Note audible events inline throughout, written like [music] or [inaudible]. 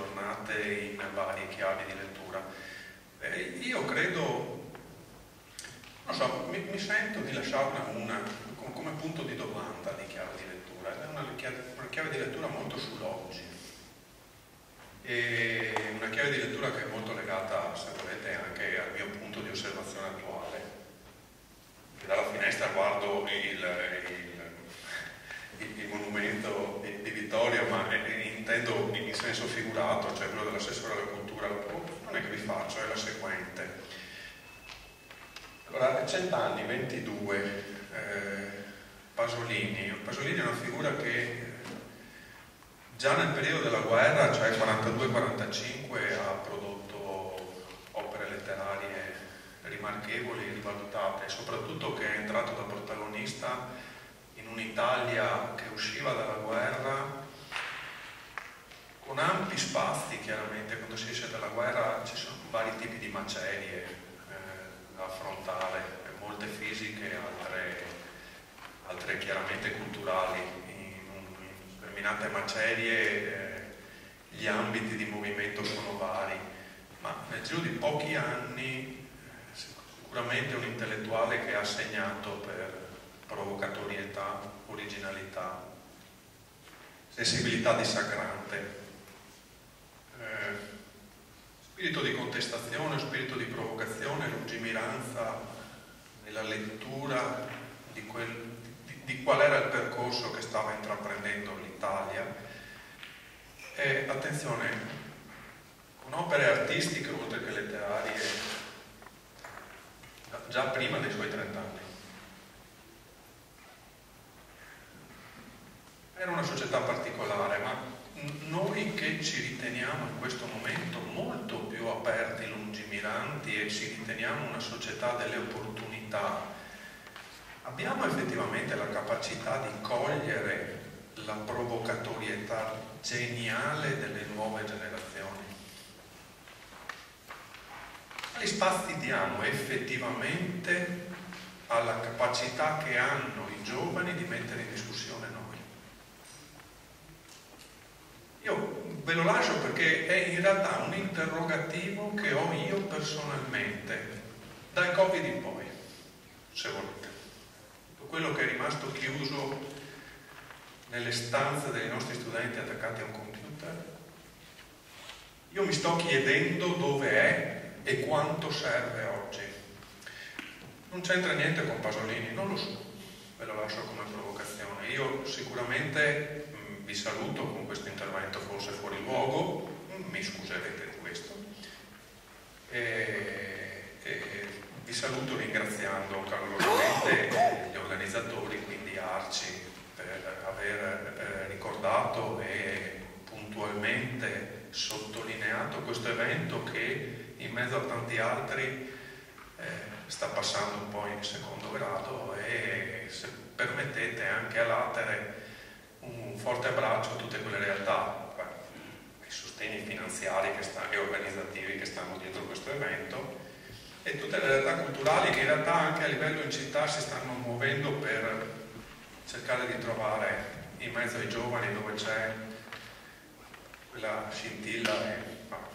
giornate in varie chiavi di lettura. Eh, io credo, non so, mi, mi sento di lasciarne una come punto di domanda di chiave di lettura, è una chiave, una chiave di lettura molto sull'oggi, e una chiave di lettura che è molto legata, se volete, anche al mio punto di osservazione attuale. Dalla finestra guardo il, il, il monumento di, di Vittorio, ma intendo in senso figurato, cioè quello dell'assessore alla cultura, la propone che vi faccio è la seguente. Allora, cent'anni, 22, eh, Pasolini. Pasolini è una figura che già nel periodo della guerra, cioè 42-45, ha prodotto opere letterarie rimarchevoli, rivalutate, soprattutto che è entrato da protagonista un'Italia che usciva dalla guerra con ampi spazi chiaramente, quando si esce dalla guerra ci sono vari tipi di macerie eh, da affrontare, molte fisiche, altre, altre chiaramente culturali. In, in determinate macerie eh, gli ambiti di movimento sono vari, ma nel giro di pochi anni eh, sicuramente un intellettuale che ha segnato per provocatorietà, originalità, sensibilità dissacrante spirito di contestazione, spirito di provocazione, lungimiranza nella lettura di, quel, di, di qual era il percorso che stava intraprendendo l'Italia. E attenzione, con opere artistiche oltre che letterarie, già prima dei suoi 30 anni. Era una società particolare, ma noi che ci riteniamo in questo momento molto più aperti, lungimiranti e ci riteniamo una società delle opportunità, abbiamo effettivamente la capacità di cogliere la provocatorietà geniale delle nuove generazioni. Quali spazi diamo effettivamente alla capacità che hanno i giovani di mettere in discussione noi? Io ve lo lascio perché è in realtà un interrogativo che ho io personalmente dal Covid in poi, se volete. Quello che è rimasto chiuso nelle stanze dei nostri studenti attaccati a un computer, io mi sto chiedendo dove è e quanto serve oggi. Non c'entra niente con Pasolini, non lo so, ve lo lascio come provocazione. Io sicuramente vi saluto con questo intervento forse fuori luogo, mi scuserete di questo, e, e vi saluto ringraziando calorosamente gli organizzatori, quindi Arci, per aver eh, ricordato e puntualmente sottolineato questo evento che in mezzo a tanti altri eh, sta passando un po' in secondo grado e se permettete anche a Latere forte abbraccio a tutte quelle realtà, i sostegni finanziari e organizzativi che stanno dietro questo evento e tutte le realtà culturali che in realtà anche a livello in città si stanno muovendo per cercare di trovare in mezzo ai giovani dove c'è quella scintilla e ah,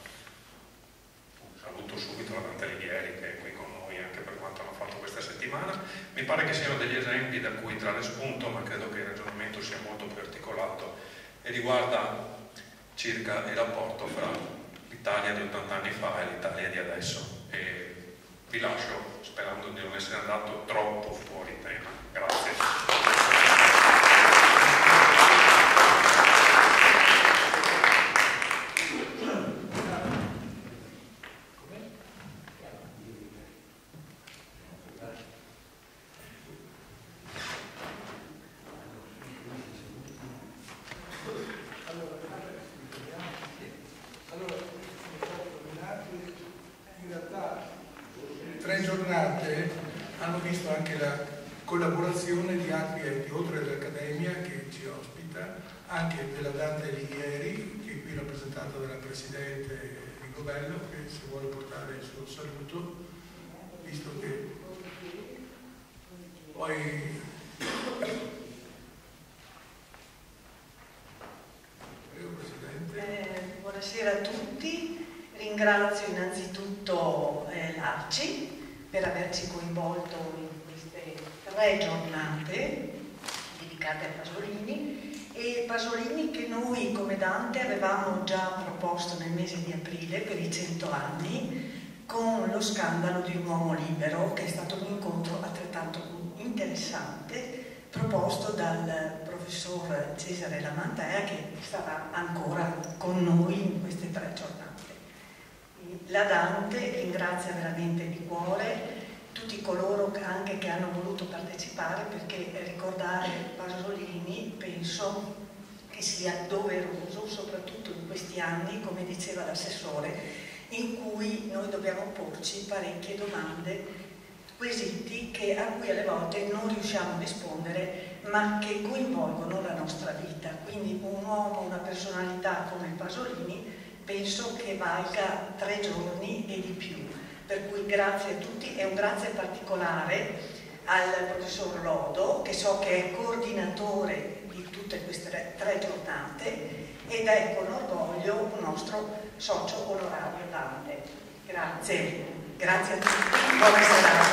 saluto subito la Dante Alighieri che è qui con noi anche per quanto hanno fatto questa settimana mi pare che siano degli esempi da cui trarre spunto ma credo che il ragionamento sia molto più articolato e riguarda circa il rapporto fra l'Italia di 80 anni fa e l'Italia di adesso. E vi lascio sperando di non essere andato troppo fuori tema. Grazie. Collaborazione di altri enti, oltre all'Accademia che ci ospita, anche della Dante Alighieri, che è qui rappresentata dalla Presidente Rigobello, che se vuole portare il suo saluto, visto che poi eh, buonasera a tutti, ringrazio innanzitutto eh, l'Arci per averci coinvolto in tre giornate dedicate a Pasolini e Pasolini che noi come Dante avevamo già proposto nel mese di aprile per i cento anni con lo scandalo di un uomo libero che è stato un incontro altrettanto interessante proposto dal professor Cesare Lamantea che sarà ancora con noi in queste tre giornate. La Dante ringrazia veramente di cuore tutti coloro anche che hanno voluto partecipare perché ricordare Pasolini penso che sia doveroso soprattutto in questi anni, come diceva l'assessore, in cui noi dobbiamo porci parecchie domande quesiti che, a cui alle volte non riusciamo a rispondere ma che coinvolgono la nostra vita. Quindi un uomo, una personalità come Pasolini penso che valga tre giorni e di più. Per cui grazie a tutti e un grazie particolare al professor Lodo che so che è coordinatore di tutte queste tre giornate ed è con orgoglio un nostro socio onorario Dante. Grazie. Grazie a tutti, buona serata.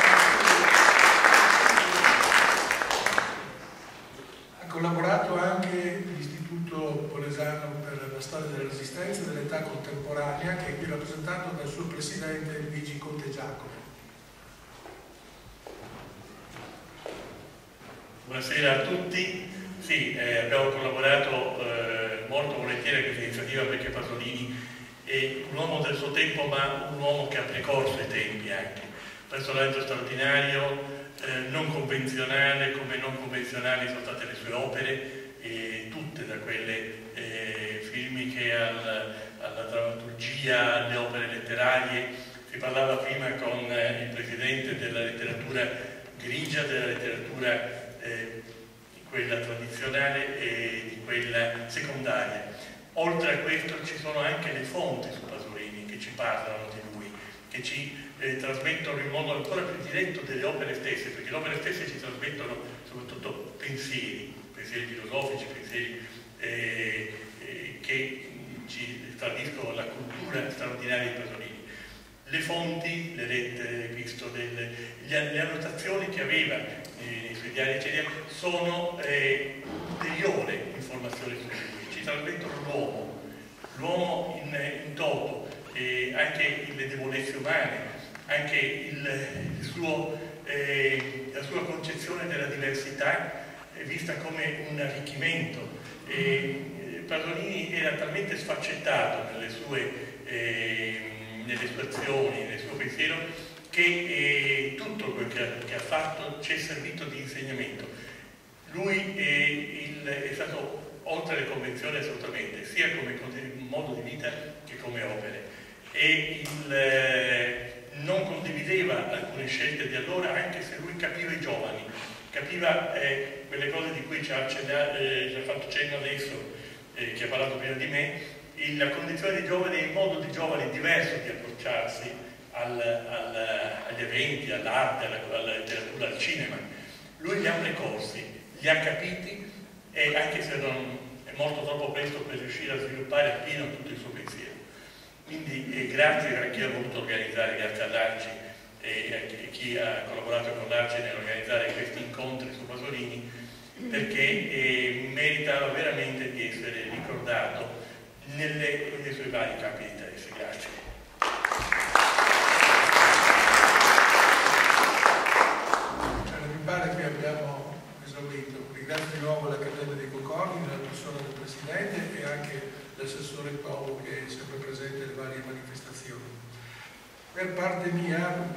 Ha collaborato anche l'Istituto Polesano per la storia della resistenza dell'età contemporanea che è qui rappresentato dal suo presidente Luigi Conte Giacomo. Buonasera a tutti. Sì, eh, abbiamo collaborato eh, molto volentieri a questa iniziativa perché Pasolini è un uomo del suo tempo ma un uomo che ha precorso i tempi anche, personaggio straordinario, eh, non convenzionale come non convenzionali sono state le sue opere, eh, tutte da quelle eh, filmiche al, alla drammaturgia, alle opere letterarie. Si parlava prima con eh, il presidente della letteratura grigia, della letteratura eh, quella tradizionale e di quella secondaria. Oltre a questo ci sono anche le fonti su Pasolini che ci parlano di lui, che ci eh, trasmettono in modo ancora più diretto delle opere stesse, perché le opere stesse ci trasmettono soprattutto pensieri, pensieri filosofici, pensieri eh, eh, che ci tradiscono la cultura straordinaria di Pasolini. Le fonti, le lettere, le epistole, le, le annotazioni che aveva eh, nei suoi diari, eccetera, sono eh, ulteriore informazione su lui ci trasmettono l'uomo, l'uomo in, in, toto, e anche le debolezze umane, anche il, il suo, eh, la sua concezione della diversità è vista come un arricchimento. E, Pasolini era talmente sfaccettato nelle sue, eh, nelle sue azioni, nel suo pensiero, che eh, tutto quello che ha, che ha, fatto ci è servito di insegnamento. Lui è, il, è stato oltre le convenzioni assolutamente, sia come modo di vita che come opere. E il, eh, non condivideva alcune scelte di allora, anche se lui capiva i giovani, capiva eh, quelle cose di cui ci ha, eh, fatto cenno adesso, eh, che ha parlato prima di me, la condizione dei giovani e il modo dei giovani diverso di approcciarsi al, al, agli eventi, all'arte, alla, alla letteratura, al cinema. Lui li ha precorsi, li ha capiti e anche se non è molto troppo presto per riuscire a sviluppare appieno tutto il suo pensiero. Quindi eh, grazie a chi ha voluto organizzare, grazie all'Arci e a chi ha collaborato con l'Arci nell'organizzare questi incontri su Pasolini, perché eh, meritava veramente di essere ricordato nelle, nei suoi vari campi di interesse. Grazie. Cioè, che abbiamo esaurito ringrazio di nuovo l'Accademia dei Concordi, nella persona del Presidente e anche l'assessore Povo che è sempre presente alle varie manifestazioni. Per parte mia,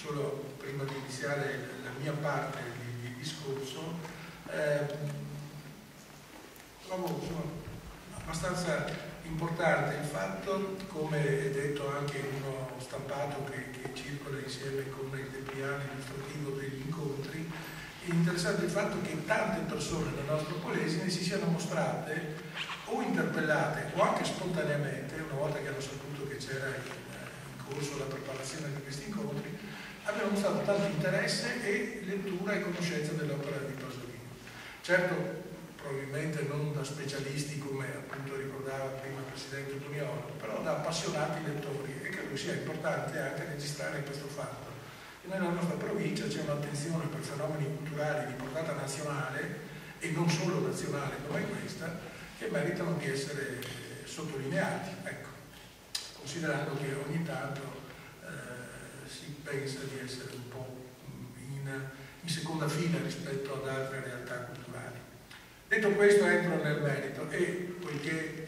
solo prima di iniziare la mia parte di, di discorso, eh, trovo insomma, abbastanza importante il fatto, come è detto anche in uno stampato che, che circola insieme con il depliano illustrativo degli incontri, è interessante il fatto che tante persone nel nostro Polesine si siano mostrate o interpellate o anche spontaneamente, una volta che hanno saputo che c'era in, corso la preparazione di questi incontri, abbiano mostrato tanto interesse e lettura e conoscenza dell'opera di Pasolini. Certo, probabilmente non da specialisti come appunto ricordava prima il Presidente Puniolo, però da appassionati lettori e credo sia importante anche registrare questo fatto. E nella nostra provincia c'è un'attenzione per fenomeni culturali di portata nazionale e non solo nazionale come questa, che meritano di essere sottolineati, ecco, considerando che ogni tanto eh, si pensa di essere un po' in, in seconda fila rispetto ad altre realtà culturali. Detto questo entro nel merito e poiché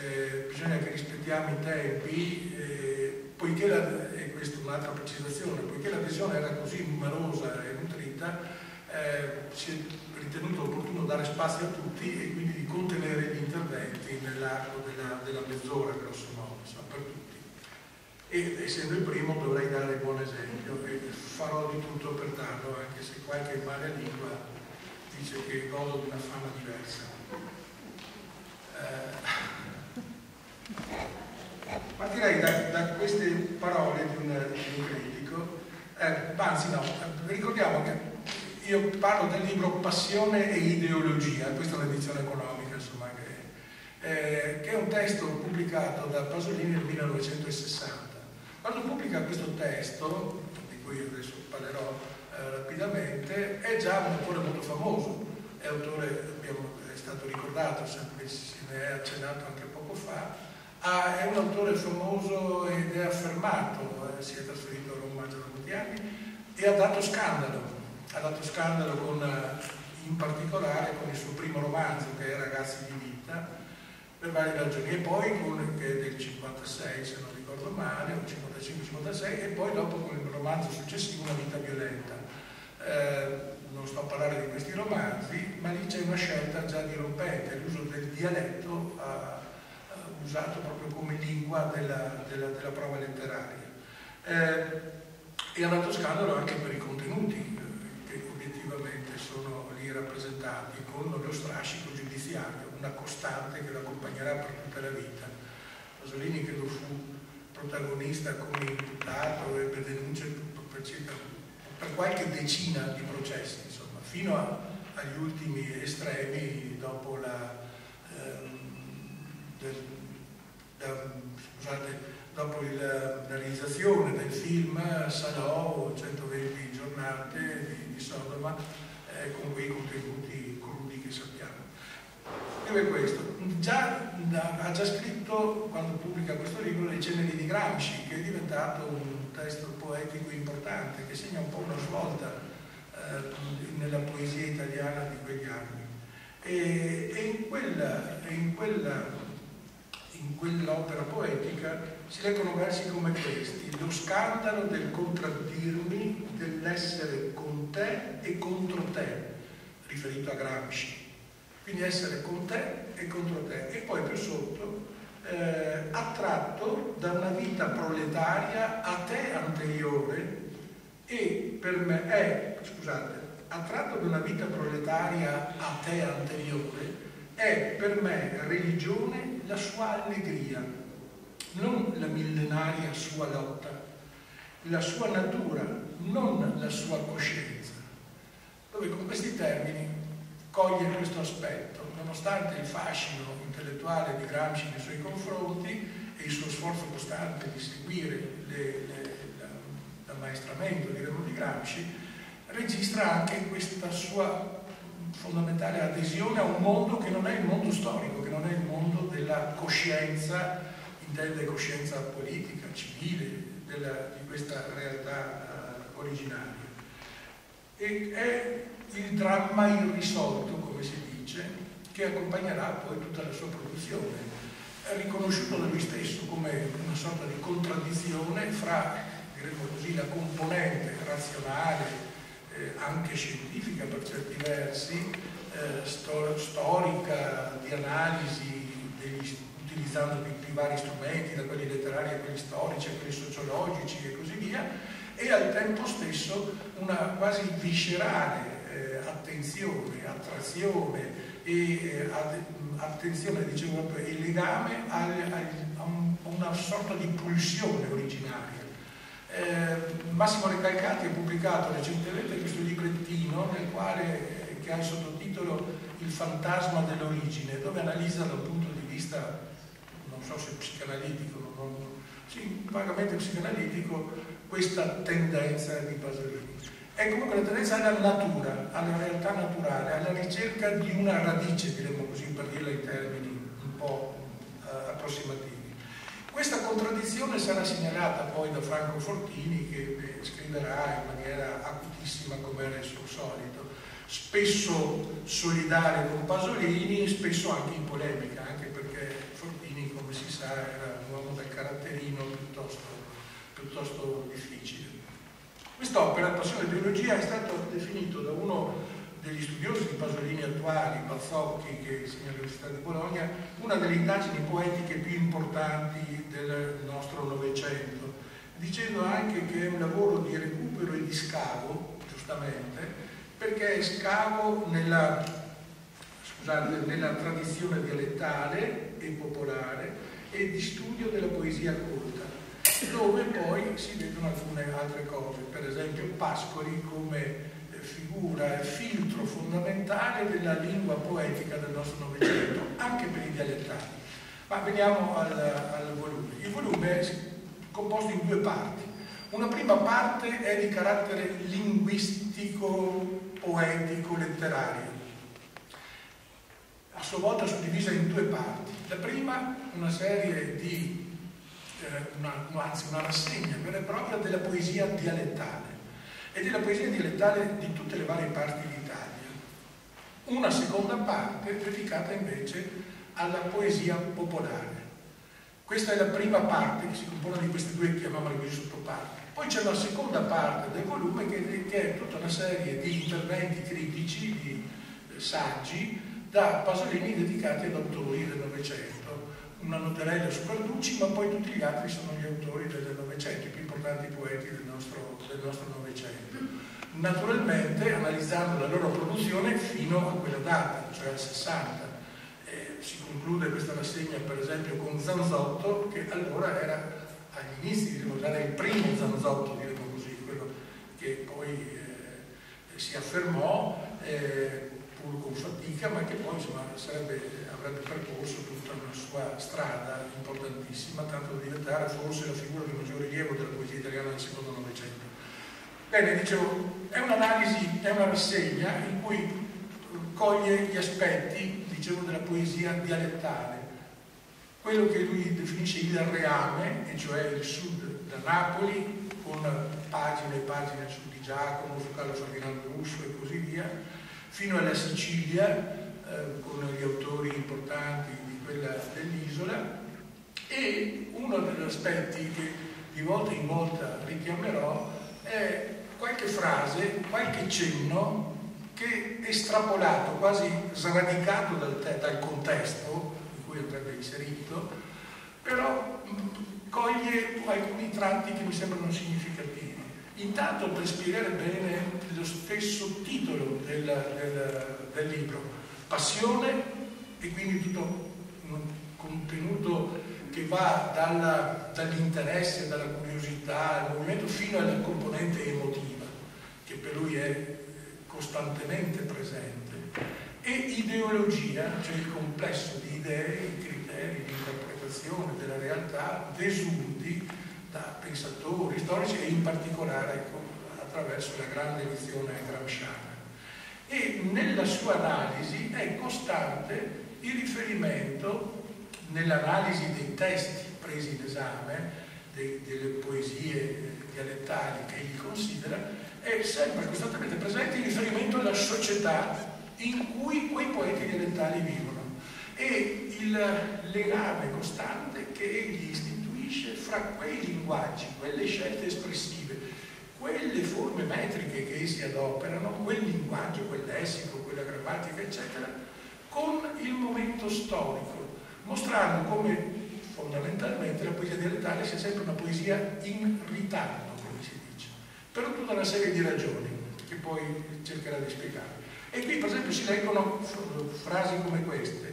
eh, bisogna che rispettiamo i tempi, eh, poiché la, e questa è un'altra precisazione, poiché l'adesione era così numerosa e nutrita, eh, si ritenuto opportuno dare spazio a tutti e quindi di contenere gli interventi nell'arco della, della mezz'ora, grosso modo, insomma, per tutti. E essendo il primo dovrei dare il buon esempio e farò di tutto per darlo, anche se qualche male lingua dice che godo di una fama diversa. Eh, partirei da, da, queste parole di un, di un critico, eh, anzi no, ricordiamo che io parlo del libro Passione e ideologia, questa è un'edizione economica insomma, che, eh, che, è un testo pubblicato da Pasolini nel 1960. Quando pubblica questo testo, di cui adesso parlerò eh, rapidamente, è già un autore molto famoso, è autore, abbiamo, è stato ricordato, sempre se ne è accennato anche poco fa, ah, è un autore famoso ed è affermato, eh, si è trasferito a Roma già da molti anni e ha dato scandalo, ha dato scandalo con, eh, in particolare con il suo primo romanzo che è Ragazzi di vita, per varie ragioni, e poi con, che è del 56 se non ricordo male, o 55-56, e poi dopo con il romanzo successivo Una vita violenta. Eh, non sto a parlare di questi romanzi, ma lì c'è una scelta già dirompente, l'uso del dialetto uh, uh, usato proprio come lingua della, della, della prova letteraria. Eh, e ha dato scandalo anche per i contenuti eh, sono lì rappresentati, con lo strascico giudiziario, una costante che lo accompagnerà per tutta la vita. Pasolini credo fu protagonista come imputato, ebbe denunce per circa per qualche decina di processi, insomma, fino a, agli ultimi estremi dopo la, ehm, del, da, scusate, dopo il, la realizzazione del film Salò 120 giornate di, di Sodoma eh, con quei contenuti crudi che sappiamo. Dove questo? Già, ha già scritto, quando pubblica questo libro, Le ceneri di Gramsci, che è diventato un testo poetico importante, che segna un po' una svolta eh, nella poesia italiana di quegli anni. E, e in, quella, in, quella, in quell'opera poetica si leggono versi come questi, lo scandalo del contraddirmi, dell'essere con te e contro te, riferito a Gramsci. Quindi essere con te e contro te. E poi più sotto, eh, attratto da una vita proletaria a te anteriore e per me è, scusate, attratto da una vita proletaria a te anteriore è per me religione la sua allegria, non la millenaria sua lotta, la sua natura, non la sua coscienza. Dove con questi termini coglie questo aspetto, nonostante il fascino intellettuale di Gramsci nei suoi confronti e il suo sforzo costante di seguire l'ammaestramento diremmo, di Gramsci, registra anche questa sua fondamentale adesione a un mondo che non è il mondo storico, che non è il mondo della coscienza, intende coscienza politica, civile, della, di questa realtà uh, originaria. E è il dramma irrisolto, come si dice, che accompagnerà poi tutta la sua produzione. È riconosciuto da lui stesso come una sorta di contraddizione fra, diremmo così, la componente razionale, eh, anche scientifica per certi versi, eh, stor storica, di analisi degli utilizzando i più vari strumenti, da quelli letterari a quelli storici a quelli sociologici e così via, e al tempo stesso una quasi viscerale eh, attenzione, attrazione e eh, attenzione, dicevo il legame al, al, a, un, a, una sorta di pulsione originaria. Eh, Massimo Recalcati ha pubblicato recentemente questo librettino nel quale, eh, che ha il sottotitolo Il fantasma dell'origine, dove analizza dal punto di vista, so se psicanalitico, non, sì, vagamente psicanalitico, questa tendenza di Pasolini. È comunque la tendenza alla natura, alla realtà naturale, alla ricerca di una radice, diremmo così, per dirla in termini un po' uh, approssimativi. Questa contraddizione sarà segnalata poi da Franco Fortini che eh, scriverà in maniera acutissima come era il suo solito, spesso solidale con Pasolini, spesso anche in polemica, anche perché sa, era un uomo dal caratterino piuttosto, piuttosto difficile. Quest'opera, Passione e Biologia, è stato definito da uno degli studiosi di Pasolini attuali, Bazzocchi, che insegna all'Università di Bologna, una delle indagini poetiche più importanti del nostro Novecento, dicendo anche che è un lavoro di recupero e di scavo, giustamente, perché è scavo nella, scusate, nella tradizione dialettale e popolare e di studio della poesia colta dove poi si vedono alcune altre cose, per esempio Pascoli come eh, figura e filtro fondamentale della lingua poetica del nostro Novecento, anche per i dialettali. Ma veniamo al, al volume. Il volume è composto in due parti. Una prima parte è di carattere linguistico, poetico, letterario. A sua volta suddivisa in due parti. La prima, una serie di eh, una, anzi una rassegna vera e propria della poesia dialettale e della poesia dialettale di tutte le varie parti d'Italia. Una seconda parte dedicata invece alla poesia popolare. Questa è la prima parte che si compone di queste due, chiamiamole così, sottoparti. Poi c'è una seconda parte del volume che, che, è tutta una serie di interventi critici, di eh, saggi, da Pasolini dedicati ad autori del Novecento una noterella su Carducci, ma poi tutti gli altri sono gli autori del Novecento, i più importanti poeti del nostro Novecento. Naturalmente analizzando la loro produzione fino a quella data, cioè al 60. Eh, si conclude questa rassegna per esempio con Zanzotto, che allora era agli inizi, diremo, era il primo Zanzotto, diremo così, quello che poi eh, si affermò. Eh, pur con fatica, ma che poi insomma, sarebbe, avrebbe percorso tutta una sua strada importantissima, tanto da diventare forse la figura di maggior rilievo della poesia italiana del secondo Novecento. Bene, dicevo, è un'analisi, è una rassegna in cui coglie gli aspetti, dicevo, della poesia dialettale, quello che lui definisce il reame, e cioè il sud da Napoli, con pagine e pagine su di Giacomo, su Carlo Ferdinando Russo e così via, fino alla Sicilia eh, con gli autori importanti di quella dell'isola e uno degli aspetti che di volta in volta richiamerò è qualche frase, qualche cenno che estrapolato, quasi sradicato dal, dal contesto in cui andrebbe inserito, però coglie alcuni tratti che mi sembrano significativi. Intanto per spiegare bene lo stesso titolo del, del, del libro, passione e quindi tutto un contenuto che va dall'interesse, dalla curiosità, al movimento fino alla componente emotiva, che per lui è costantemente presente, e ideologia, cioè il complesso di idee, criteri di interpretazione della realtà desunti da pensatori storici e in particolare ecco, attraverso la grande edizione gramsciana. E nella sua analisi è costante il riferimento nell'analisi dei testi presi in esame, de, delle poesie dialettali che egli considera, è sempre costantemente presente il riferimento alla società in cui quei poeti dialettali vivono e il legame costante che egli istituisce fra quei linguaggi, quelle scelte espressive, quelle forme metriche che essi adoperano, quel linguaggio, quel lessico, quella grammatica, eccetera, con il momento storico, mostrando come fondamentalmente la poesia dialettale sia sempre una poesia in ritardo, come si dice, per tutta una serie di ragioni che poi cercherà di spiegare. E qui per esempio si leggono frasi come queste.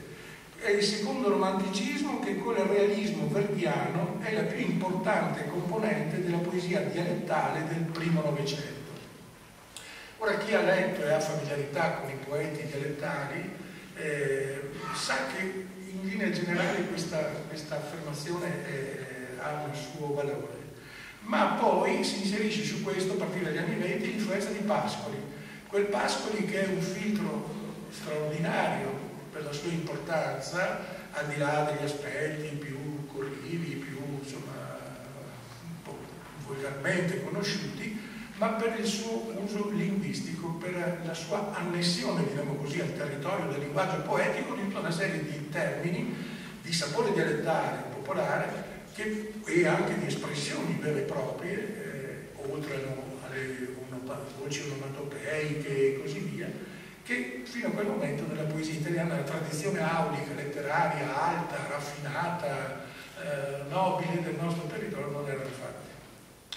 È il secondo romanticismo che con il realismo verdiano è la più importante componente della poesia dialettale del primo Novecento. Ora chi ha letto e ha familiarità con i poeti dialettali eh, sa che in linea generale questa, questa affermazione eh, ha un suo valore. Ma poi si inserisce su questo, a partire dagli anni 20, l'influenza di Pascoli. Quel Pascoli che è un filtro straordinario per la sua importanza, al di là degli aspetti più corrivi, più insomma, volgarmente conosciuti, ma per il suo uso linguistico, per la sua annessione, diciamo così, al territorio del linguaggio poetico di tutta una serie di termini di sapore dialettale, popolare, che, e anche di espressioni vere e proprie, eh, oltre alle voci onomatopeiche e così via, che fino a quel momento nella poesia italiana la tradizione aulica, letteraria, alta, raffinata, eh, nobile del nostro territorio non erano fatte.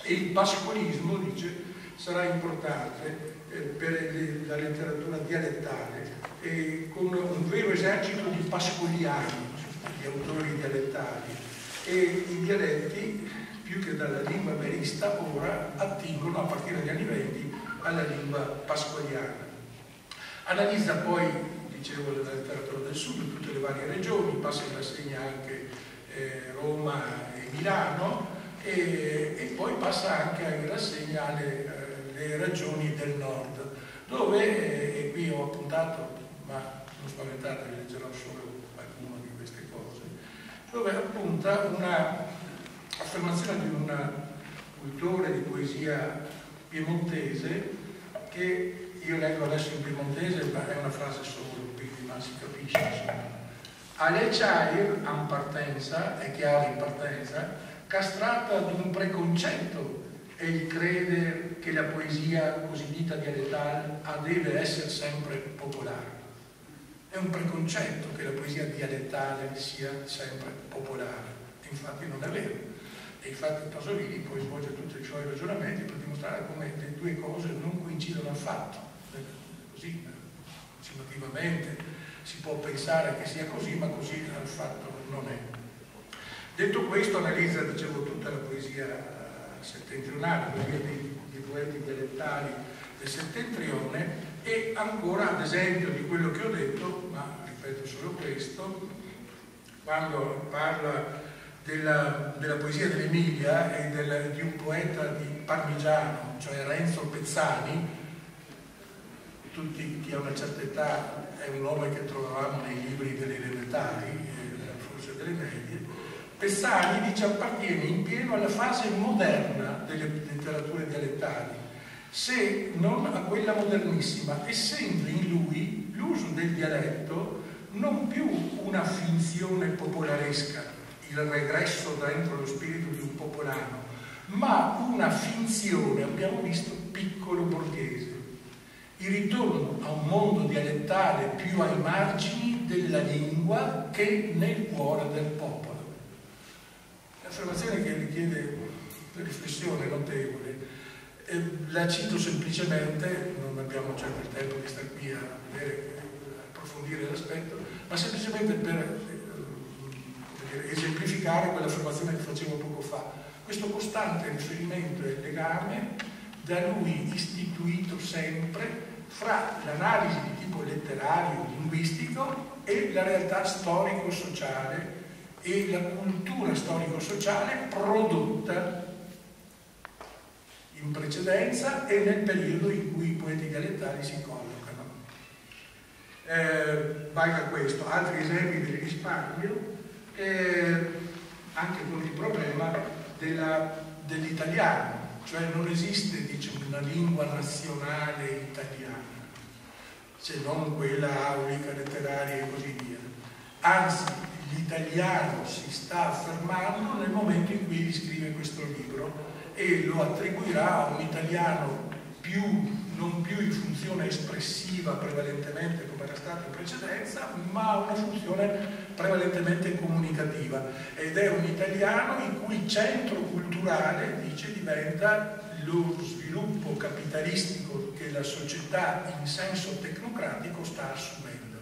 E il pasqualismo, dice, sarà importante eh, per la letteratura dialettale e con un vero esercito di pascoliani, di autori dialettali e i dialetti più che dalla lingua verista ora attingono a partire dagli anni 20 alla lingua pasqualiana. Analizza poi, dicevo, la letteratura del sud, tutte le varie regioni, passa in rassegna anche eh, Roma e Milano e, e, poi passa anche in rassegna le, eh, le regioni del nord, dove, eh, e qui ho appuntato, ma non spaventatevi, leggerò solo alcune di queste cose, dove appunta una affermazione di un autore di poesia piemontese che io leggo adesso in piemontese, ma è una frase solo, quindi ma si capisce insomma. All'Echair, in partenza, è chiaro in partenza, castrata di un preconcetto e il crede che la poesia cosiddetta dialettale deve essere sempre popolare. È un preconcetto che la poesia dialettale sia sempre popolare, infatti non è vero. E infatti Pasolini poi svolge tutti i suoi ragionamenti per dimostrare come le due cose non coincidono affatto così, simpaticamente si può pensare che sia così, ma così al fatto non è. Detto questo, analizza, dicevo, tutta la poesia settentrionale, poesia dei, dei poeti dialettali del settentrione e ancora, ad esempio di quello che ho detto, ma ripeto solo questo, quando parla della, della poesia dell'Emilia e del, di un poeta di Parmigiano, cioè Renzo Pezzani, tutti chi ha una certa età è un nome che trovavamo nei libri delle elementari, eh, forse delle medie, Pessani dice appartiene in pieno alla fase moderna delle letterature dialettali, se non a quella modernissima, essendo in lui l'uso del dialetto non più una finzione popolaresca, il regresso dentro lo spirito di un popolano, ma una finzione, abbiamo visto, piccolo borghese il ritorno a un mondo dialettale più ai margini della lingua che nel cuore del popolo. L'affermazione che richiede una riflessione notevole, eh, la cito semplicemente, non abbiamo certo il tempo di stare qui a vedere, approfondire l'aspetto, ma semplicemente per eh, dire, esemplificare quell'affermazione che facevo poco fa. Questo costante riferimento e legame da lui istituito sempre fra l'analisi di tipo letterario, linguistico e la realtà storico-sociale e la cultura storico-sociale prodotta in precedenza e nel periodo in cui i poeti dialettali si collocano. Eh, valga questo, altri esempi del risparmio, eh, anche con il problema dell'italiano, cioè non esiste diciamo, una lingua nazionale italiana, se non quella aulica, letteraria e così via. Anzi, l'italiano si sta affermando nel momento in cui scrive questo libro e lo attribuirà a un italiano più, non più in funzione espressiva prevalentemente come era stato in precedenza, ma una funzione prevalentemente comunicativa ed è un italiano il cui centro culturale, dice, diventa lo sviluppo capitalistico che la società in senso tecnocratico sta assumendo.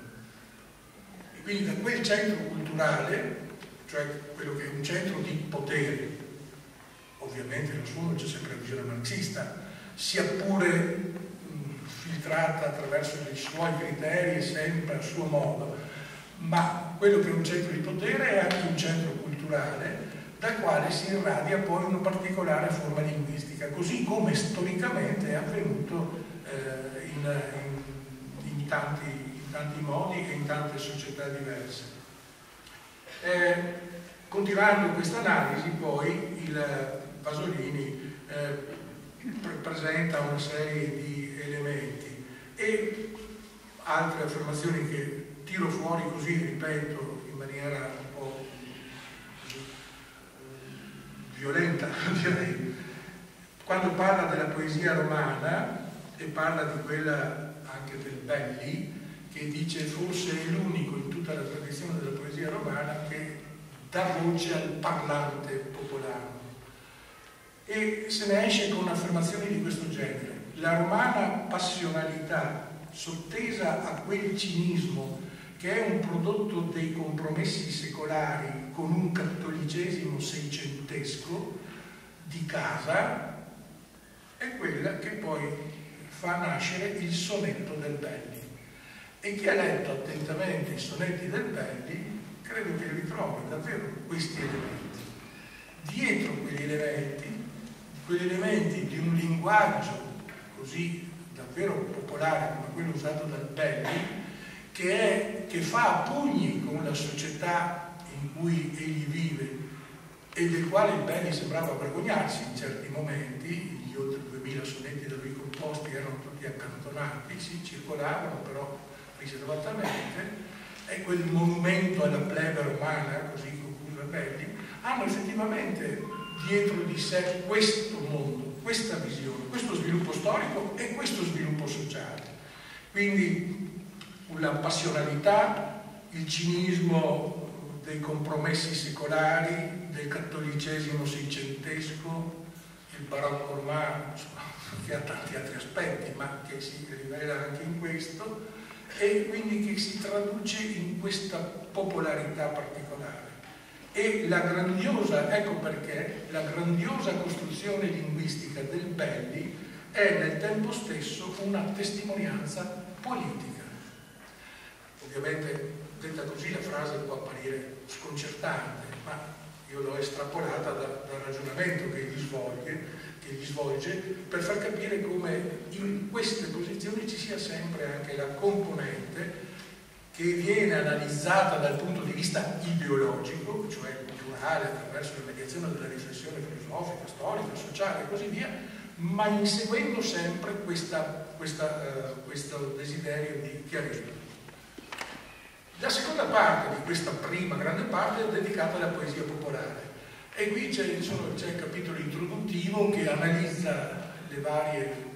E quindi da quel centro culturale, cioè quello che è un centro di potere, ovviamente nel suo c'è sempre la visione marxista, sia pure filtrata attraverso i suoi criteri sempre a suo modo, ma quello che è un centro di potere è anche un centro culturale dal quale si irradia poi una particolare forma linguistica, così come storicamente è avvenuto eh, in, in, in, tanti, in, tanti, modi e in tante società diverse. Eh, continuando questa analisi, poi il Pasolini eh, presenta una serie di elementi e altre affermazioni che tiro fuori così, ripeto, in maniera un po' violenta, [laughs] direi. Quando parla della poesia romana e parla di quella anche del Belli, che dice forse è l'unico in tutta la tradizione della poesia romana che dà voce al parlante popolare e se ne esce con affermazioni di questo genere. La romana passionalità sottesa a quel cinismo che è un prodotto dei compromessi secolari con un cattolicesimo seicentesco di casa, è quella che poi fa nascere il sonetto del Belli. E chi ha letto attentamente i sonetti del Belli credo che ritrovi davvero questi elementi. Dietro quegli elementi quegli elementi di un linguaggio così davvero popolare come quello usato dal Belli, che, è, che fa pugni con la società in cui egli vive e del quale il Belli sembrava vergognarsi in certi momenti, gli oltre 2000 sonetti da lui composti erano tutti accantonati, si circolavano però riservatamente, e quel monumento alla plebe romana, così concluso Belli, hanno effettivamente dietro di sé questo mondo, questa visione, questo sviluppo storico e questo sviluppo sociale. Quindi la passionalità, il cinismo dei compromessi secolari, del cattolicesimo seicentesco, il barocco romano, [laughs] che ha tanti altri aspetti, ma che si rivela anche in questo, e quindi che si traduce in questa popolarità particolare e la grandiosa, ecco perché, la grandiosa costruzione linguistica del Belli è nel tempo stesso una testimonianza politica. Ovviamente, detta così, la frase può apparire sconcertante, ma io l'ho estrapolata da, dal ragionamento che gli, svolge, che gli svolge per far capire come in queste posizioni ci sia sempre anche la componente che viene analizzata dal punto di vista ideologico, cioè culturale, attraverso la mediazione della riflessione filosofica, storica, sociale e così via, ma inseguendo sempre questa, questa, uh, questo desiderio di chiarismo. La seconda parte di questa prima grande parte è dedicata alla poesia popolare e qui c'è, il capitolo introduttivo che analizza le varie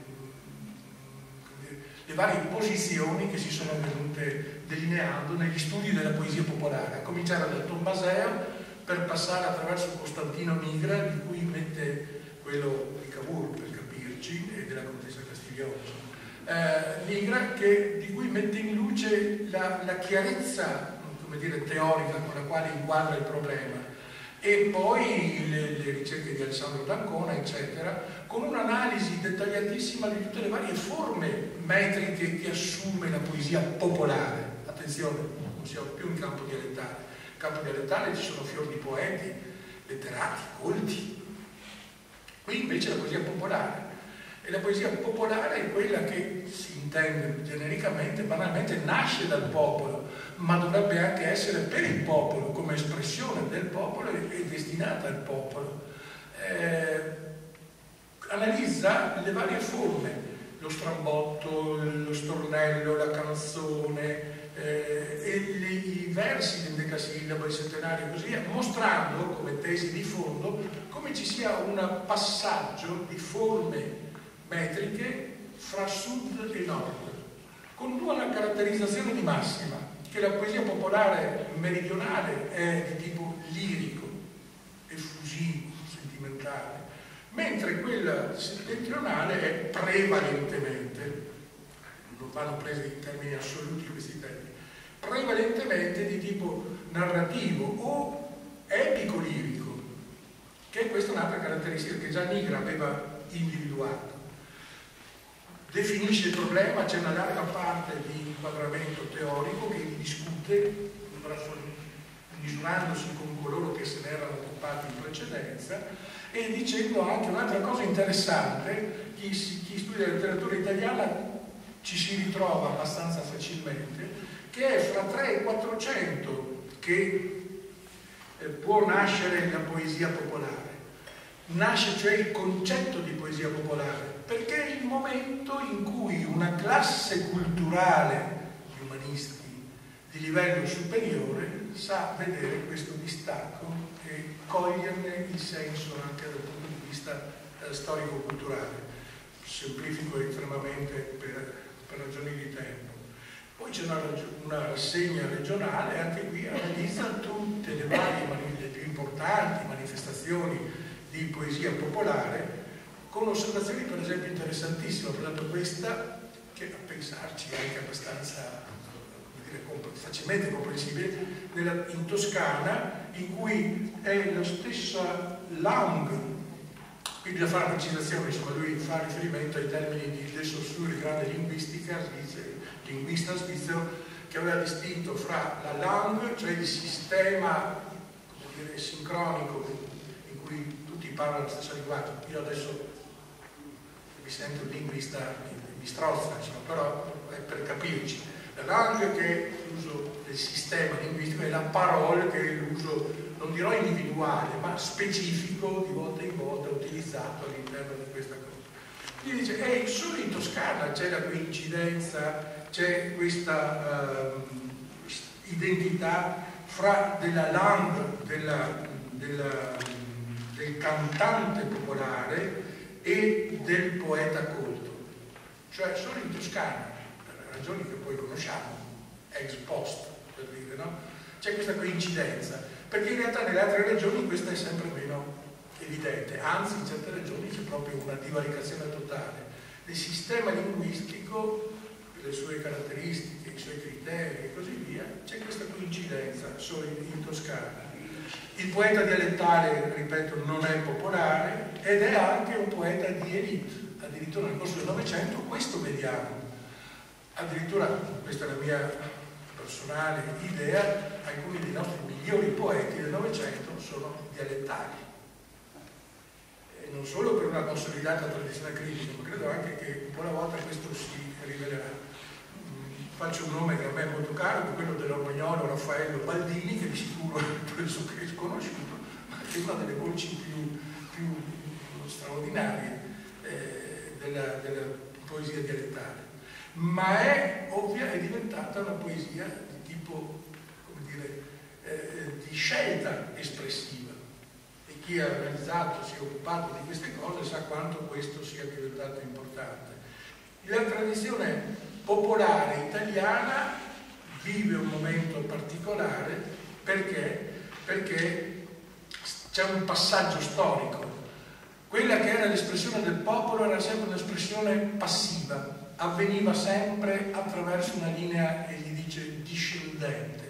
le varie posizioni che si sono venute delineando negli studi della poesia popolare, a cominciare da Tommaseo per passare attraverso Costantino Migra, di cui mette quello di Cavour, per capirci, e della contessa Castiglione. Eh, Migra che, di cui mette in luce la, la chiarezza dire, teorica con la quale inquadra il problema e poi le, le, ricerche di Alessandro D'Ancona, eccetera, con un'analisi dettagliatissima di tutte le varie forme metriche che assume la poesia popolare. Attenzione, non siamo più in campo dialettale. In campo dialettale ci sono fior di poeti, letterati, colti. Qui invece la poesia popolare. E la poesia popolare è quella che si intende genericamente, banalmente, nasce dal popolo, ma dovrebbe anche essere per il popolo, come espressione del popolo e destinata al popolo. Eh, analizza le varie forme, lo strambotto, lo stornello, la canzone, eh, e i versi del decasillabo, il centenario e così via, mostrando come tesi di fondo come ci sia un passaggio di forme metriche fra sud e nord, con una caratterizzazione di massima, che la poesia popolare meridionale è di tipo lirico, effusivo, sentimentale, mentre quella settentrionale è prevalentemente, non vanno presi in termini assoluti questi termini, prevalentemente di tipo narrativo o epico-lirico, che è questa un'altra caratteristica che già Nigra aveva individuato. Definisce il problema, c'è una larga parte di inquadramento teorico che discute, misurandosi con coloro che se ne erano occupati in precedenza, e dicendo anche un'altra cosa interessante, chi, chi studia la letteratura italiana ci si ritrova abbastanza facilmente, che è fra 3 e 400 che eh, può nascere la poesia popolare. Nasce cioè il concetto di poesia popolare, perché è il momento in cui una classe culturale di umanisti di livello superiore sa vedere questo distacco e coglierne il senso anche dal punto di vista eh, storico-culturale. Semplifico estremamente per, per ragioni di tempo. Poi c'è una, una, rassegna regionale, anche qui analizza tutte le varie, le più importanti manifestazioni di poesia popolare, con osservazioni per esempio interessantissime, per esempio questa, che a pensarci è anche abbastanza dire, facilmente comprensibile, nella, in Toscana, in cui è la stessa Lang, qui bisogna fare una precisazione, insomma lui fa riferimento ai termini di De Saussure, grande linguistica, linguista svizzero, che aveva distinto fra la langue, cioè il sistema dire, sincronico in cui tutti parlano la stessa lingua. Io adesso mi sento un linguista, mi, mi strozza, insomma, però è per capirci. La langue che è l'uso del sistema linguistico e la parola che è l'uso, non dirò individuale, ma specifico di volta in volta utilizzato all'interno di questa cosa. Quindi dice, ehi, solo in Toscana c'è la coincidenza c'è questa uh, identità fra della langue della, della, del cantante popolare e del poeta colto. Cioè solo in Toscana, per ragioni che poi conosciamo, ex post, per dire, no? C'è questa coincidenza, perché in realtà nelle altre regioni questa è sempre meno evidente, anzi in certe regioni c'è proprio una divaricazione totale. Il sistema linguistico le sue caratteristiche, i suoi criteri e così via, c'è questa coincidenza solo in, Toscana. Il poeta dialettale, ripeto, non è popolare ed è anche un poeta di elite, addirittura nel corso del Novecento questo vediamo. Addirittura, questa è la mia personale idea, alcuni dei nostri migliori poeti del Novecento sono dialettali. E non solo per una consolidata tradizione critica, ma credo anche che un po' alla volta questo si rivelerà faccio un nome che a me è molto caro, quello dell'Ormagnolo Raffaello Baldini, che di sicuro è sconosciuto, ma che è una delle voci più, più straordinarie eh, della, della, poesia dialettale. Ma è ovvia, è diventata una poesia di tipo, come dire, eh, di scelta espressiva. E chi ha realizzato, si è occupato di queste cose sa quanto questo sia diventato importante. La tradizione popolare italiana vive un momento particolare perché, perché c'è un passaggio storico. Quella che era l'espressione del popolo era sempre un'espressione passiva, avveniva sempre attraverso una linea, egli dice, discendente.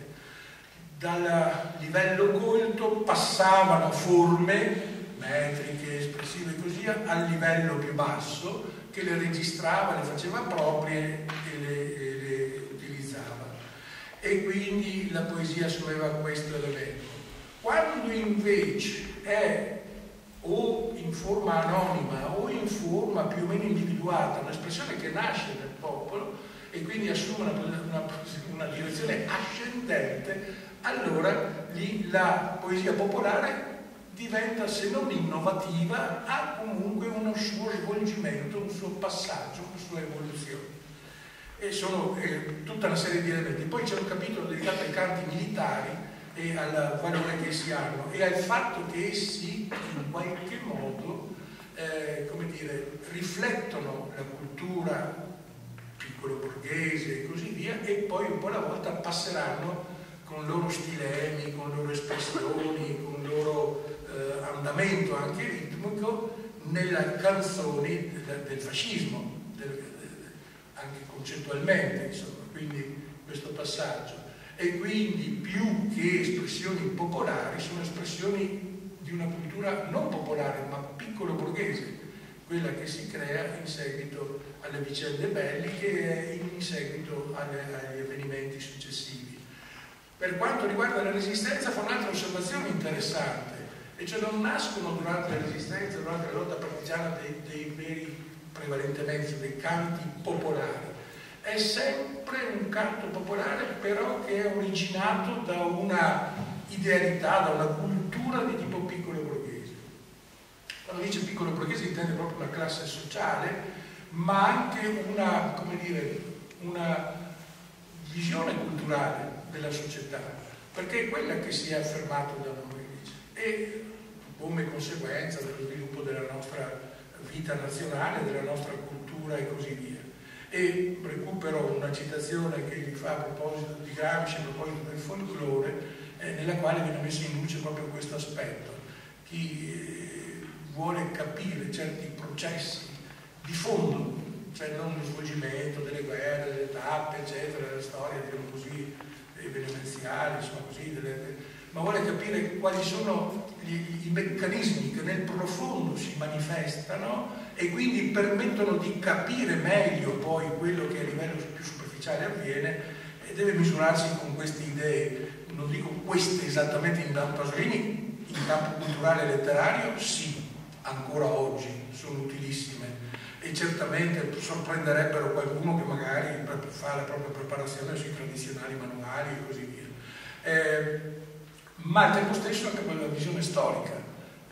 Dal livello colto passavano forme metriche, espressive e così al livello più basso, che le registrava, le faceva proprie e le, e le utilizzava. E quindi la poesia assumeva questo elemento. Quando invece è o in forma anonima o in forma più o meno individuata, un'espressione che nasce nel popolo e quindi assume una, una, una direzione ascendente, allora lì la poesia popolare diventa, se non innovativa, ha comunque uno suo svolgimento, un suo passaggio, una sua evoluzione. E sono eh, tutta una serie di elementi. Poi c'è un capitolo dedicato ai canti militari e al valore che essi hanno e al fatto che essi in qualche modo eh, come dire, riflettono la cultura piccolo borghese e così via, e poi un po' alla volta passeranno con il loro stilemi, con le loro espressioni, con il loro eh, andamento anche ritmico nelle canzoni del, del fascismo, anche concettualmente, insomma, quindi questo passaggio. E quindi più che espressioni popolari sono espressioni di una cultura non popolare ma piccolo borghese, quella che si crea in seguito alle vicende belliche e in seguito agli avvenimenti successivi. Per quanto riguarda la resistenza fa un'altra osservazione interessante, e cioè non nascono durante la resistenza, durante la lotta partigiana dei, dei veri, prevalentemente dei canti popolari. È sempre un canto popolare però che è originato da una idealità, da una cultura di tipo piccolo borghese. Quando dice piccolo borghese intende proprio una classe sociale, ma anche una, dire, una visione culturale della società, perché è quella che si è affermata da noi e come conseguenza dello sviluppo della nostra nazionale, della nostra cultura e così via. E recupero una citazione che gli fa a proposito di Gramsci, a proposito del folklore, eh, nella quale viene messo in luce proprio questo aspetto. Chi eh, vuole capire certi processi di fondo, cioè non lo svolgimento delle guerre, delle tappe, eccetera, della storia, diciamo così, veneziali, insomma così, delle, ma vuole capire quali sono gli, i meccanismi che nel profondo si manifestano e quindi permettono di capire meglio poi quello che a livello più superficiale avviene e deve misurarsi con queste idee. Non dico queste esattamente in Pasolini, in campo culturale e letterario sì, ancora oggi sono utilissime e certamente sorprenderebbero qualcuno che magari fa la propria preparazione sui tradizionali manuali e così via. Eh, ma al tempo stesso anche per la visione storica.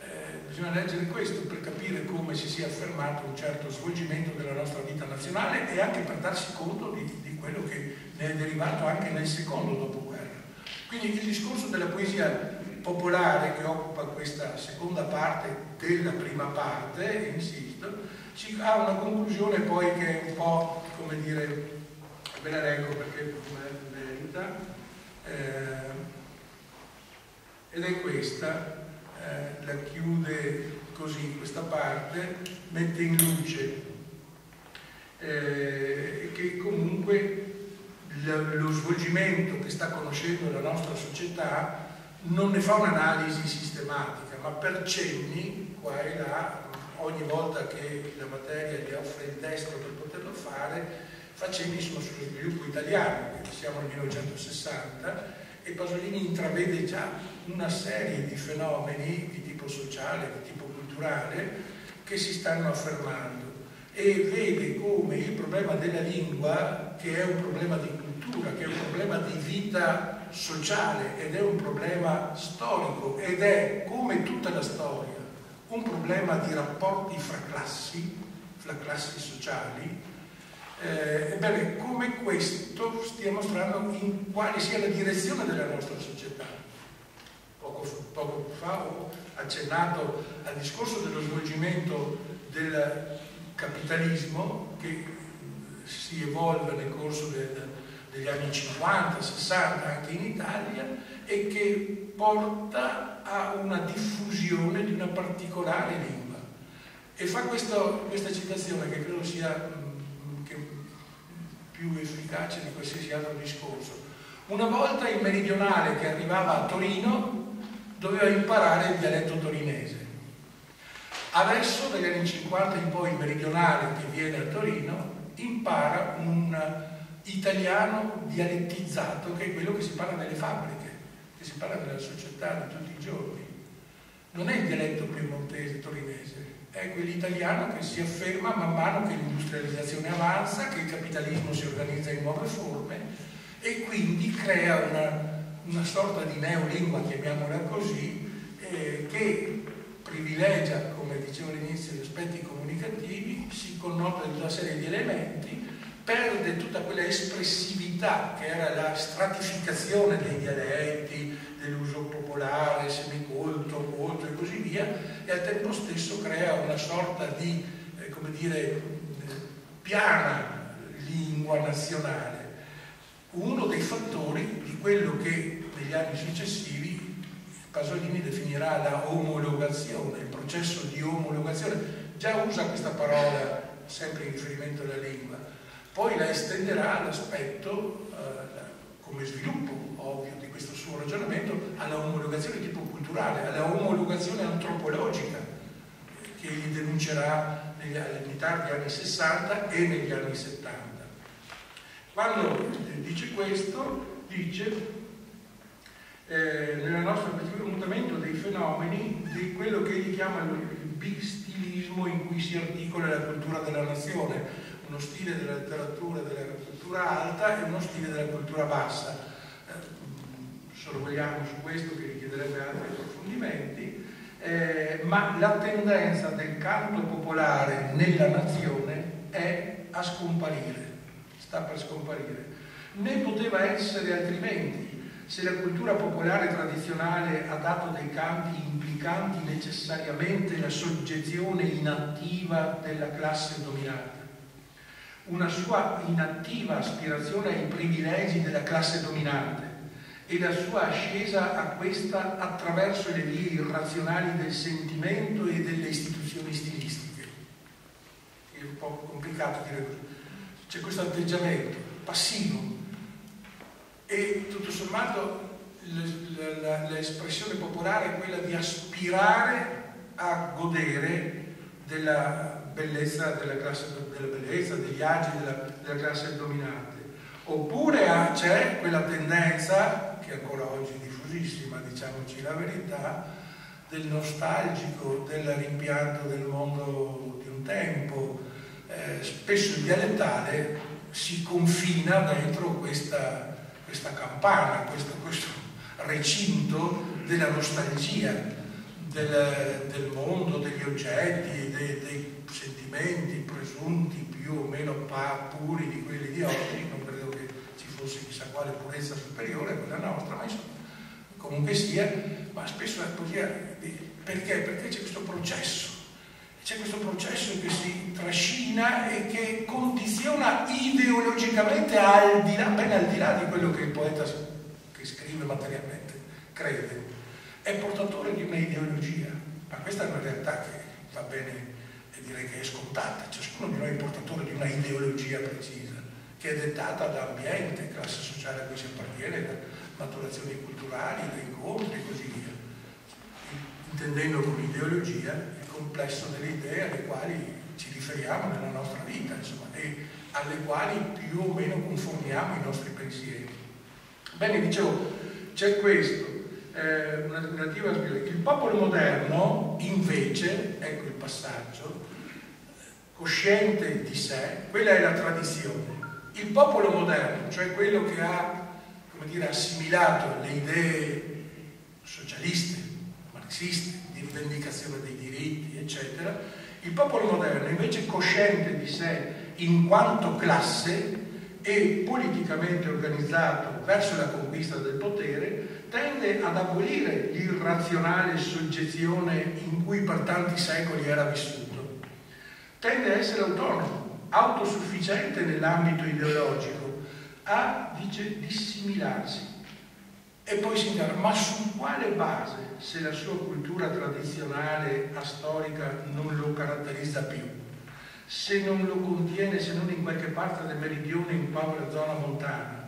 Eh, bisogna leggere questo per capire come si sia affermato un certo svolgimento della nostra vita nazionale e anche per darsi conto di, di quello che ne è derivato anche nel secondo dopoguerra. Quindi il discorso della poesia popolare che occupa questa seconda parte della prima parte, insisto, ha una conclusione poi che è un po', come dire, ve la leggo perché merita. Eh, ed è questa, eh, la chiude così questa parte, mette in luce eh, che comunque lo svolgimento che sta conoscendo la nostra società non ne fa un'analisi sistematica, ma per cenni, qua e là, ogni volta che la materia gli offre il testo per poterlo fare, fa cenni sullo sviluppo italiano, siamo nel 1960, e Pasolini intravede già una serie di fenomeni di tipo sociale, di tipo culturale, che si stanno affermando e vede come il problema della lingua, che è un problema di cultura, che è un problema di vita sociale ed è un problema storico ed è, come tutta la storia, un problema di rapporti fra classi, fra classi sociali, eh, ebbene, come questo stia mostrando in quale sia la direzione della nostra società. Poco, poco fa ho accennato al discorso dello svolgimento del capitalismo che si evolve nel corso del, degli anni 50, 60 anche in Italia e che porta a una diffusione di una particolare lingua. E fa questo, questa citazione che credo sia più efficace di qualsiasi altro discorso. Una volta il meridionale che arrivava a Torino doveva imparare il dialetto torinese. Adesso, dagli anni 50 in poi, il meridionale che viene a Torino impara un italiano dialettizzato che è quello che si parla nelle fabbriche, che si parla nella società di tutti i giorni. Non è il dialetto piemontese, torinese, è quell'italiano che si afferma man mano che l'industrializzazione avanza, che il capitalismo si organizza in nuove forme e quindi crea una, una sorta di neolingua, chiamiamola così, eh, che privilegia, come dicevo all'inizio, gli aspetti comunicativi, si connota di una serie di elementi, perde tutta quella espressività che era la stratificazione dei dialetti, dell'uso popolare, semicolto, colto e così via, e al tempo stesso crea una sorta di, eh, come dire, piana lingua nazionale, uno dei fattori di quello che negli anni successivi Pasolini definirà la omologazione, il processo di omologazione, già usa questa parola sempre in riferimento alla lingua, poi la estenderà all'aspetto, eh, come sviluppo ovvio di questo suo ragionamento, alla omologazione tipo culturale, alla omologazione antropologica che egli denuncerà negli, nei tardi anni 60 e negli anni 70. Quando dice questo, dice eh, nella nostra perspettiva un mutamento dei fenomeni di quello che egli chiama il bistilismo in cui si articola la cultura della nazione, uno stile della letteratura della cultura alta e uno stile della cultura bassa. Eh, sorvoliamo su questo che richiederebbe altri approfondimenti, eh, ma la tendenza del canto popolare nella nazione è a scomparire, sta per scomparire. Ne poteva essere altrimenti se la cultura popolare tradizionale ha dato dei campi implicanti necessariamente la soggezione inattiva della classe dominata, una sua inattiva aspirazione ai privilegi della classe dominante e la sua ascesa a questa attraverso le vie irrazionali del sentimento e delle istituzioni stilistiche. È un po' complicato dire così. C'è questo atteggiamento passivo e tutto sommato l'espressione popolare è quella di aspirare a godere della bellezza della classe, della bellezza, degli agi della, della classe dominante. Oppure c'è quella tendenza, che ancora oggi è diffusissima, diciamoci la verità, del nostalgico, del rimpianto del mondo di un tempo. Eh, spesso il dialettale si confina dentro questa questa campana, questo, questo recinto della nostalgia del, del, mondo, degli oggetti, dei, dei, sentimenti presunti più o meno puri di quelli di oggi, non credo che ci fosse chissà quale purezza superiore a quella nostra, ma insomma, comunque sia, ma spesso è così, perché? Perché c'è questo processo c'è questo processo che si trascina e che condiziona ideologicamente al di là, ben al di là di quello che il poeta che scrive materialmente crede. È portatore di un'ideologia, ma questa è una realtà che va bene direi che è scontata. Ciascuno di noi è portatore di una ideologia precisa, che è dettata dall'ambiente, classe sociale a cui si appartiene, da maturazioni culturali, da incontri e così via. Intendendo come ideologia complesso delle idee alle quali ci riferiamo nella nostra vita insomma, e alle quali più o meno conformiamo i nostri pensieri. Bene, dicevo, c'è questo, eh, un'alternativa Il popolo moderno, invece, ecco il passaggio, cosciente di sé, quella è la tradizione. Il popolo moderno, cioè quello che ha, dire, assimilato le idee socialiste, marxiste, rivendicazione dei diritti, eccetera, il popolo moderno invece cosciente di sé in quanto classe e politicamente organizzato verso la conquista del potere, tende ad abolire l'irrazionale soggezione in cui per tanti secoli era vissuto. Tende a essere autonomo, autosufficiente nell'ambito ideologico, a, dice, dissimilarsi e poi si interroga, ma su quale base, se la sua cultura tradizionale, astorica, non lo caratterizza più? Se non lo contiene, se non in qualche parte del meridione, in qualche zona montana?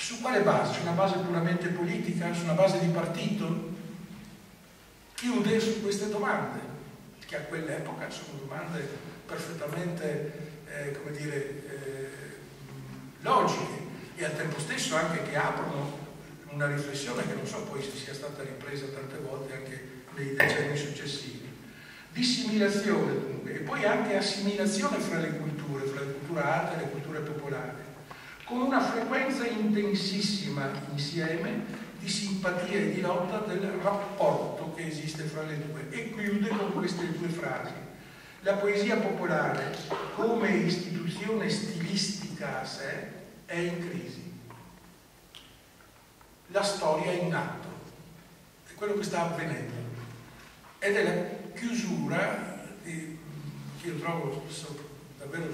Su quale base? Su una base puramente politica? Su una base di partito? Chiude su queste domande, che a quell'epoca sono domande perfettamente, eh, come dire, eh, logiche e al tempo stesso anche che aprono una riflessione che non so poi se sia stata ripresa tante volte anche nei decenni successivi. Dissimilazione dunque, e poi anche assimilazione fra le culture, fra la cultura alta e le culture popolari, con una frequenza intensissima insieme di simpatia e di lotta del rapporto che esiste fra le due. E chiude con queste due frasi. La poesia popolare, come istituzione stilistica a sé, è in crisi la storia in atto, è quello che sta avvenendo ed è la chiusura di, che io trovo davvero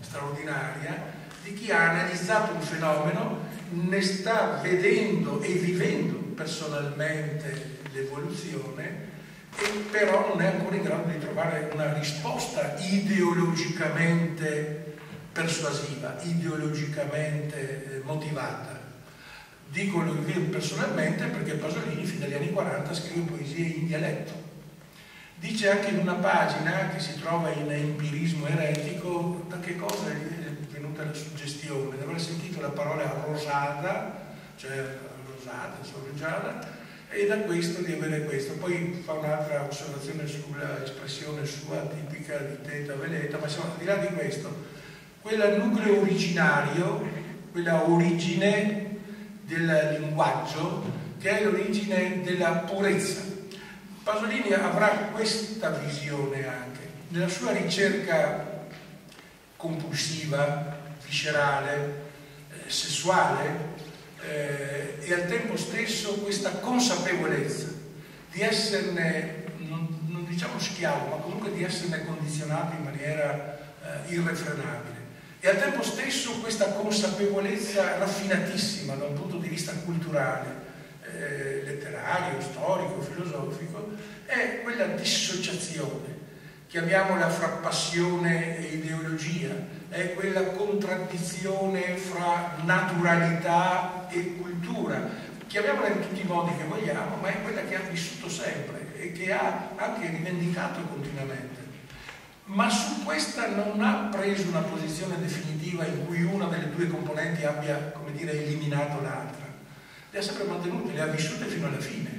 straordinaria di chi ha analizzato un fenomeno, ne sta vedendo e vivendo personalmente l'evoluzione e però non è ancora in grado di trovare una risposta ideologicamente persuasiva, ideologicamente eh, motivata. Dico lo personalmente perché Pasolini fin dagli anni 40 scrive poesie in dialetto. Dice anche in una pagina che si trova in empirismo eretico da che cosa venuta la suggestione, aver sentito la parola rosada, cioè rosata, sorreggiata, e da questo di avere questo. Poi fa un'altra osservazione sulla espressione sua tipica di teta veleta, ma insomma, al di là di questo, quel nucleo originario, quella origine del linguaggio, che è l'origine della purezza. Pasolini avrà questa visione anche nella sua ricerca compulsiva, viscerale, eh, sessuale, eh, e al tempo stesso questa consapevolezza di esserne, non, non, diciamo schiavo, ma comunque di esserne condizionato in maniera eh, irrefrenabile. E al tempo stesso questa consapevolezza raffinatissima da un punto di vista culturale, eh, letterario, storico, filosofico, è quella dissociazione, chiamiamola fra passione e ideologia, è quella contraddizione fra naturalità e cultura. Chiamiamola in tutti i modi che vogliamo, ma è quella che ha vissuto sempre e che ha anche rivendicato continuamente. Ma su questa non ha preso una posizione definitiva in cui una delle due componenti abbia, come dire, eliminato l'altra. Le ha sempre mantenute, le ha vissute fino alla fine,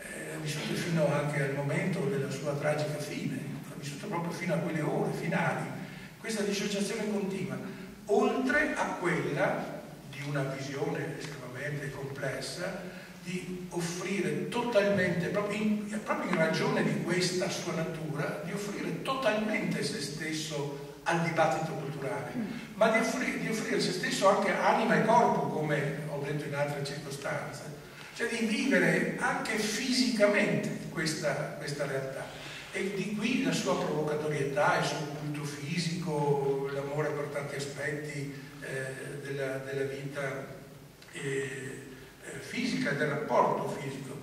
eh, le ha vissute fino anche al momento della sua tragica fine, le ha vissute proprio fino a quelle ore finali questa dissociazione continua, oltre a quella di una visione estremamente complessa, di offrire totalmente, proprio in, proprio in ragione di questa sua natura, di offrire totalmente se stesso al dibattito culturale, ma di offrire, di offrire se stesso anche anima e corpo, come ho detto in altre circostanze, cioè di vivere anche fisicamente questa, questa realtà. E di qui la sua provocatorietà, il suo culto fisico, l'amore per tanti aspetti eh, della, della, vita eh, eh, fisica, del rapporto fisico.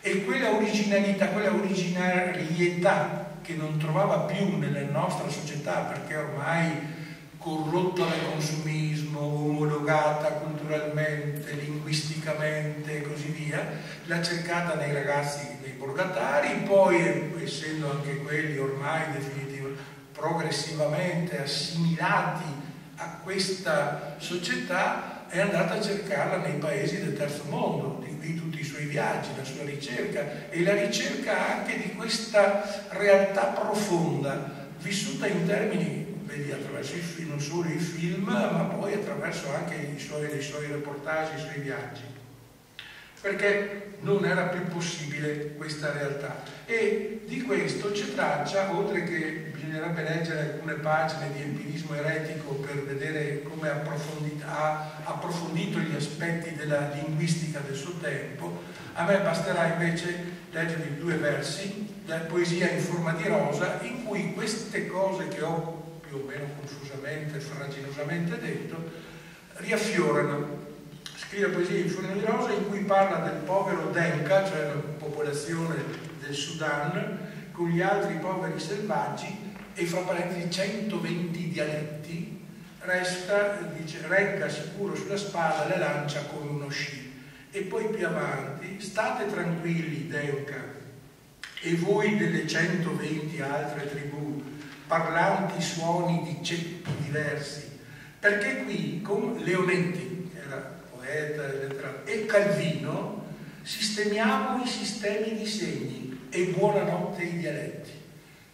E quella originalità, quella originarietà che non trovava più nella nostra società perché ormai corrotta dal consumismo, omologata culturalmente, linguisticamente e così via, l'ha cercata nei ragazzi borgatari, poi essendo anche quelli ormai progressivamente assimilati a questa società, è andata a cercarla nei paesi del terzo mondo, di qui tutti i suoi viaggi, la sua ricerca e la ricerca anche di questa realtà profonda, vissuta in termini, vedi, attraverso i film, non solo i film, ma poi attraverso anche i suoi, i suoi reportage, i suoi viaggi perché non era più possibile questa realtà. E di questo c'è traccia, oltre che bisognerebbe leggere alcune pagine di empirismo eretico per vedere come ha approfondito gli aspetti della linguistica del suo tempo, a me basterà invece leggere due versi, la poesia in forma di rosa, in cui queste cose che ho più o meno confusamente, fraginosamente detto, riaffiorano scrive poesie in Fuori di Rosa in cui parla del povero Denka, cioè la popolazione del Sudan, con gli altri poveri selvaggi e fra parentesi 120 dialetti, resta, dice, regga sicuro sulla spalla la lancia come uno sci. E poi più avanti, state tranquilli Denka, e voi delle 120 altre tribù, parlanti suoni di ceppi diversi, perché qui con Leonetti poeta, e Calvino, sistemiamo i sistemi di segni e buonanotte i dialetti.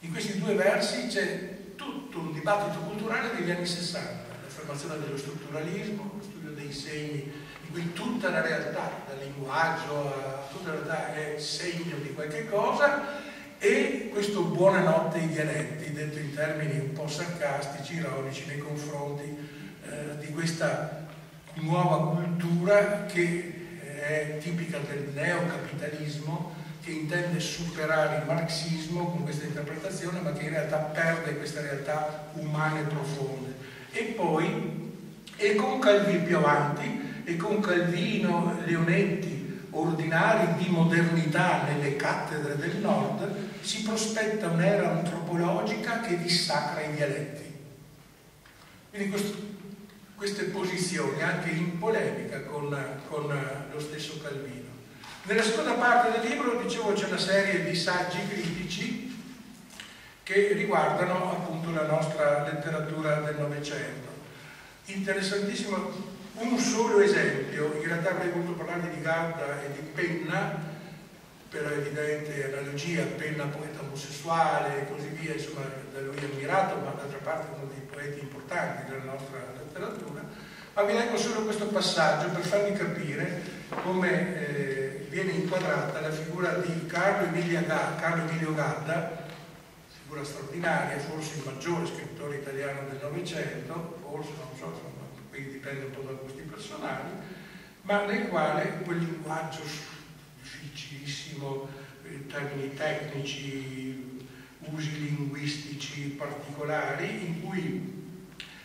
In questi due versi c'è tutto un dibattito culturale degli anni 60, l'affermazione dello strutturalismo, lo studio dei segni, in cui tutta la realtà, dal linguaggio a tutta la realtà è segno di qualche cosa, e questo buonanotte i dialetti, detto in termini un po' sarcastici, ironici nei confronti eh, di questa nuova cultura che è tipica del neocapitalismo che intende superare il marxismo con questa interpretazione ma che in realtà perde queste realtà umane profonde. E poi e con Calvino più avanti, e con Calvino, Leonetti, ordinari di modernità nelle cattedre del nord, si prospetta un'era antropologica che dissacra i dialetti. Quindi questo, queste posizioni anche in polemica con, con lo stesso Calvino. Nella seconda parte del libro, dicevo, c'è una serie di saggi critici che riguardano appunto la nostra letteratura del Novecento. Interessantissimo, un solo esempio, in realtà avrei voluto parlare di Gadda e di Penna, per evidente analogia, Penna poeta omosessuale e così via, insomma da lui ammirato, ma d'altra parte uno dei poeti importanti della nostra letteratura, ma vi leggo solo questo passaggio per farvi capire come eh, viene inquadrata la figura di Carlo, Emilia, Carlo Emilio Gadda, figura straordinaria, forse il maggiore scrittore italiano del Novecento, forse, non so, quindi dipende un po' da gusti personali, ma nel quale quel linguaggio difficilissimo, eh, termini tecnici, usi linguistici particolari, in cui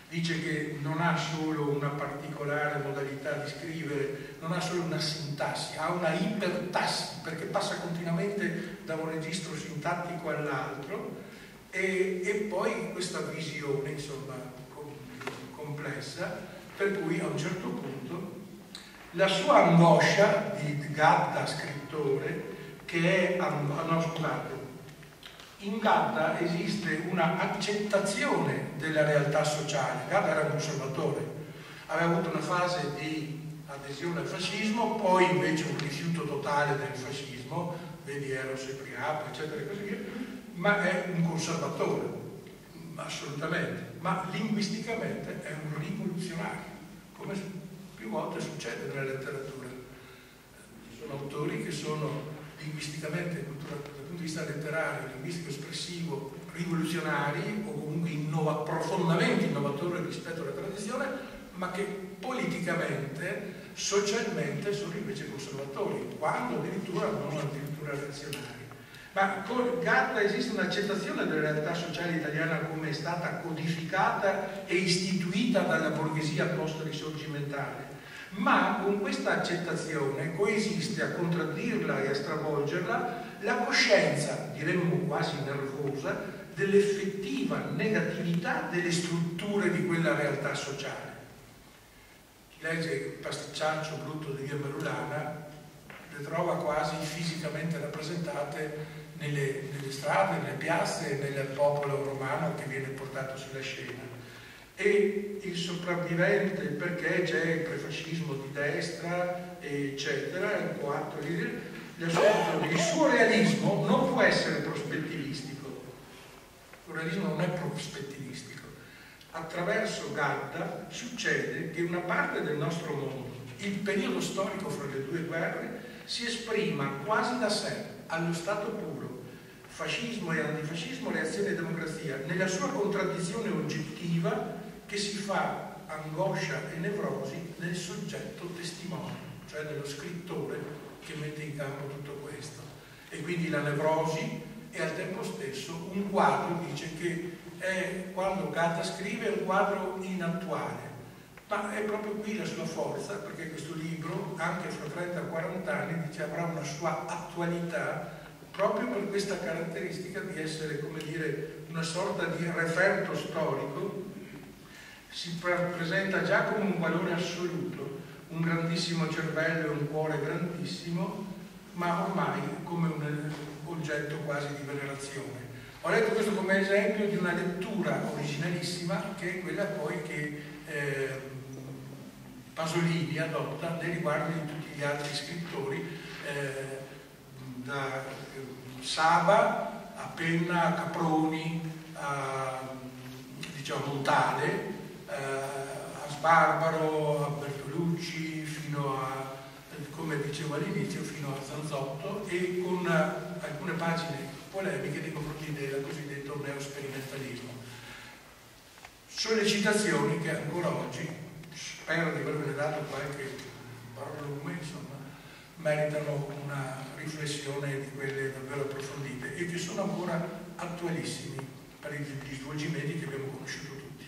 dice che non ha solo una particolare modalità di scrivere, non ha solo una sintassi, ha una ipertassi, perché passa continuamente da un registro sintattico all'altro e, e, poi questa visione, insomma, complessa, per cui a un certo punto la sua angoscia di Gatta, scrittore, che è, no scusate, in Gadda esiste una accettazione della realtà sociale. Gadda era un conservatore, aveva avuto una fase di adesione al fascismo, poi invece un rifiuto totale del fascismo, vedi Eros e Priapo, eccetera e così via, ma è un conservatore, assolutamente, ma linguisticamente è un rivoluzionario, come più volte succede nella letteratura. Ci sono autori che sono linguisticamente, dal punto di vista letterario, linguistico espressivo, rivoluzionari o comunque innova, profondamente innovatori rispetto alla tradizione, ma che politicamente, socialmente sono invece conservatori, quando addirittura non addirittura reazionari. Ma con Gatta esiste un'accettazione della realtà sociale italiana come è stata codificata e istituita dalla borghesia post-risorgimentale ma con questa accettazione coesiste a contraddirla e a stravolgerla la coscienza, diremmo quasi nervosa, dell'effettiva negatività delle strutture di quella realtà sociale. Chi legge il pasticciaccio brutto di Via Merulana le trova quasi fisicamente rappresentate nelle, nelle strade, nelle piazze e nel popolo romano che viene portato sulla scena e il sopravvivente perché c'è il prefascismo di destra, eccetera, il quattro, il suo realismo non può essere prospettivistico, il realismo non è prospettivistico. Attraverso Gadda succede che una parte del nostro mondo, il periodo storico fra le due guerre, si esprima quasi da sé, allo stato puro, fascismo e antifascismo, reazione e democrazia, nella sua contraddizione oggettiva che si fa angoscia e nevrosi nel soggetto testimone, cioè nello scrittore che mette in campo tutto questo. E quindi la nevrosi è al tempo stesso un quadro, dice che è, quando Gata scrive, è un quadro inattuale, ma è proprio qui la sua forza, perché questo libro, anche fra 30 e 40 anni, dice, avrà una sua attualità proprio per questa caratteristica di essere, come dire, una sorta di referto storico si presenta già come un valore assoluto, un grandissimo cervello e un cuore grandissimo, ma ormai come un oggetto quasi di venerazione. Ho letto questo come esempio di una lettura originalissima che è quella poi che eh, Pasolini adotta nei riguardi di tutti gli altri scrittori, eh, da eh, Saba a Penna, a Caproni, a diciamo, Montale, eh, a Sbarbaro, a Bertolucci, fino a, come dicevo all'inizio, fino a Zanzotto e con alcune pagine polemiche nei confronti del cosiddetto neosperimentalismo. Sollecitazioni che ancora oggi, spero di avervene dato qualche barlume, insomma, meritano una riflessione di quelle davvero approfondite e che sono ancora attualissimi per gli svolgimenti che abbiamo conosciuto tutti.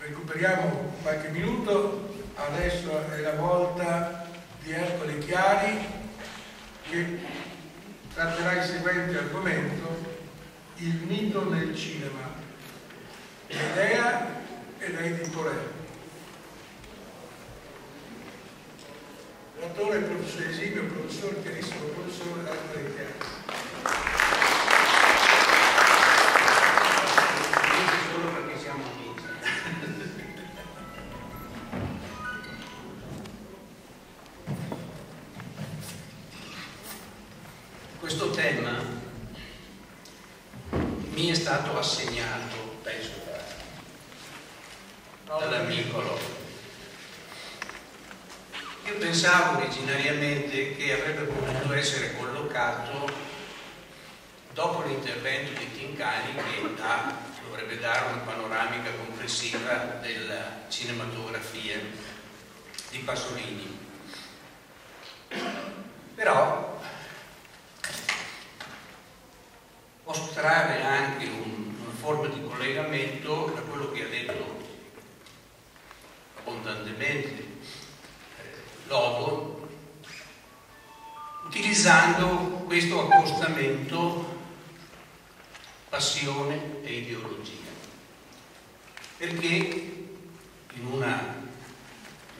Recuperiamo qualche minuto, adesso è la volta di Ercole Chiari che tratterà il seguente argomento, il mito nel cinema, l'idea e l'editore. L'autore è il professore esimio, professore, carissimo professore Ercole Chiari. questo assegnato, penso, dall'amico Lotto. Io pensavo originariamente che avrebbe potuto essere collocato dopo l'intervento di Tincani che da, dovrebbe dare una panoramica complessiva della cinematografia di Pasolini. Però mostrare anche un, forma di collegamento da quello che ha detto abbondantemente eh, Lodo, utilizzando questo accostamento passione e ideologia. Perché in, una,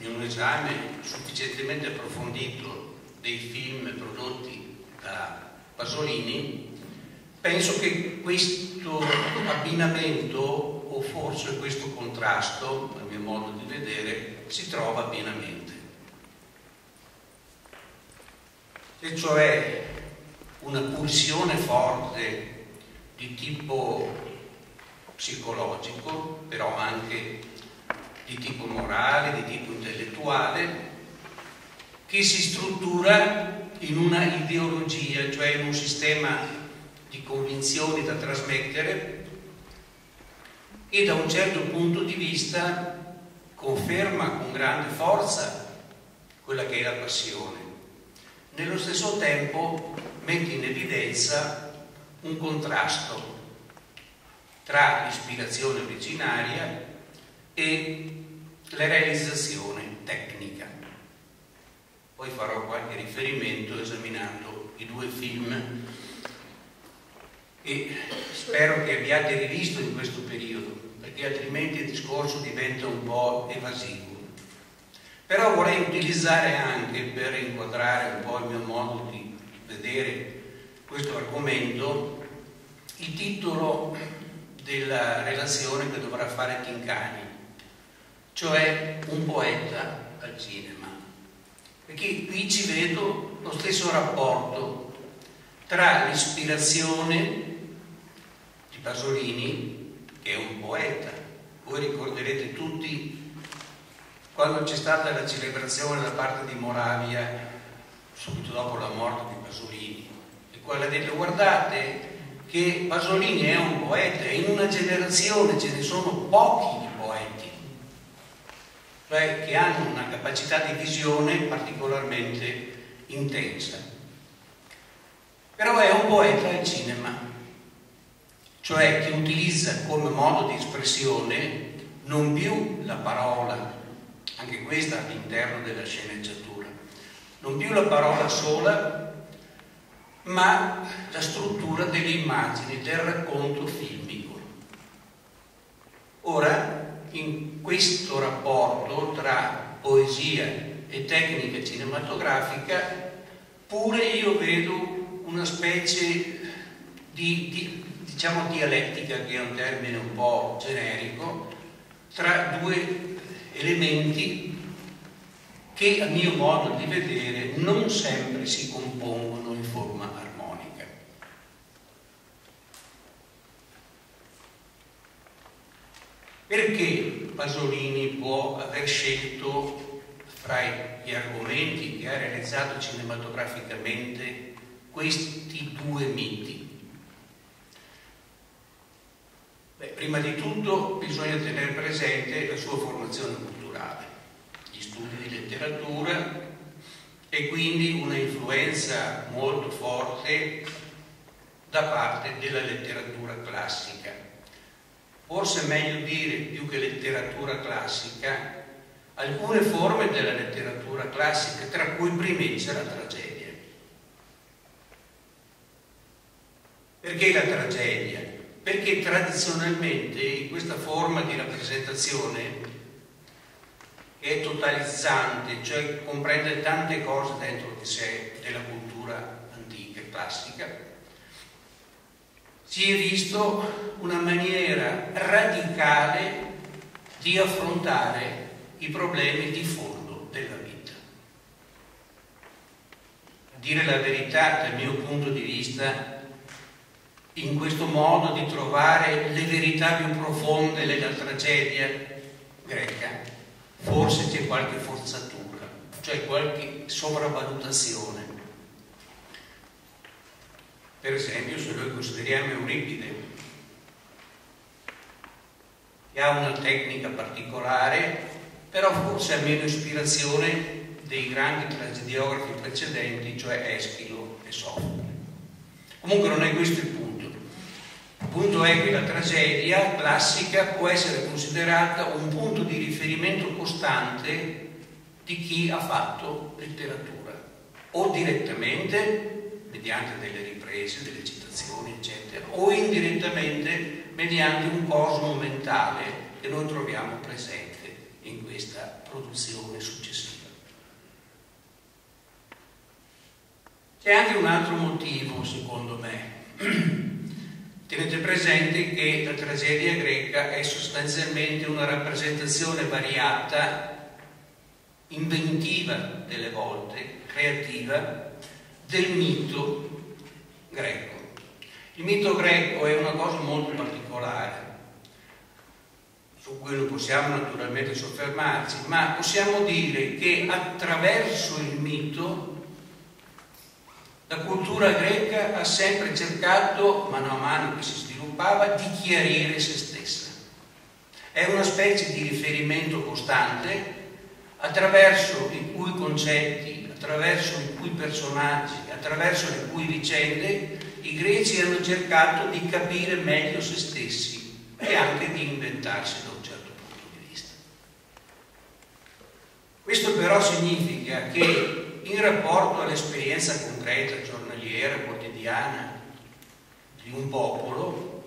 in un esame sufficientemente approfondito dei film prodotti da Pasolini, Penso che questo abbinamento, o forse questo contrasto, a mio modo di vedere, si trova pienamente. E cioè una pulsione forte di tipo psicologico, però anche di tipo morale, di tipo intellettuale, che si struttura in una ideologia, cioè in un sistema di convinzioni da trasmettere e da un certo punto di vista conferma con grande forza quella che è la passione. Nello stesso tempo mette in evidenza un contrasto tra l'ispirazione originaria e la realizzazione tecnica. Poi farò qualche riferimento esaminando i due film e spero che abbiate rivisto in questo periodo, perché altrimenti il discorso diventa un po' evasivo. Però vorrei utilizzare anche per inquadrare un po' il mio modo di vedere questo argomento il titolo della relazione che dovrà fare Tincani, cioè un poeta al cinema. Perché qui ci vedo lo stesso rapporto tra l'ispirazione Pasolini, che è un poeta. Voi ricorderete tutti quando c'è stata la celebrazione da parte di Moravia, subito dopo la morte di Pasolini, e quella ha detto guardate che Pasolini è un poeta e in una generazione ce ne sono pochi di poeti, cioè che hanno una capacità di visione particolarmente intensa. Però è un poeta al cinema cioè che utilizza come modo di espressione non più la parola, anche questa all'interno della sceneggiatura, non più la parola sola, ma la struttura delle immagini, del racconto filmico. Ora, in questo rapporto tra poesia e tecnica cinematografica, pure io vedo una specie di, di diciamo dialettica, che è un termine un po' generico, tra due elementi che a mio modo di vedere non sempre si compongono in forma armonica. Perché Pasolini può aver scelto fra gli argomenti che ha realizzato cinematograficamente questi due miti? Beh, prima di tutto bisogna tenere presente la sua formazione culturale, gli studi di letteratura e quindi una influenza molto forte da parte della letteratura classica. forse è meglio dire più che letteratura classica, alcune forme della letteratura classica, tra cui primeggia la tragedia. Perché la tragedia? Perché tradizionalmente questa forma di rappresentazione che è totalizzante, cioè comprende tante cose dentro di sé della cultura antica e classica, si è visto una maniera radicale di affrontare i problemi di fondo della vita. A dire la verità, dal mio punto di vista, in questo modo di trovare le verità più profonde della tragedia greca, forse c'è qualche forzatura, cioè qualche sopravvalutazione. Per esempio, se noi consideriamo Euripide, che ha una tecnica particolare, però forse ha meno ispirazione dei grandi tragediografi precedenti, cioè Eschilo e Sofocle. Comunque non è questo il punto. Punto è che la tragedia classica può essere considerata un punto di riferimento costante di chi ha fatto letteratura, o direttamente, mediante delle riprese, delle citazioni, eccetera, o indirettamente mediante un cosmo mentale che noi troviamo presente in questa produzione successiva. C'è anche un altro motivo, secondo me. [clears throat] Tenete presente che la tragedia greca è sostanzialmente una rappresentazione variata, inventiva delle volte, creativa, del mito greco. Il mito greco è una cosa molto particolare, su cui non possiamo naturalmente soffermarci, ma possiamo dire che attraverso il mito la cultura greca ha sempre cercato, mano a mano che si sviluppava, di chiarire se stessa. È una specie di riferimento costante attraverso i cui concetti, attraverso i cui personaggi, attraverso le cui vicende i greci hanno cercato di capire meglio se stessi e anche di inventarsi da un certo punto di vista. Questo però significa che in rapporto all'esperienza concreta, giornaliera, quotidiana di un popolo,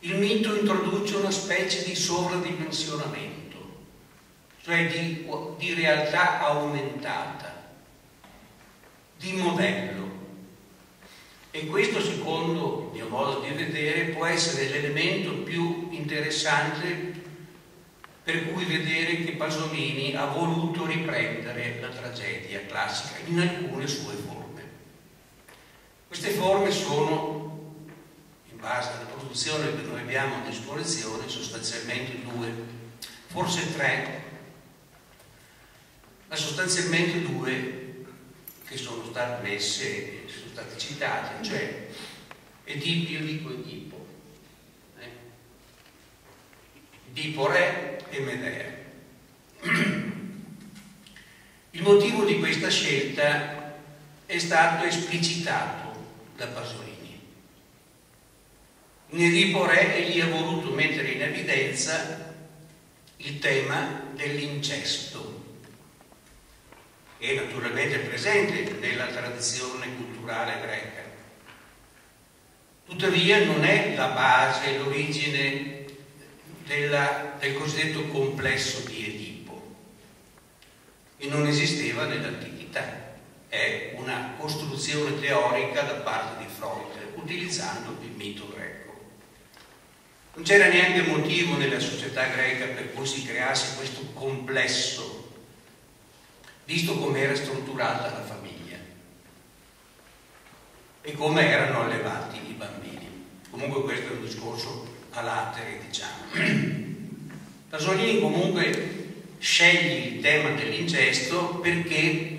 il mito introduce una specie di sovradimensionamento, cioè di, di realtà aumentata, di modello. E questo, secondo il mio modo di vedere, può essere l'elemento più interessante per cui vedere che Pasolini ha voluto riprendere la tragedia classica in alcune sue forme. Queste forme sono, in base alla produzione che noi abbiamo a disposizione, sostanzialmente due, forse tre, ma sostanzialmente due che sono state messe, sono state citate, cioè Edipo, io dico Edipo, eh? Edipo re e Medea. Il motivo di questa scelta è stato esplicitato da Pasolini. In Edipo Re egli ha voluto mettere in evidenza il tema dell'incesto, che è naturalmente presente nella tradizione culturale greca. Tuttavia non è la base, l'origine della, del cosiddetto complesso di Edipo, che non esisteva nell'antichità. È una costruzione teorica da parte di Freud, utilizzando il mito greco. Non c'era neanche motivo nella società greca per cui si creasse questo complesso, visto come era strutturata la famiglia e come erano allevati i bambini. Comunque questo è un discorso a latere, diciamo. Pasolini comunque sceglie il tema dell'incesto perché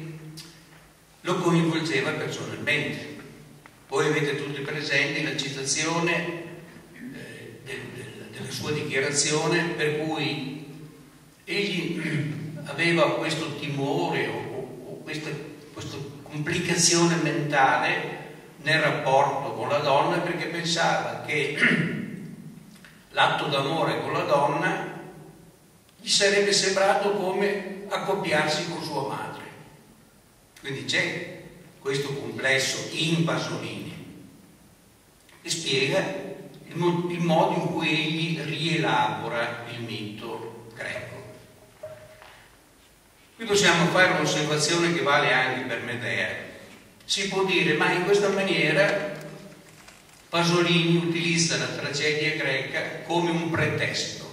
lo coinvolgeva personalmente. Voi avete tutti presenti la citazione eh, del, del, della sua dichiarazione per cui egli [clears throat] aveva questo timore o, o questa, questa complicazione mentale nel rapporto con la donna perché pensava che [clears throat] l'atto d'amore con la donna, gli sarebbe sembrato come accoppiarsi con sua madre. Quindi c'è questo complesso in Pasolini e spiega il, il modo in cui egli rielabora il mito greco. Qui possiamo fare un'osservazione che vale anche per Medea. Si può dire, ma in questa maniera Pasolini utilizza la tragedia greca come un pretesto,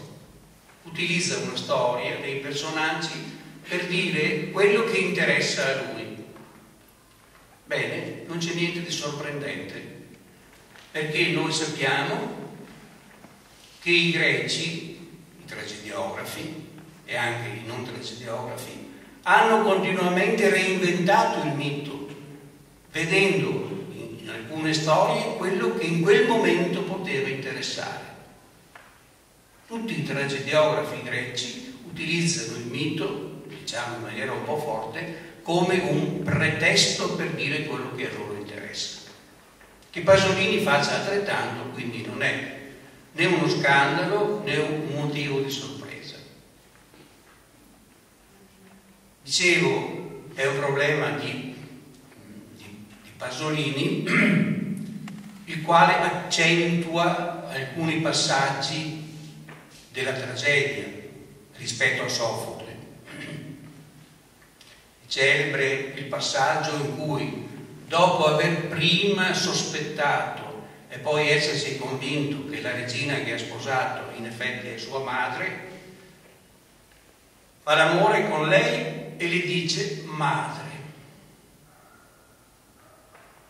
utilizza una storia, dei personaggi per dire quello che interessa a lui. Bene, non c'è niente di sorprendente, perché noi sappiamo che i greci, i tragediografi e anche i non tragediografi, hanno continuamente reinventato il mito, vedendo in alcune storie quello che in quel momento poteva interessare. Tutti i tragediografi greci utilizzano il mito, diciamo in maniera un po' forte, come un pretesto per dire quello che a loro interessa. Che Pasolini faccia altrettanto, quindi non è né uno scandalo né un motivo di sorpresa. Dicevo, è un problema di Pasolini, [clears throat] il quale accentua alcuni passaggi della tragedia rispetto a Sofocle. [clears throat] Celebre il passaggio in cui, dopo aver prima sospettato e poi essersi convinto che la regina che ha sposato in effetti è sua madre, fa l'amore con lei e le dice madre.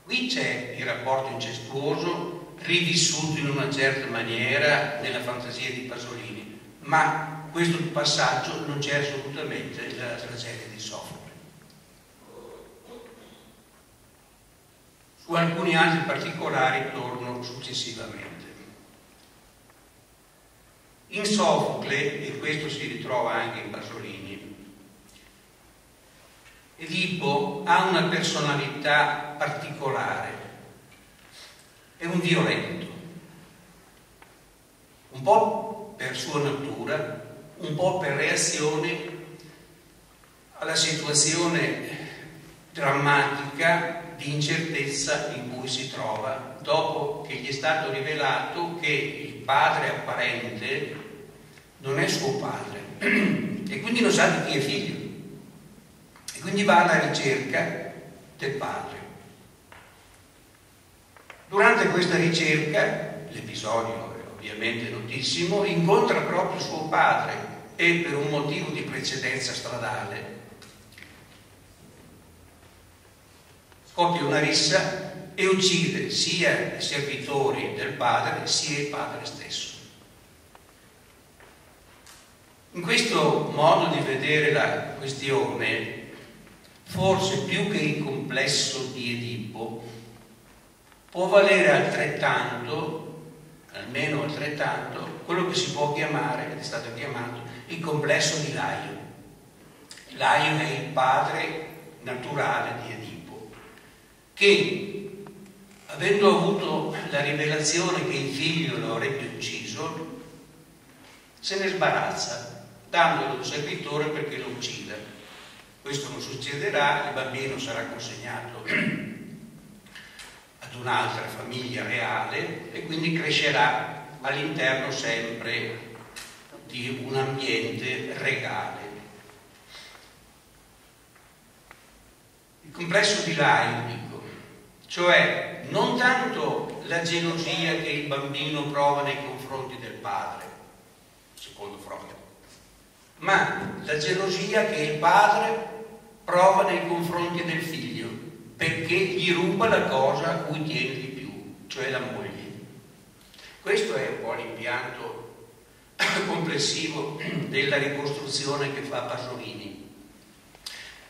Qui c'è il rapporto incestuoso rivissuto in una certa maniera nella fantasia di Pasolini, ma questo passaggio non c'è assolutamente nella tragedia di Sofocle. Su alcuni altri particolari torno successivamente. In Sofocle, e questo si ritrova anche in Pasolini, Edipo ha una personalità particolare, è un violento, un po' per sua natura, un po' per reazione alla situazione drammatica di incertezza in cui si trova. Dopo che gli è stato rivelato che il padre apparente non è suo padre [clears throat] e quindi non sa di chi è figlio e quindi va alla ricerca del padre. Durante questa ricerca, l'episodio è ovviamente notissimo, incontra proprio suo padre e per un motivo di precedenza stradale scoppia una rissa e uccide sia i servitori del padre sia il padre stesso. In questo modo di vedere la questione, forse più che il complesso di Edipo, può valere altrettanto, almeno altrettanto, quello che si può chiamare, ed è stato chiamato, il complesso di Laio. Laio è il padre naturale di Edipo, che avendo avuto la rivelazione che il figlio lo avrebbe ucciso, se ne sbarazza dandolo un servitore perché lo uccida. Questo non succederà, il bambino sarà consegnato ad un'altra famiglia reale e quindi crescerà all'interno sempre di un ambiente regale. Il complesso di laico, cioè non tanto la gelosia che il bambino prova nei confronti del padre, secondo Freud, ma la gelosia che il padre prova nei confronti del figlio, perché gli ruba la cosa a cui tiene di più, cioè la moglie. Questo è un po' l'impianto [coughs] complessivo della ricostruzione che fa Pasolini.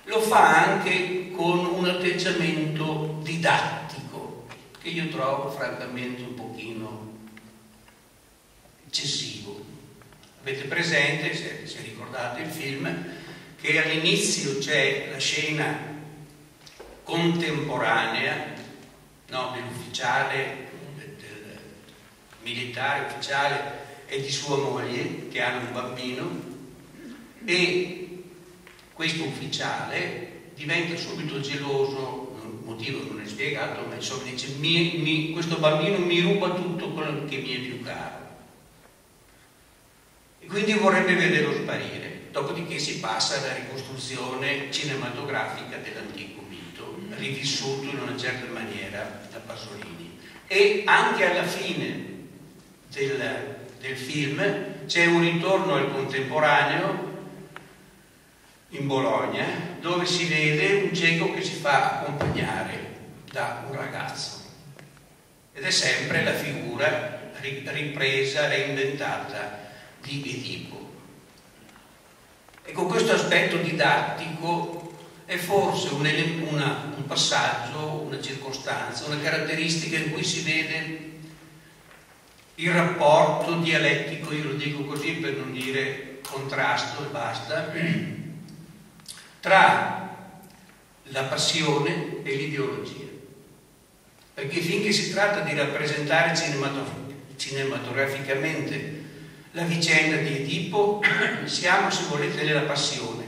Lo fa anche con un atteggiamento didattico, che io trovo francamente un pochino eccessivo. Avete presente, se, se ricordate il film, che all'inizio c'è la scena contemporanea no, dell'ufficiale, del, del militare ufficiale e di sua moglie che hanno un bambino e questo ufficiale diventa subito geloso, motivo non è spiegato, ma insomma dice mi, mi, questo bambino mi ruba tutto quello che mi è più caro. E quindi vorrebbe vederlo sparire, dopodiché si passa alla ricostruzione cinematografica dell'antico mito, rivissuto in una certa maniera da Pasolini. E anche alla fine del, del film c'è un ritorno al contemporaneo in Bologna dove si vede un cieco che si fa accompagnare da un ragazzo ed è sempre la figura ripresa, reinventata di Edipo. E con questo aspetto didattico è forse un, una, un passaggio, una circostanza, una caratteristica in cui si vede il rapporto dialettico, io lo dico così per non dire contrasto e basta, [clears throat] tra la passione e l'ideologia. Perché finché si tratta di rappresentare cinematograficamente la vicenda di Edipo, [clears throat] siamo, se volete, nella passione.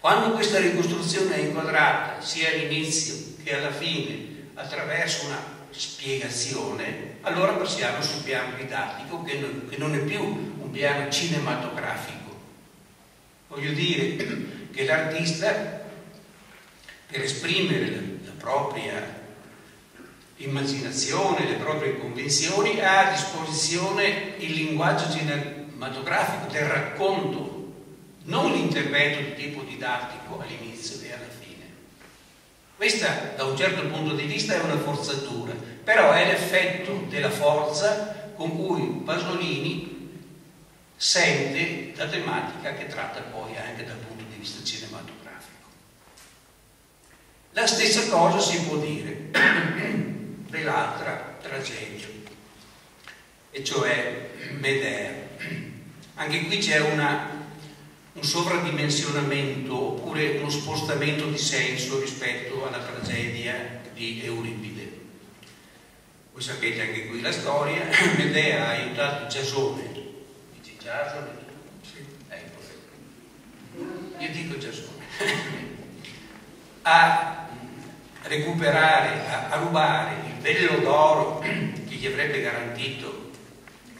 Quando questa ricostruzione è inquadrata, sia all'inizio che alla fine, attraverso una spiegazione, allora passiamo sul piano didattico che non, che non è più un piano cinematografico. Voglio dire [clears throat] che l'artista, per esprimere la, la propria immaginazione, le proprie convinzioni, ha a disposizione il linguaggio cinematografico del racconto, non l'intervento di tipo didattico all'inizio e alla fine. Questa, da un certo punto di vista, è una forzatura, però è l'effetto della forza con cui Pasolini sente la tematica che tratta poi anche dal punto di vista cinematografico. La stessa cosa si può dire dell'altra tragedia, e cioè Medea. Anche qui c'è un sovradimensionamento oppure uno spostamento di senso rispetto alla tragedia di Euripide. Voi sapete anche qui la storia, [coughs] Medea ha aiutato Giasone, dici Giasone? Ecco. Io dico Giasone, [laughs] a recuperare, a, a rubare il vello d'oro che gli avrebbe garantito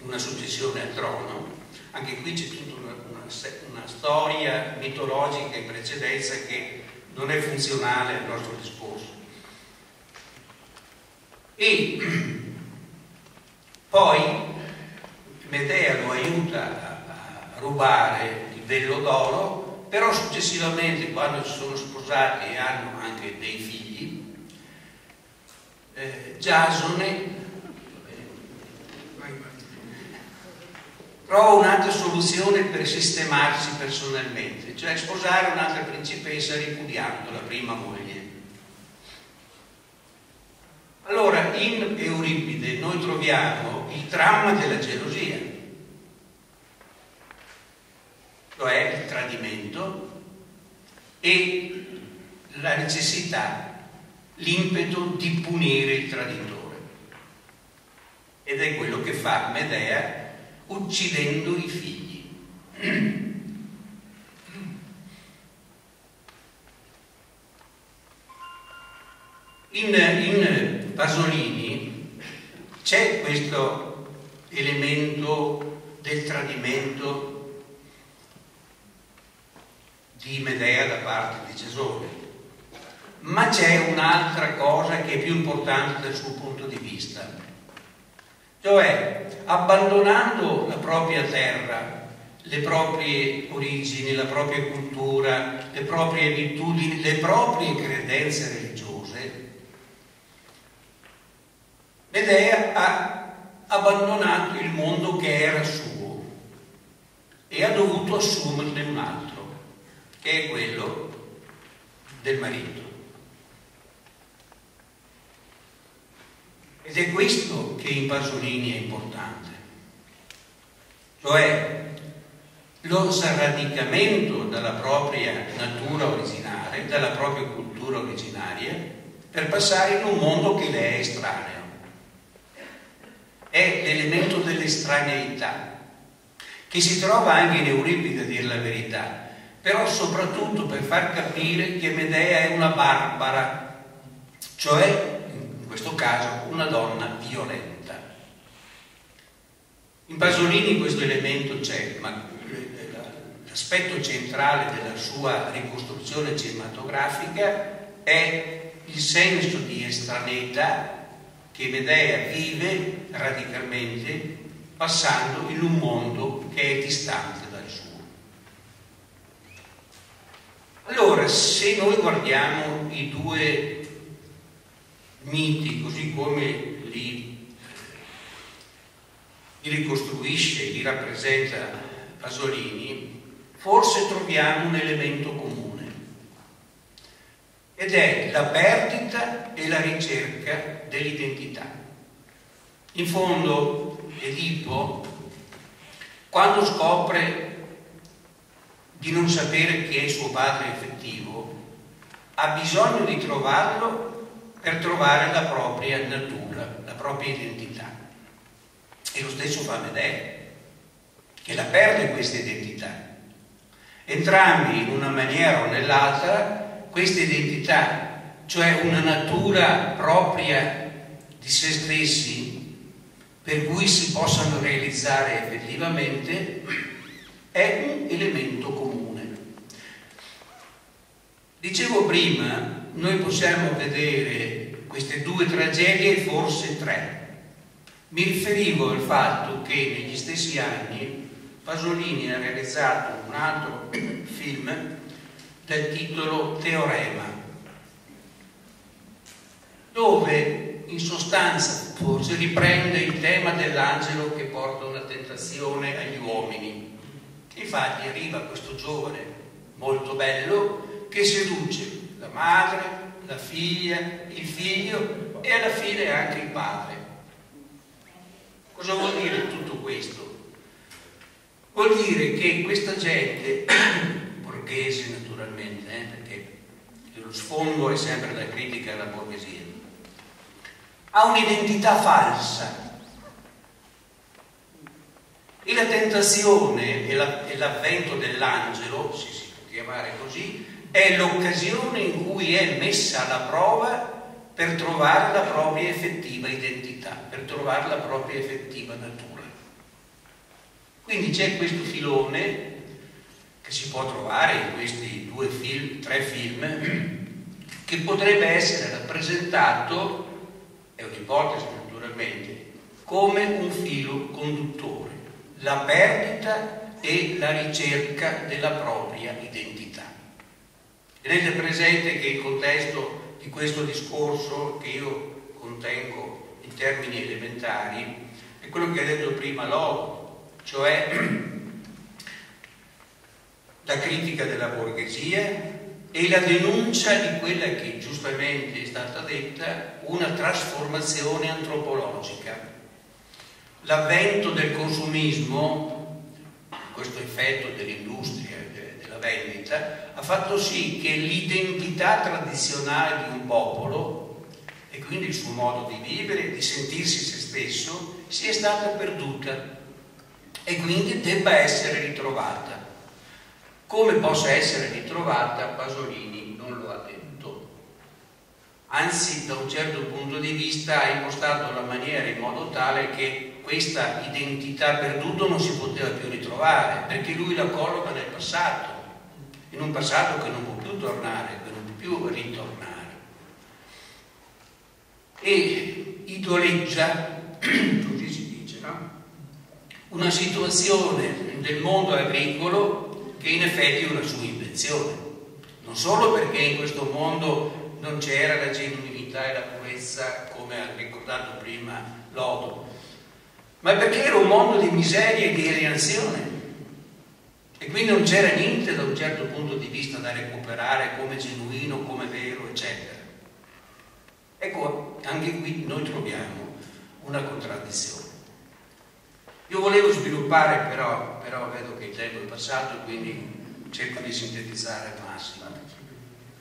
una successione al trono, anche qui c'è tutto una storia mitologica in precedenza che non è funzionale al nostro discorso. E [clears throat] poi Medea lo aiuta a rubare il vello d'oro, però successivamente quando si sono sposati e hanno anche dei figli, eh, Giasone trova un'altra soluzione per sistemarsi personalmente, cioè sposare un'altra principessa ripudiando la prima moglie. Allora, in Euripide noi troviamo il dramma della gelosia, cioè il tradimento e la necessità, l'impeto di punire il traditore. Ed è quello che fa Medea uccidendo i figli. In, in Pasolini c'è questo elemento del tradimento di Medea da parte di Cesone, ma c'è un'altra cosa che è più importante dal suo punto di vista, cioè abbandonando la propria terra, le proprie origini, la propria cultura, le proprie abitudini, le proprie credenze religiose, Medea ha abbandonato il mondo che era suo e ha dovuto assumerne un altro, che è quello del marito. Ed è questo che in Pasolini è importante, cioè lo sradicamento dalla propria natura originale, dalla propria cultura originaria, per passare in un mondo che le è estraneo. è l'elemento dell'estraneità, che si trova anche in Euripide a dire la verità, però soprattutto per far capire che Medea è una barbara, cioè questo caso una donna violenta. In Pasolini questo elemento c'è, ma l'aspetto centrale della sua ricostruzione cinematografica è il senso di estraneità che Medea vive radicalmente passando in un mondo che è distante dal suo. Allora, se noi guardiamo i due miti così come li, li ricostruisce, li rappresenta Pasolini, forse troviamo un elemento comune ed è la perdita e la ricerca dell'identità. In fondo, Edipo, quando scopre di non sapere chi è suo padre effettivo, ha bisogno di trovarlo per trovare la propria natura, la propria identità. E lo stesso fa Medea, che la perde questa identità. Entrambi, in una maniera o nell'altra, questa identità, cioè una natura propria di se stessi, per cui si possano realizzare effettivamente, è un elemento comune. Dicevo prima, noi possiamo vedere queste due tragedie, forse tre. Mi riferivo al fatto che negli stessi anni Pasolini ha realizzato un altro film del titolo Teorema, dove in sostanza forse riprende il tema dell'angelo che porta una tentazione agli uomini. Infatti arriva questo giovane molto bello che seduce la madre, la figlia, il figlio e alla fine anche il padre. Cosa vuol dire tutto questo? Vuol dire che questa gente [clears throat] borghese naturalmente, eh, perché lo sfondo è sempre la critica alla borghesia, ha un'identità falsa. E la tentazione e, la, l'avvento dell'angelo, se si può chiamare così, è l'occasione in cui è messa alla prova per trovare la propria effettiva identità, per trovare la propria effettiva natura. Quindi c'è questo filone che si può trovare in questi due film, tre film, che potrebbe essere rappresentato, è un'ipotesi naturalmente, come un filo conduttore, la perdita e la ricerca della propria identità. Tenete presente che il contesto di questo discorso che io contengo in termini elementari è quello che ha detto prima Logo, cioè [clears throat] la critica della borghesia e la denuncia di quella che giustamente è stata detta una trasformazione antropologica. L'avvento del consumismo, questo effetto dell'industria vendita, ha fatto sì che l'identità tradizionale di un popolo e quindi il suo modo di vivere, di sentirsi se stesso, sia stata perduta e quindi debba essere ritrovata. Come possa essere ritrovata, Pasolini non lo ha detto. Anzi, da un certo punto di vista ha impostato la maniera in modo tale che questa identità perduta non si poteva più ritrovare, perché lui la colloca nel passato, in un passato che non può più tornare, che non può più ritornare. E idoleggia, [clears throat] così si dice, no? una situazione del mondo agricolo che in effetti è una sua invenzione. Non solo perché in questo mondo non c'era la genuinità e la purezza, come ha ricordato prima Lodo, ma perché era un mondo di miseria e di alienazione. E quindi non c'era niente da un certo punto di vista da recuperare come genuino, come vero, eccetera. Ecco, anche qui noi troviamo una contraddizione. Io volevo sviluppare però, però vedo che il tempo è passato quindi cerco di sintetizzare al massimo.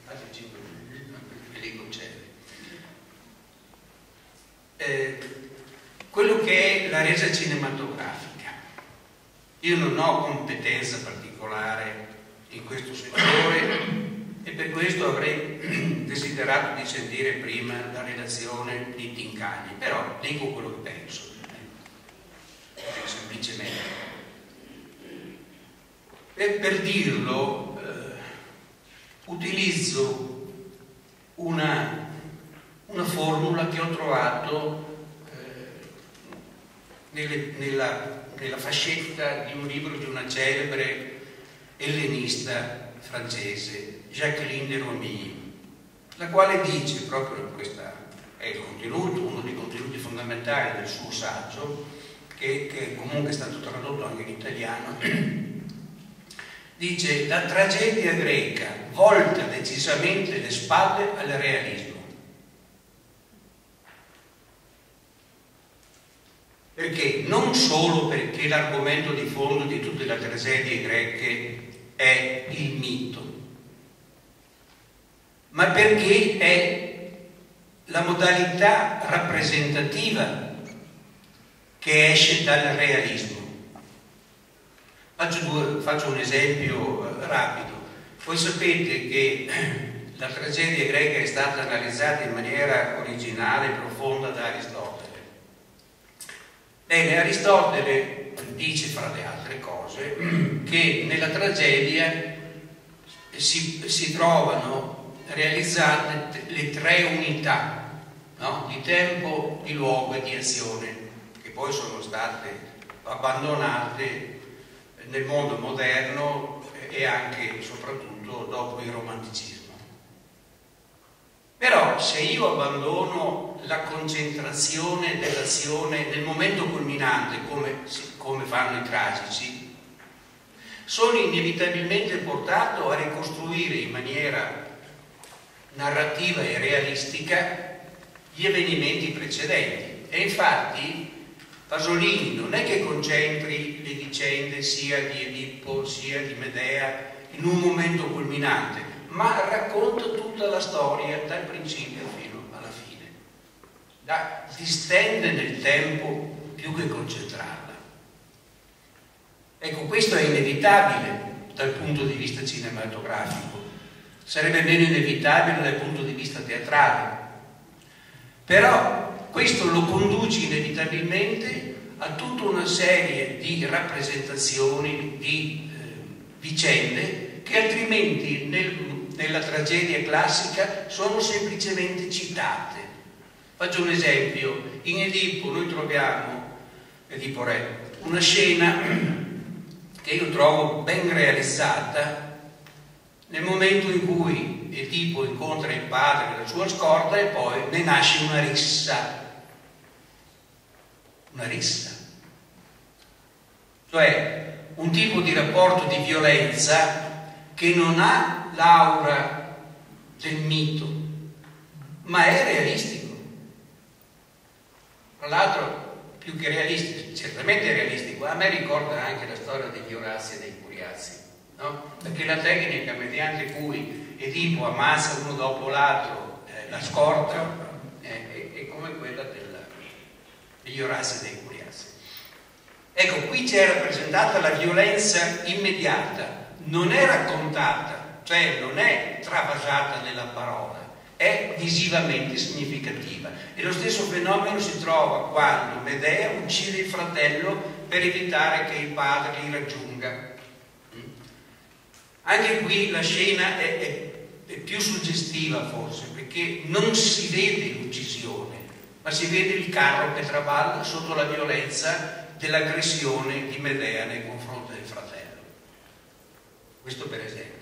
Altri 5 minuti, e li concede. Eh, quello che è la resa cinematografica. Io non ho competenza particolare in questo settore e per questo avrei [clears throat] desiderato di sentire prima la relazione di Tincagli, però dico quello che penso, eh, semplicemente. E per dirlo eh, utilizzo una, una, formula che ho trovato eh, nelle, nella, nella fascetta di un libro di una celebre ellenista francese, Jacqueline de Romilly, la quale dice proprio questa è il contenuto, uno dei contenuti fondamentali del suo saggio, che, che comunque è stato tradotto anche in italiano, [clears throat] dice la tragedia greca volta decisamente le spalle al realismo. Perché? Non solo perché l'argomento di fondo di tutte le tragedie greche è il mito, ma perché è la modalità rappresentativa che esce dal realismo. Faccio, due, faccio un esempio eh, rapido. Voi sapete che [clears throat] la tragedia greca è stata analizzata in maniera originale e profonda da Aristotele. Bene, Aristotele dice fra le altre cose [clears throat] che nella tragedia si, si trovano realizzate le tre unità no? di tempo, di luogo e di azione che poi sono state abbandonate nel mondo moderno e anche e soprattutto dopo il romanticismo. Però se io abbandono la concentrazione dell'azione nel momento culminante, come, come fanno i tragici, sono inevitabilmente portato a ricostruire in maniera narrativa e realistica gli avvenimenti precedenti. E infatti Pasolini non è che concentri le vicende sia di Edippo sia di Medea in un momento culminante, ma racconta tutta la storia dal principio fino alla fine. Da distende nel tempo più che concentrarla. Ecco, questo è inevitabile dal punto di vista cinematografico, sarebbe meno inevitabile dal punto di vista teatrale. Però questo lo conduce inevitabilmente a tutta una serie di rappresentazioni, di eh, vicende che altrimenti nel nella tragedia classica sono semplicemente citate. Faccio un esempio, in Edipo noi troviamo, Edipo Re, una scena che io trovo ben realizzata nel momento in cui Edipo incontra il padre e la sua scorta e poi ne nasce una rissa. Una rissa. Cioè un tipo di rapporto di violenza che non ha l'aura del mito, ma è realistico. Tra l'altro, più che realistico, certamente realistico, a me ricorda anche la storia degli Orazzi e dei Curiazzi, no? Perché la tecnica mediante cui Edipo ammazza uno dopo l'altro eh, la scorta eh, è, è, come quella del, degli Orazzi e dei Curiazzi. Ecco, qui c'è rappresentata la violenza immediata, non è raccontata cioè non è travasata nella parola, è visivamente significativa. E lo stesso fenomeno si trova quando Medea uccide il fratello per evitare che il padre li raggiunga. Anche qui la scena è, è, è più suggestiva forse, perché non si vede l'uccisione, ma si vede il carro che traballa sotto la violenza dell'aggressione di Medea nei confronti del fratello. Questo per esempio.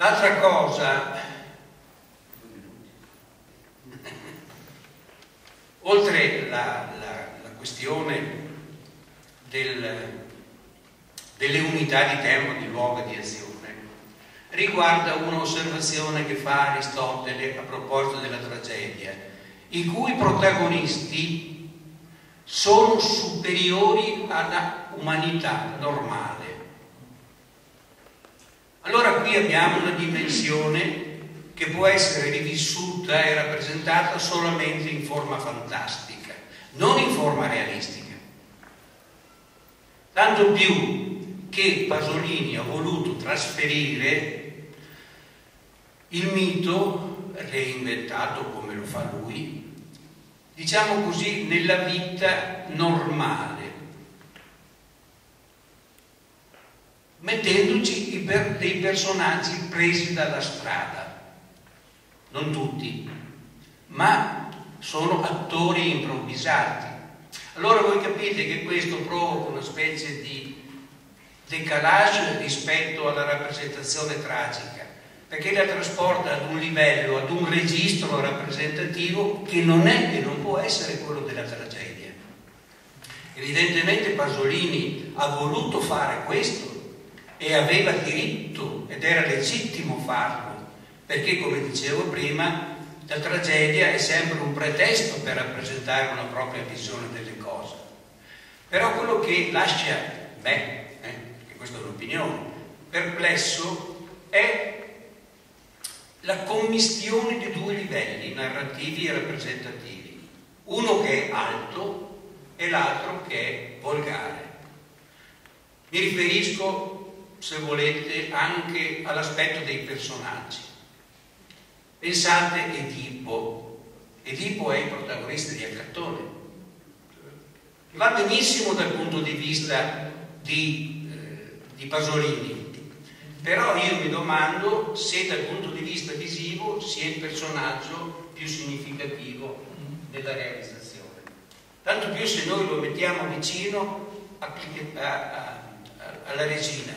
L'altra cosa, oltre la, la, la questione del, delle unità di tempo, di luogo e di azione, riguarda un'osservazione che fa Aristotele a proposito della tragedia, i cui protagonisti sono superiori alla umanità normale. Allora qui abbiamo una dimensione che può essere rivissuta e rappresentata solamente in forma fantastica, non in forma realistica. Tanto più che Pasolini ha voluto trasferire il mito, reinventato come lo fa lui, diciamo così, nella vita normale, mettendoci dei personaggi presi dalla strada, non tutti, ma sono attori improvvisati. Allora voi capite che questo provoca una specie di decalage rispetto alla rappresentazione tragica, perché la trasporta ad un livello, ad un registro rappresentativo che non è e non può essere quello della tragedia. Evidentemente Pasolini ha voluto fare questo e aveva diritto ed era legittimo farlo, perché come dicevo prima, la tragedia è sempre un pretesto per rappresentare una propria visione delle cose. Però quello che lascia me, eh, questa è un'opinione, perplesso è la commistione di due livelli narrativi e rappresentativi, uno che è alto e l'altro che è volgare. Mi riferisco se volete, anche all'aspetto dei personaggi. Pensate Edipo. Edipo è il protagonista di Accatone. Va benissimo dal punto di vista di, eh, di Pasolini, però io mi domando se dal punto di vista visivo sia il personaggio più significativo della realizzazione. Tanto più se noi lo mettiamo vicino a, a, a, alla regina,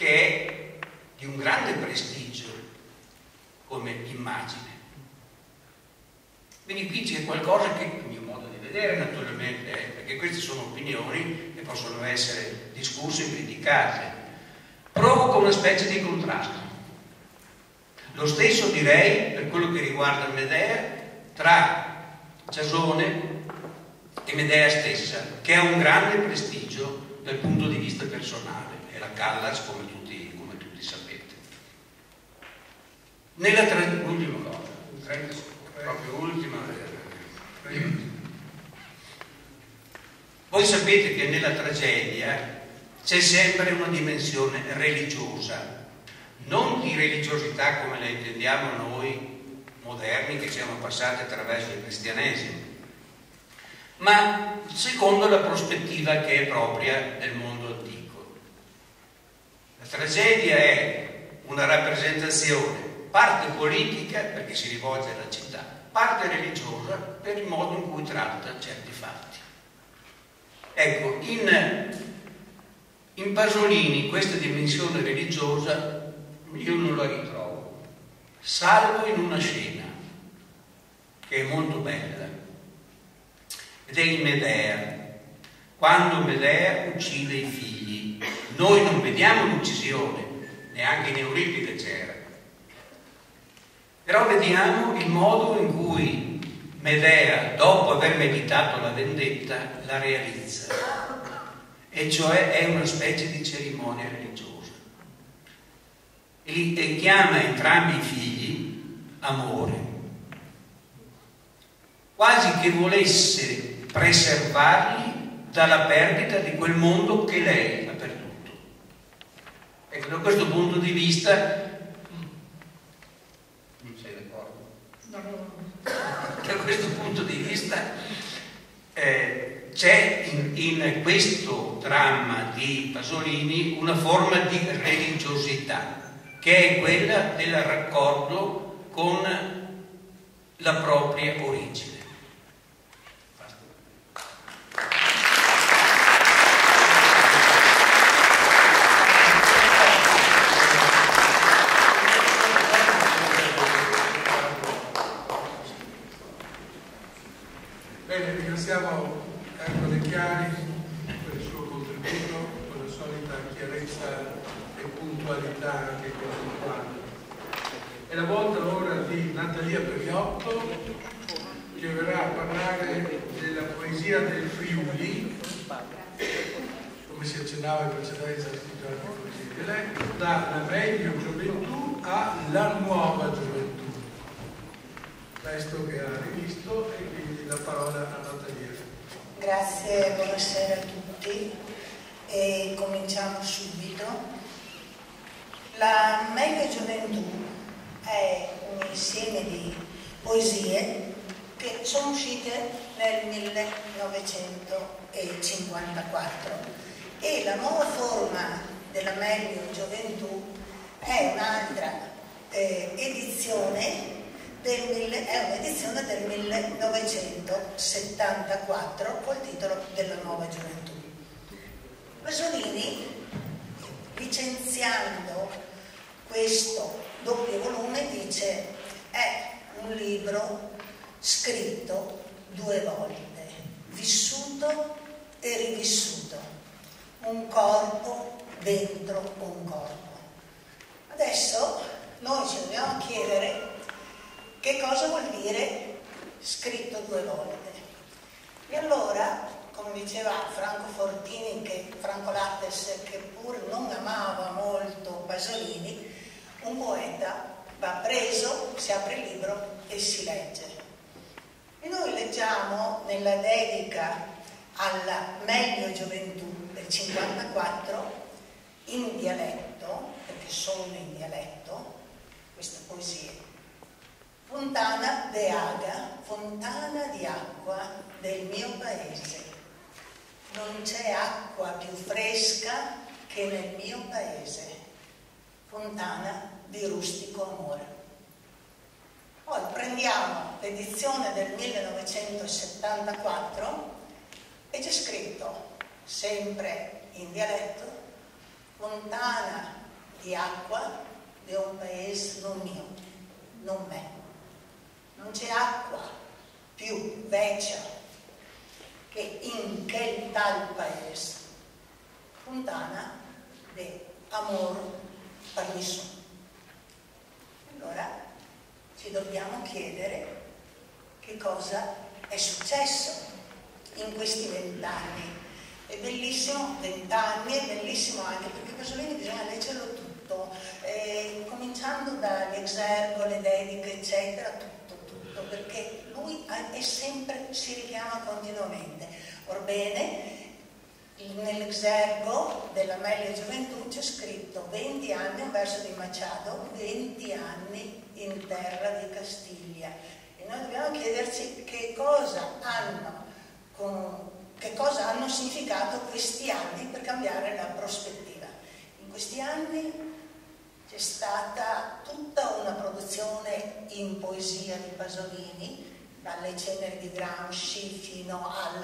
che è di un grande prestigio come immagine. Quindi qui c'è qualcosa che, a mio modo di vedere naturalmente, eh, perché queste sono opinioni che possono essere discusse e criticate, provoca una specie di contrasto. Lo stesso direi per quello che riguarda Medea tra Ciasone e Medea stessa, che ha un grande prestigio dal punto di vista personale, la Callas come Nella tra... L'ultima cosa, 30 proprio ultima. Voi sapete che nella tragedia c'è sempre una dimensione religiosa, non di religiosità come la intendiamo noi moderni che siamo passati attraverso il cristianesimo, ma secondo la prospettiva che è propria del mondo tragedia è una rappresentazione parte politica perché si rivolge alla città, parte religiosa per il modo in cui tratta certi fatti. Ecco, in, in Pasolini questa dimensione religiosa io non la ritrovo, salvo in una scena che è molto bella, ed è in Medea, quando Medea uccide i figli. Noi non vediamo l'uccisione, neanche in Euripide c'era, però vediamo il modo in cui Medea, dopo aver meditato la vendetta, la realizza, e cioè è una specie di cerimonia religiosa. E, chiama entrambi i figli amore, quasi che volesse preservarli dalla perdita di quel mondo che lei. Ecco, da questo punto di vista Da questo punto di vista eh, c'è in, in questo dramma di Pasolini una forma di religiosità che è quella del raccordo con la propria origine. la nuova gioventù. Questo che ha rivisto e quindi la parola a Natalia. Grazie, buonasera a tutti e cominciamo subito. La mega gioventù è un insieme di poesie che sono uscite nel 1954 e la nuova forma della meglio gioventù è un'altra eh, edizione del, è un'edizione del 1974 col titolo della nuova gioventù. Pasolini, licenziando questo doppio volume, dice è un libro scritto due volte, vissuto e rivissuto, un corpo dentro un corpo. Adesso noi ci dobbiamo chiedere che cosa vuol dire scritto due volte. E allora, come diceva Franco Fortini, che, Franco Lattes, che pur non amava molto Pasolini, un poeta va preso, si apre il libro e si legge. E noi leggiamo nella dedica alla meglio gioventù del 54 in dialetto, perché sono in dialetto, questa poesia. Fontana de Aga, fontana di acqua del mio paese. Non c'è acqua più fresca che nel mio paese. Fontana di rustico amore. Poi prendiamo l'edizione del 1974 e c'è scritto, sempre in dialetto, fontana di acqua di un paese non mio, non me non c'è acqua più vecchia che in quel tal paese. Fontana di amore per nessuno. Allora ci dobbiamo chiedere che cosa è successo in questi vent'anni. È bellissimo, vent'anni, è bellissimo anche perché Pasolini bisogna leggerlo tutto, eh, cominciando dagli exergo, le dediche, eccetera, tutto tutto perché lui è sempre, si richiama continuamente. Orbene, nell'exergo della meglio gioventù c'è scritto 20 anni, un verso di Machado, 20 anni in terra di Castiglia. E noi dobbiamo chiederci che cosa hanno, con, che cosa hanno significato questi anni per cambiare la prospettiva. In questi anni c'è stata tutta una produzione in poesia di Pasolini, dalle ceneri di Gramsci fino al,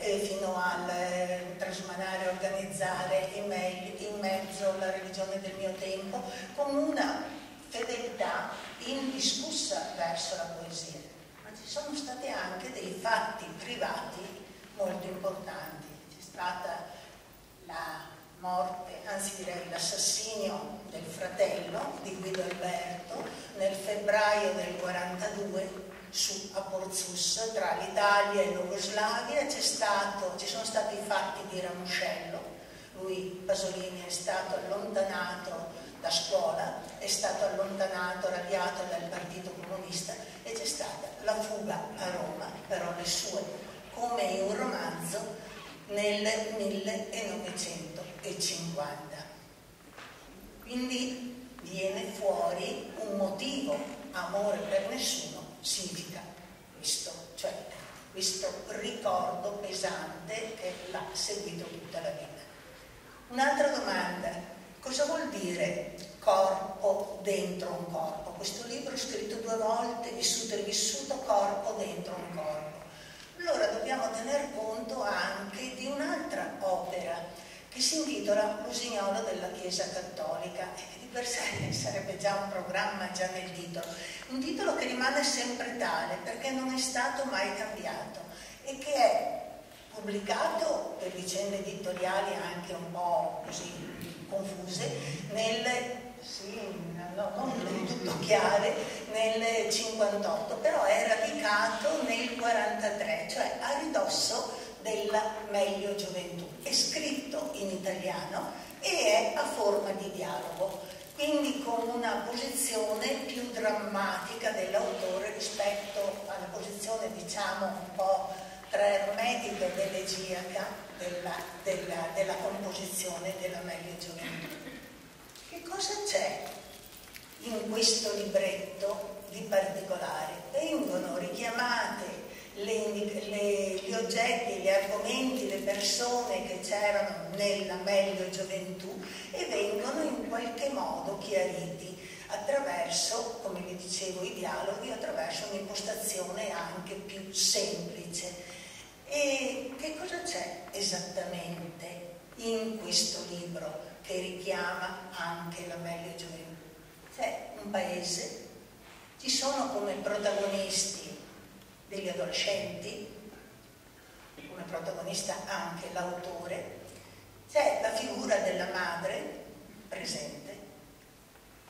eh, fino al eh, trasmanare, organizzare in, me, in mezzo la religione del mio tempo, con una fedeltà indiscussa verso la poesia. Ma ci sono stati anche dei fatti privati molto importanti. C'è stata la morte, anzi direi l'assassinio del fratello di Guido Alberto nel febbraio del 42 su a Porzus tra l'Italia e l'Ugoslavia ci sono stati i fatti di Ramuscello. Lui Pasolini è stato allontanato da scuola è stato allontanato, radiato dal partito comunista e c'è stata la fuga a Roma. Però le sue come in un romanzo nel 1950. Quindi viene fuori un motivo, amore per nessuno, significa questo, cioè questo ricordo pesante che l'ha seguito tutta la vita. Un'altra domanda, cosa vuol dire corpo dentro un corpo? Questo libro è scritto due volte, vissuto e rivissuto, corpo dentro un corpo. Allora dobbiamo tener conto anche di un'altra opera che si intitola L'usignolo della Chiesa Cattolica e che di per sé [laughs] sarebbe già un programma già nel titolo, un titolo che rimane sempre tale perché non è stato mai cambiato e che è pubblicato per vicende editoriali anche un po' così confuse nel sì, no, non tutto chiare, nel 58, però è radicato nel 43, cioè a ridosso della meglio gioventù. È scritto in italiano e è a forma di dialogo. quindi con una posizione più drammatica dell'autore rispetto alla posizione diciamo un po' tra ermetica ed elegiaca della, della, della composizione della meglio gioventù. Che cosa c'è in questo libretto di particolare? Vengono richiamate le, le, gli oggetti, gli argomenti, le persone che c'erano nella meglio gioventù e vengono in qualche modo chiariti attraverso, come vi dicevo, i dialoghi, attraverso un'impostazione anche più semplice. E che cosa c'è esattamente in questo libro che richiama anche la meglio gioventù? C'è un paese, ci sono come protagonisti degli adolescenti, come protagonista anche l'autore, c'è la figura della madre presente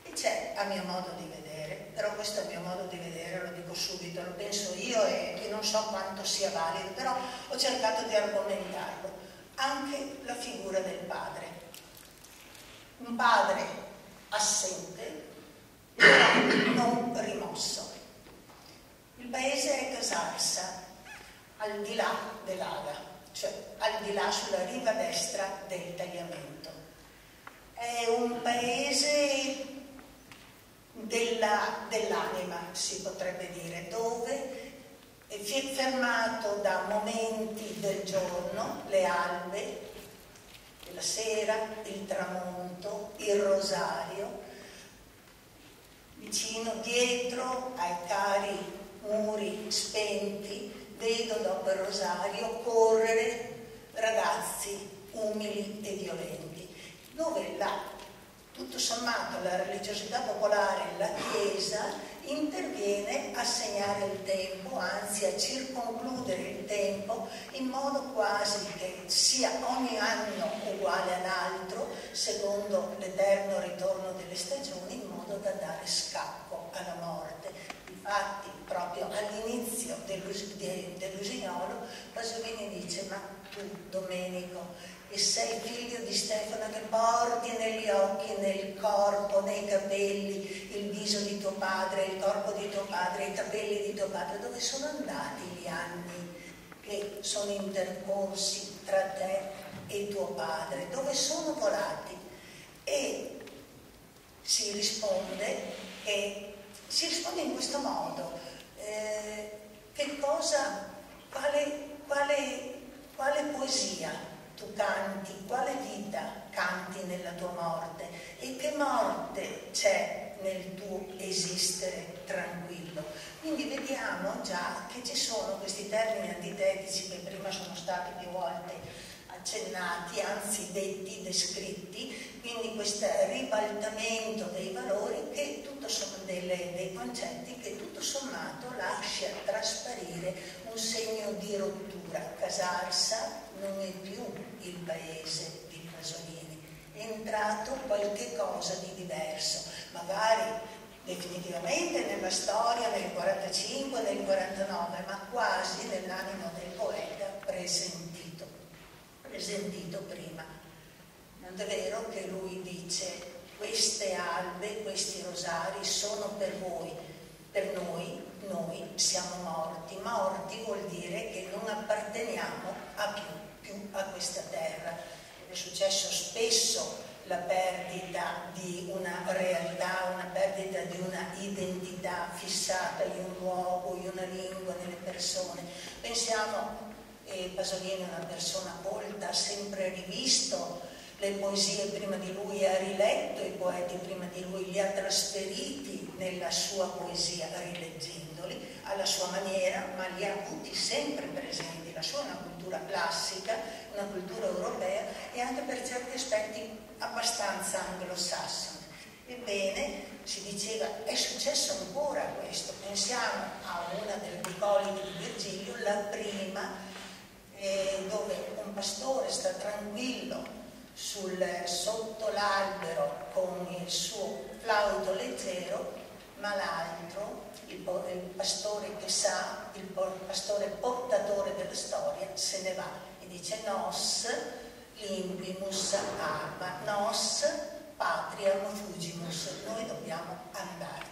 e c'è, a mio modo di vedere, però questo a mio modo di vedere, lo dico subito, lo penso io e, e non so quanto sia valido, però ho cercato di argomentarlo, anche la figura del padre. Un padre assente, però non rimosso paese è Casarsa, al di là dell'Aga, cioè al di là sulla riva destra del tagliamento. È un paese della, dell'anima, si potrebbe dire, dove è fermato da momenti del giorno, le albe, la sera, il tramonto, il rosario, vicino, dietro ai cari muri spenti, vedo dopo il rosario correre ragazzi umili e violenti, dove la, tutto sommato la religiosità popolare, la Chiesa, interviene a segnare il tempo, anzi a circoncludere il tempo in modo quasi che sia ogni anno uguale all'altro, secondo l'eterno ritorno delle stagioni, in modo da dare scacco alla morte. Infatti, proprio all'inizio dell'Usignolo, Pasolini dice, ma tu, Domenico, e sei figlio di Stefano che porti negli occhi, nel corpo, nei capelli, il viso di tuo padre, il corpo di tuo padre, i capelli di tuo padre, dove sono andati gli anni che sono intercorsi tra te e tuo padre? Dove sono volati? E si risponde che si risponde in questo modo. Eh, che cosa, quale, quale, quale poesia tu canti, quale vita canti nella tua morte e che morte c'è nel tuo esistere tranquillo. Quindi vediamo già che ci sono questi termini antitetici che prima sono stati più volte accennati, anzi detti, descritti, quindi questo ribaltamento dei valori che tutto sommato, delle, dei concetti che tutto sommato lascia trasparire un segno di rottura. Casarsa non è più il paese di Pasolini, è entrato qualche cosa di diverso, magari definitivamente nella storia nel 45, nel 49, ma quasi nell'animo del poeta presentito sentito prima. Non è vero che lui dice queste albe, questi rosari sono per voi, per noi, noi siamo morti. Morti vuol dire che non apparteniamo a più, più a questa terra. È successo spesso la perdita di una realtà, una perdita di una identità fissata in un luogo, in una lingua, nelle persone. Pensiamo e Pasolini è una persona colta, ha sempre rivisto le poesie prima di lui, ha riletto i poeti prima di lui, li ha trasferiti nella sua poesia rileggendoli alla sua maniera, ma li ha avuti sempre presenti. La sua è una cultura classica, una cultura europea e anche per certi aspetti abbastanza anglosassone. Ebbene, si diceva, è successo ancora questo. Pensiamo a una delle bucoliche di Virgilio, la prima eh, dove un pastore sta tranquillo sul, sotto l'albero con il suo flauto leggero, ma l'altro, il, il, pastore che sa, il pastore portatore della storia, se ne va e dice nos limpimus arma, nos patria fugimus andarsene.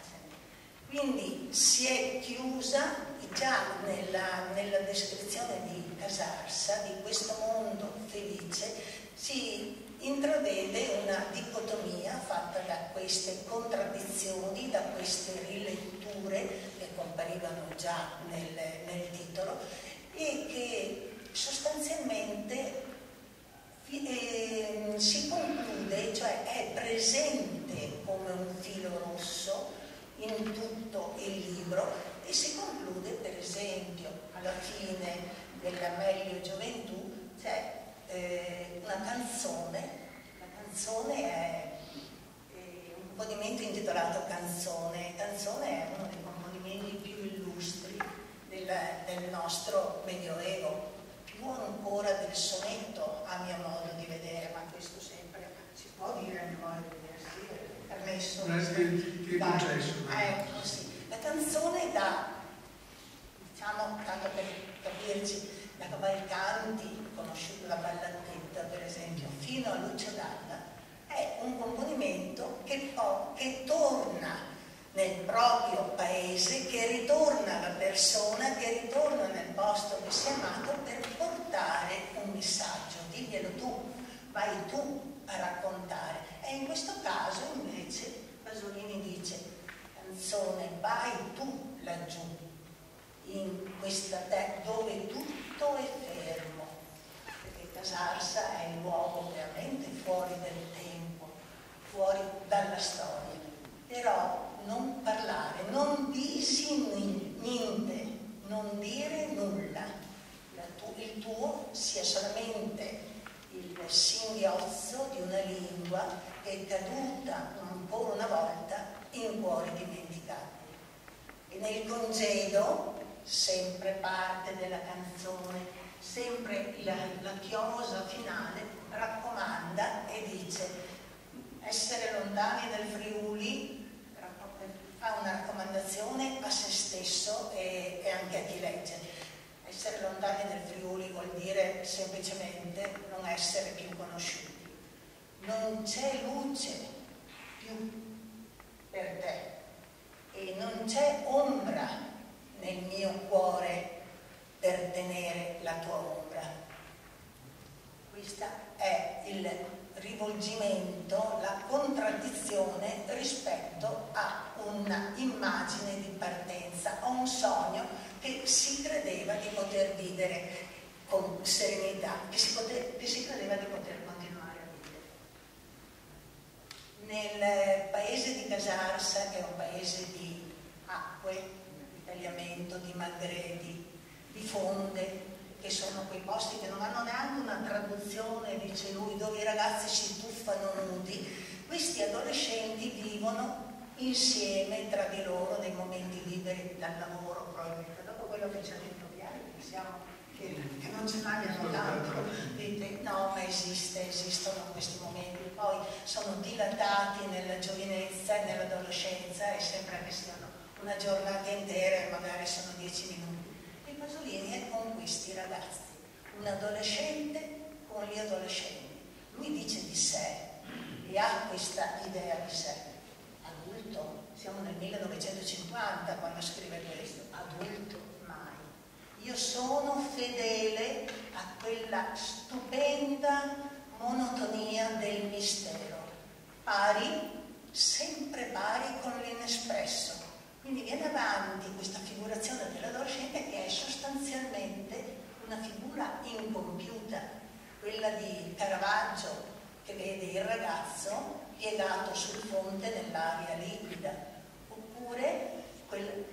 Quindi si è chiusa già nella, nella descrizione di Casarsa, di questo mondo felice, si intravede una dicotomia fatta da queste contraddizioni, da queste riletture che comparivano già nel, nel titolo e che sostanzialmente eh, si conclude, cioè è presente come un filo rosso in tutto il libro e si conclude per esempio alla fine della Meglio Gioventù c'è eh, una canzone, la canzone è eh, un componimento intitolato Canzone, Canzone è uno dei componimenti più illustri del, del nostro Medioevo, più ancora del sonetto a mio modo di vedere, ma questo sempre si può dire a mio modo di vedere, sì, è permesso. Ti è concesso. Ecco, sì. La canzone da, diciamo, tanto per capirci, da Cavalcanti, conosciuto la ballattetta per esempio, fino a Lucio Dalla, è un componimento che, oh, che torna nel proprio paese, che ritorna alla persona, che ritorna nel posto che si è amato per portare un messaggio, diglielo tu, vai tu a raccontare. E in questo caso invece Pasolini dice, canzone, vai tu laggiù, in questa terra dove tutto è fermo, perché Casarsa è il luogo veramente fuori del tempo, fuori dalla storia. Però non parlare, non dirsi niente, non dire nulla. Il tuo sia solamente il singhiozzo di una lingua che è caduta ancora una volta in cuori dimenticati. E nel congedo sempre parte della canzone, sempre la, la chiosa finale raccomanda e dice essere lontani dal Friuli fa una raccomandazione a se stesso e, e anche a chi legge. Essere lontani dal Friuli vuol dire semplicemente non essere più conosciuti. Non c'è luce più per te e non c'è ombra nel mio cuore per tenere la tua ombra. Questo è il rivolgimento, la contraddizione rispetto a un'immagine di partenza, a un sogno che si credeva di poter vivere con serenità, che si, poter, che si credeva di poter continuare a vivere. Nel paese di Casarsa, che è un paese di acque, tagliamento, di Magredi, di Fonde, che sono quei posti che non hanno neanche una traduzione, dice lui, dove i ragazzi si tuffano nudi, questi adolescenti vivono insieme tra di loro nei momenti liberi dal lavoro, probabilmente. Dopo quello che ci ha detto Piani, pensiamo che, che non ce n'abbiano tanto, dite no, ma esiste, esistono questi momenti, poi sono dilatati nella giovinezza e nell'adolescenza e sembra che siano una giornata intera e magari sono dieci minuti. E Pasolini è con questi ragazzi, un adolescente con gli adolescenti. Lui dice di sé e ha questa idea di sé. Adulto, siamo nel 1950 quando scrive questo, adulto mai. Io sono fedele a quella stupenda monotonia del mistero, pari, sempre pari con l'inespresso quindi viene avanti questa figurazione dell'adolescente che è sostanzialmente una figura incompiuta, quella di Caravaggio che vede il ragazzo piegato sul fonte nell'aria liquida, oppure quel,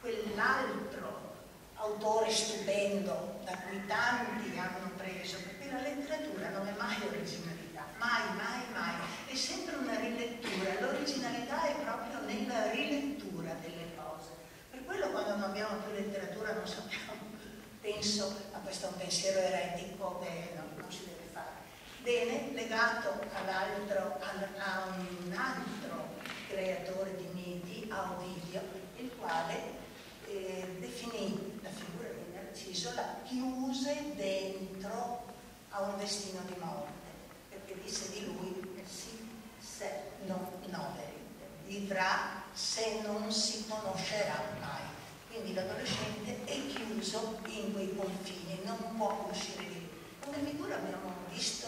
quell'altro autore stupendo da cui tanti hanno preso, perché la letteratura non è mai originalità, mai, mai, mai, è sempre una rilettura, l'originalità è proprio nella rilettura delle cose. Per quello quando non abbiamo più letteratura non sappiamo, penso a questo pensiero eretico che non, non si deve fare. Bene, legato all'altro, a un altro creatore di miti, a Ovidio, il quale eh, definì la figura di Narciso, la chiuse dentro a un destino di morte, perché disse di lui, sì, se non noveri, vivrà l'adolescente è chiuso in quei confini, non può uscire lì. Come figura abbiamo visto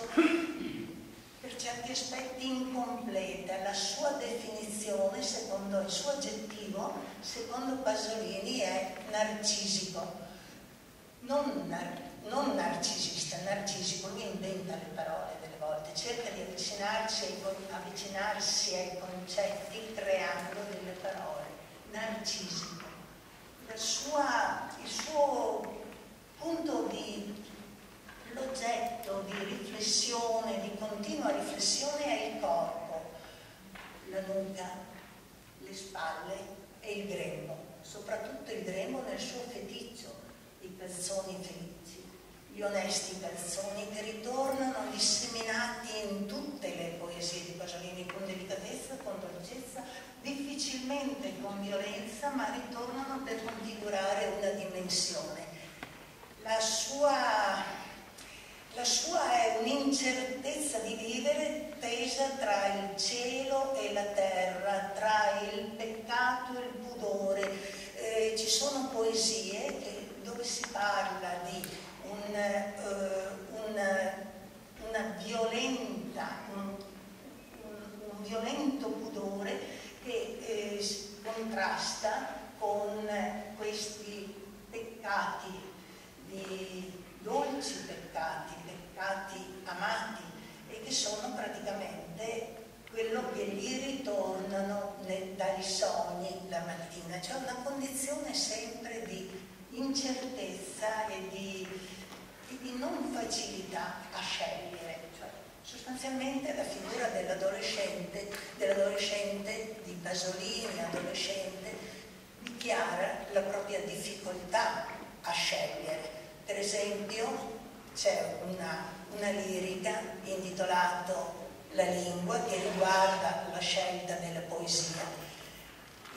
per certi aspetti incompleta la sua definizione, secondo il suo aggettivo, secondo Pasolini è narcisico. Non, nar- non narcisista, narcisico, lui inventa le parole delle volte, cerca di avvicinarsi ai, avvicinarsi ai concetti creando delle parole. Narcisico sua, il suo punto di l'oggetto di riflessione, di continua riflessione è il corpo, la nuca, le spalle e il grembo, soprattutto il grembo nel suo feticcio, i pezzoni felici, gli onesti pezzoni che ritornano disseminati in tutte le poesie di Pasolini con delicatezza, con dolcezza, difficilmente con violenza, ma ritornano per configurare una dimensione. La sua, la sua è un'incertezza di vivere tesa tra il cielo e la terra, tra il peccato e il pudore. Eh, ci sono poesie che, dove si parla di un, uh, un, una violenta, un, un violento pudore che eh, contrasta con questi peccati, di dolci peccati, peccati amati e che sono praticamente quello che gli ritornano nel, dai sogni la mattina. C'è una condizione sempre di incertezza e di, e di non facilità a scegliere. Sostanzialmente la figura dell'adolescente, dell'adolescente di Pasolini, adolescente, dichiara la propria difficoltà a scegliere. Per esempio c'è una, una lirica intitolata La lingua che riguarda la scelta della poesia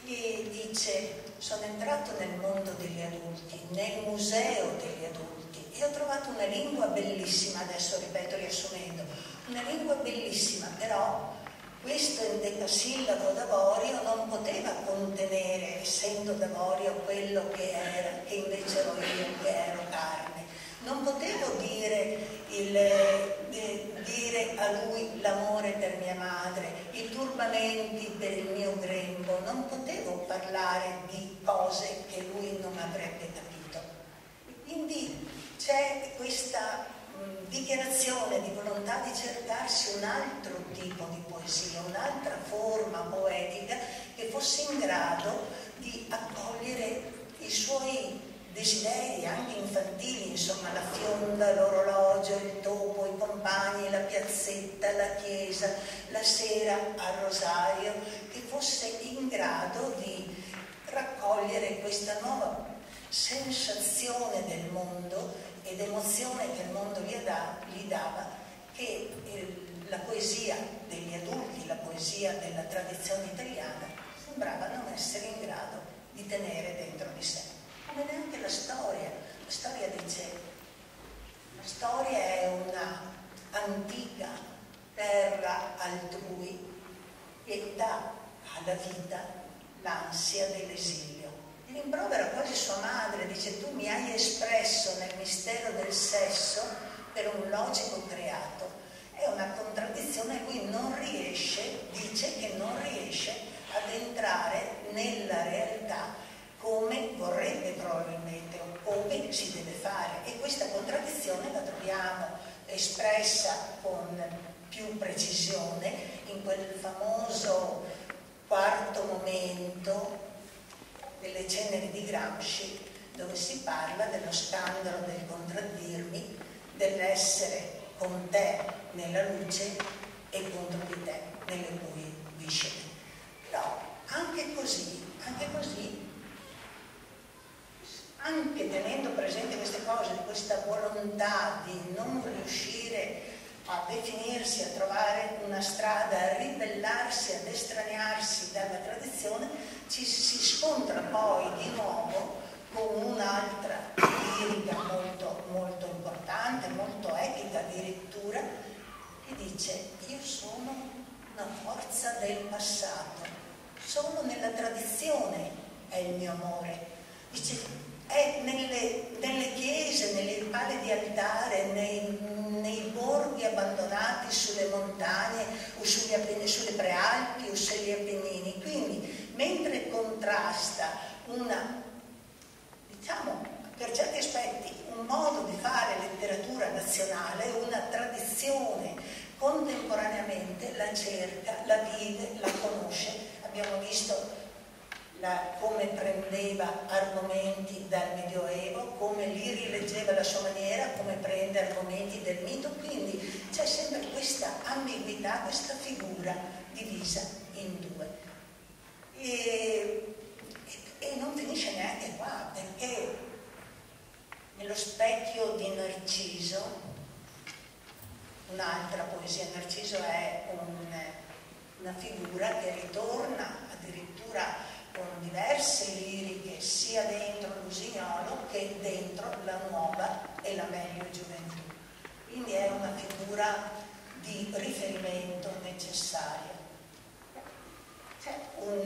e dice sono entrato nel mondo degli adulti, nel museo degli adulti e ho trovato una lingua bellissima, adesso ripeto riassumendo, una lingua bellissima, però questo endecasillabo d'avorio non poteva contenere, essendo d'avorio quello che era, che invece ero io, che ero carne. Non potevo dire, il, eh, dire a lui l'amore per mia madre, i turbamenti per il mio grembo, non potevo parlare di cose che lui non avrebbe capito. E quindi c'è questa dichiarazione di volontà di cercarsi un altro tipo di poesia, un'altra forma poetica che fosse in grado di accogliere i suoi desideri anche infantili, insomma la fionda, l'orologio, il topo, i compagni, la piazzetta, la chiesa, la sera al rosario, che fosse in grado di raccogliere questa nuova sensazione del mondo ed emozione che il mondo gli, da, gli dava, che il, la poesia degli adulti, la poesia della tradizione italiana, sembrava non essere in grado di tenere dentro di sé. Come neanche la storia. La storia dice, la storia è una antica terra altrui che dà alla vita l'ansia dell'esilio rimprovera quasi sua madre, dice tu mi hai espresso nel mistero del sesso per un logico creato. È una contraddizione, lui non riesce, dice che non riesce ad entrare nella realtà come vorrebbe probabilmente o come si deve fare. E questa contraddizione la troviamo espressa con più precisione in quel famoso quarto momento delle ceneri di Gramsci dove si parla dello scandalo del contraddirmi, dell'essere con te nella luce e contro di te nelle buie viscere. Però anche così, anche così, anche tenendo presente queste cose, questa volontà di non riuscire a definirsi, a trovare una strada, a ribellarsi, ad estraniarsi dalla tradizione, ci si scontra poi di nuovo con un'altra lirica molto, molto importante, molto etica addirittura, che dice io sono una forza del passato, solo nella tradizione è il mio amore, Dice, è nelle, nelle chiese, nelle pale di altare, nei, nei, borghi abbandonati sulle montagne o sugli, sulle prealpi o sugli Appennini. Mentre contrasta una, diciamo, per certi aspetti un modo di fare letteratura nazionale, una tradizione contemporaneamente la cerca, la vive, la conosce. Abbiamo visto la, come prendeva argomenti dal Medioevo, come li rileggeva alla sua maniera, come prende argomenti del mito, quindi c'è sempre questa ambiguità, questa figura divisa in due. E, e non finisce neanche qua, perché nello specchio di Narciso, un'altra poesia, Narciso è un, una figura che ritorna addirittura con diverse liriche sia dentro l'usignolo che dentro la nuova e la meglio gioventù. Quindi è una figura di riferimento necessaria. C'è un,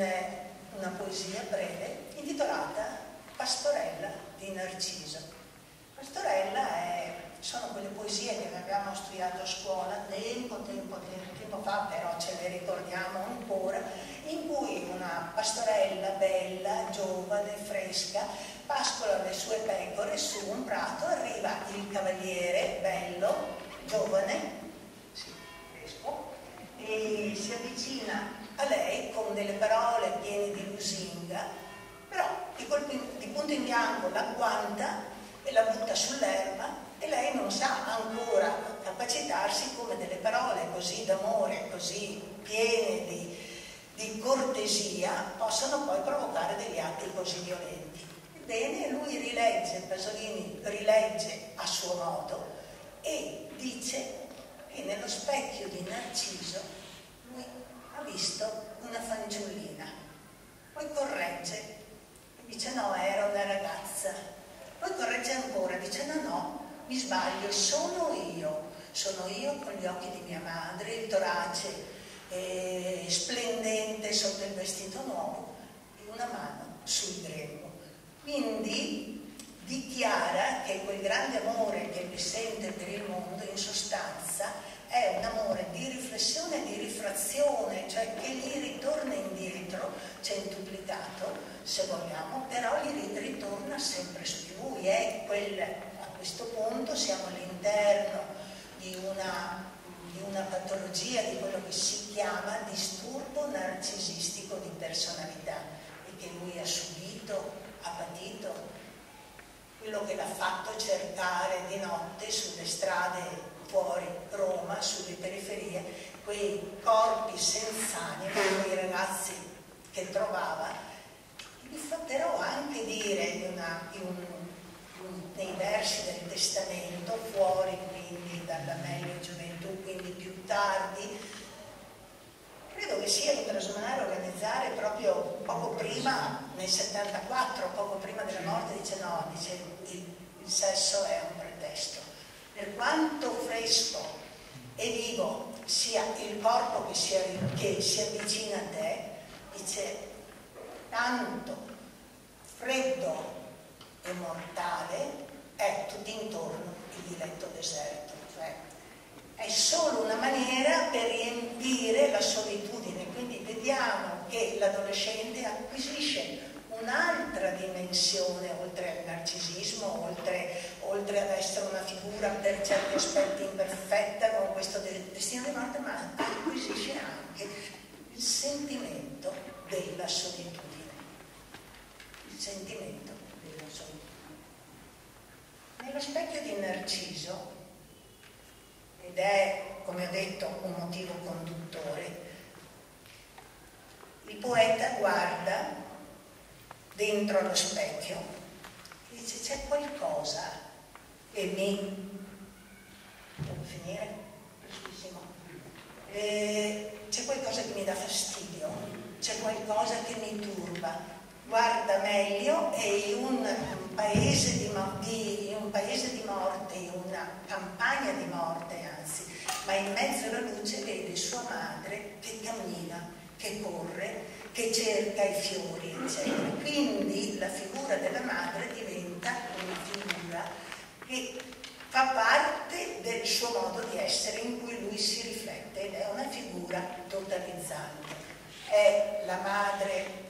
una poesia breve intitolata Pastorella di Narciso. Pastorella è, sono quelle poesie che abbiamo studiato a scuola tempo, tempo, tempo, tempo fa, però ce le ricordiamo ancora, in cui una pastorella bella, giovane, fresca, pascola le sue pecore su un prato, arriva il cavaliere bello, giovane, sì, fresco, e si avvicina a lei con delle parole piene di lusinga, però di, colpo, di punto in bianco la guanta e la butta sull'erba e lei non sa ancora capacitarsi come delle parole così d'amore, così piene di, di cortesia possono poi provocare degli atti così violenti. Ebbene, lui rilegge, Pasolini rilegge a suo modo e dice che nello specchio di Narciso visto una fanciullina, poi corregge, dice no, era una ragazza, poi corregge ancora, dice no, no, mi sbaglio, sono io, sono io con gli occhi di mia madre, il torace eh, splendente sotto il vestito nuovo e una mano sul grembo. Quindi dichiara che quel grande amore che lui sente per il mondo in sostanza è un amore di riflessione e di rifrazione, cioè che gli ritorna indietro, centuplicato se vogliamo, però gli ritorna sempre su di lui. È quel, a questo punto siamo all'interno di una di una patologia, di quello che si chiama disturbo narcisistico di personalità e che lui ha subito, ha patito, quello che l'ha fatto cercare di notte sulle strade fuori Roma, sulle periferie, quei corpi senza anima, quei ragazzi che trovava. Mi fa però anche dire in una, in un, in, nei versi del Testamento, fuori quindi dalla meglio gioventù, quindi più tardi, credo che sia un trasumano organizzare proprio poco prima, nel 74, poco prima della morte, dice no, dice il, il sesso è un pretesto. Per quanto fresco e vivo sia il corpo che si, che si avvicina a te, dice tanto freddo e mortale è tutto intorno il diletto deserto è solo una maniera per riempire la solitudine, quindi vediamo che l'adolescente acquisisce un'altra dimensione oltre al narcisismo, oltre, oltre, ad essere una figura per certi aspetti imperfetta con questo destino di morte, ma acquisisce anche il sentimento della solitudine. Il sentimento della solitudine. Nello specchio di Narciso ed è, come ho detto, un motivo conduttore, il poeta guarda dentro lo specchio e dice c'è qualcosa che mi... Devo finire? Eh, c'è qualcosa che mi dà fastidio, c'è qualcosa che mi turba. Guarda meglio e in un, paese di, di, un paese di morte, in una campagna di morte, ma in mezzo alla luce vede sua madre che cammina, che corre, che cerca i fiori, eccetera. Quindi la figura della madre diventa una figura che fa parte del suo modo di essere in cui lui si riflette ed è una figura totalizzante. È la madre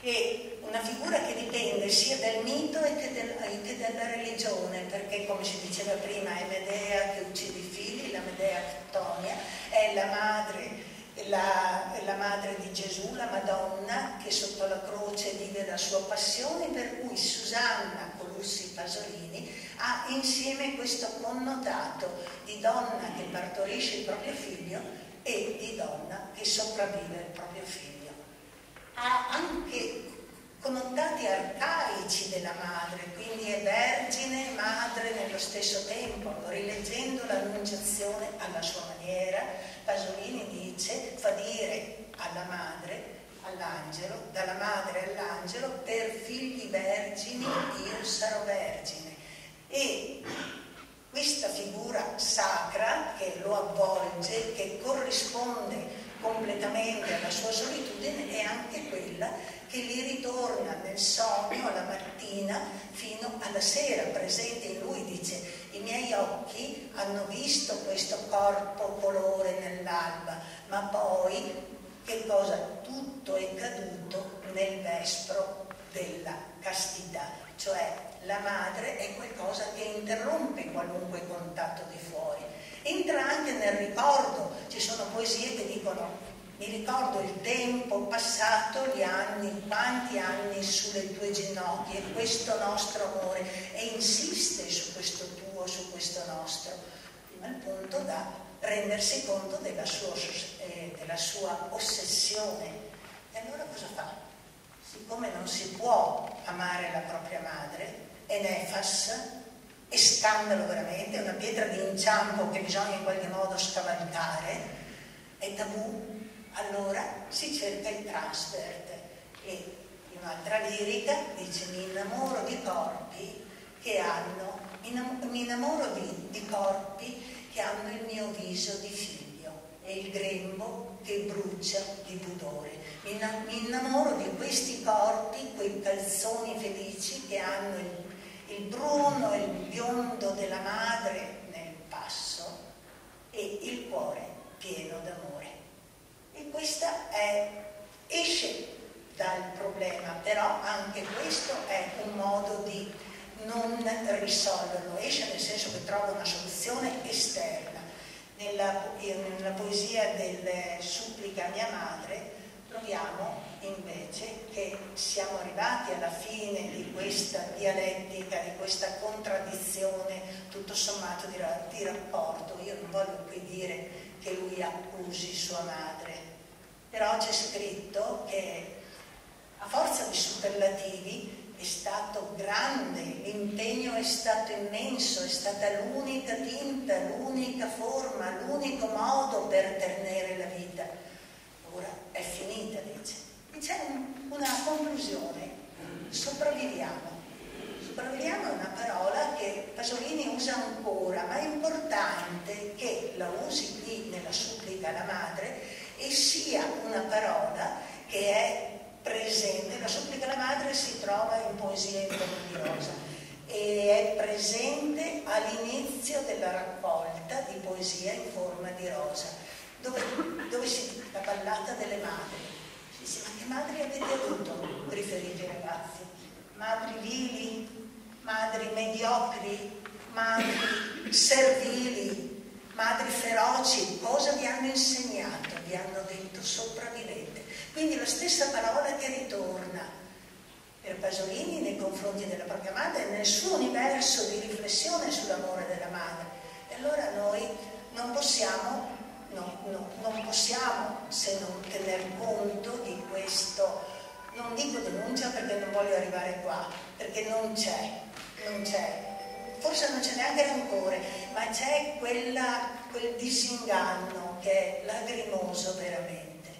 che una figura che dipende sia dal mito che, del, che, dalla religione, perché come si diceva prima è Medea che uccide i figli, la Medea Cattonia, è la madre la, la, madre di Gesù, la Madonna, che sotto la croce vive la sua passione, per cui Susanna Colussi Pasolini ha insieme questo connotato di donna che partorisce il proprio figlio e di donna che sopravvive il proprio figlio. Ha anche connotati arcaici della madre, quindi è vergine e madre nello stesso tempo. Rileggendo l'annunciazione alla sua maniera, dire alla madre, all'angelo, dalla madre all'angelo, per figli vergini io sarò vergine. E questa figura sacra che lo avvolge, che corrisponde completamente alla sua solitudine, è anche quella che gli ritorna nel sogno alla mattina fino alla sera, presente in lui, dice, i miei occhi hanno visto questo corpo colore nell'alba, ma poi che cosa? Tutto è caduto nel vespro della castità, cioè la madre è qualcosa che interrompe qualunque contatto di fuori. Entra anche nel ricordo, ci sono poesie che dicono mi ricordo il tempo passato, gli anni, quanti anni sulle tue ginocchia, questo nostro amore, e insiste su questo tuo, su questo nostro, fino al punto da rendersi conto della sua, eh, della sua ossessione. E allora cosa fa? Siccome non si può amare la propria madre, è nefas, è scandalo veramente, una pietra di inciampo che bisogna in qualche modo scavalcare, è tabù, allora si cerca il transfert e in un'altra lirica dice mi innamoro di corpi che hanno, mi innamoro di, di corpi che hanno il mio viso di figlio e il grembo che brucia di pudore. Mi innamoro di questi corpi, quei calzoni felici che hanno il, il bruno e il biondo della madre nel passo e il cuore pieno d'amore. E questa è, esce dal problema, però anche questo è un modo di non risolverlo, esce nel senso che trova una soluzione esterna. Nella, nella poesia del Supplica mia madre troviamo invece che siamo arrivati alla fine di questa dialettica, di questa contraddizione tutto sommato di, di rapporto. Io non voglio qui dire che lui accusi sua madre, però c'è scritto che a forza di superlativi è stato grande, l'impegno è stato immenso, è stata l'unica tinta, l'unica forma, l'unico modo per tenere la vita. Ora è finita, dice. E c'è un, una conclusione, sopravviviamo. Sopravviviamo è una parola che Pasolini usa ancora, ma è importante che la usi qui nella supplica alla madre e sia una parola che è presente, la supplica alla madre si trova in poesia in forma di rosa e è presente all'inizio della raccolta di poesia in forma di rosa, dove, dove si la ballata delle madri. Si dice, ma che madri avete avuto? riferite i ragazzi. Madri vili, madri mediocri, madri servili, madri feroci, cosa vi hanno insegnato? Vi hanno detto sopravvivente. Quindi la stessa parola che ritorna per Pasolini nei confronti della propria madre, nel suo universo di riflessione sull'amore della madre. E allora noi non possiamo, no, no, non possiamo se non tener conto di questo, non dico denuncia perché non voglio arrivare qua, perché non c'è, non c'è forse non c'è neanche rancore, ma c'è quel disinganno che è lagrimoso veramente.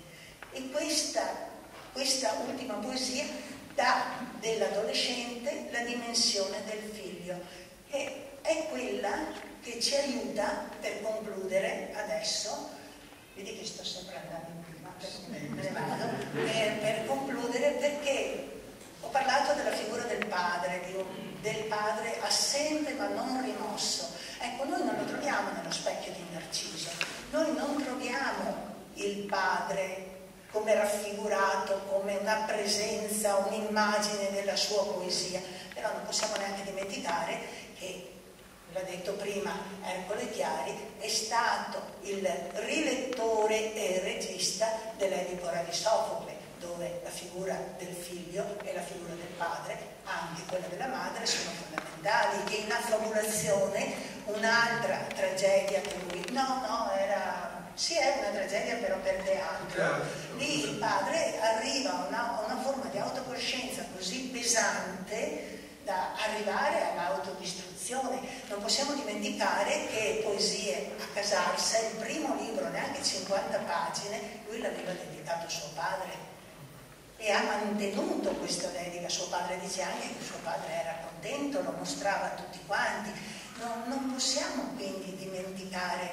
E questa, questa ultima poesia dà dell'adolescente la dimensione del figlio, che è quella che ci aiuta per concludere adesso, vedi che sto sempre andando eh, per concludere perché ho parlato della figura del padre, del padre assente ma non rimosso. Ecco, noi non lo troviamo nello specchio di Narciso, noi non troviamo il padre come raffigurato, come una presenza, un'immagine della sua poesia, però non possiamo neanche dimenticare che l'ha detto prima Ercole Chiari, è stato il rilettore e regista dell'Edipora di Sofocle, dove la figura del figlio e la figura del padre, anche quella della madre, sono fondamentali. E in affabulazione un'altra tragedia che lui... No, no, era... Sì, è una tragedia però per teatro. Lì il padre arriva a una, a una forma di autocoscienza così pesante da arrivare all'autodistruzione. Non possiamo dimenticare che Poesie a Casarsa, il primo libro, neanche 50 pagine, lui l'aveva dedicato a suo padre e ha mantenuto questa dedica. Suo padre dice anche che suo padre era contento, lo mostrava a tutti quanti. Non, non possiamo quindi dimenticare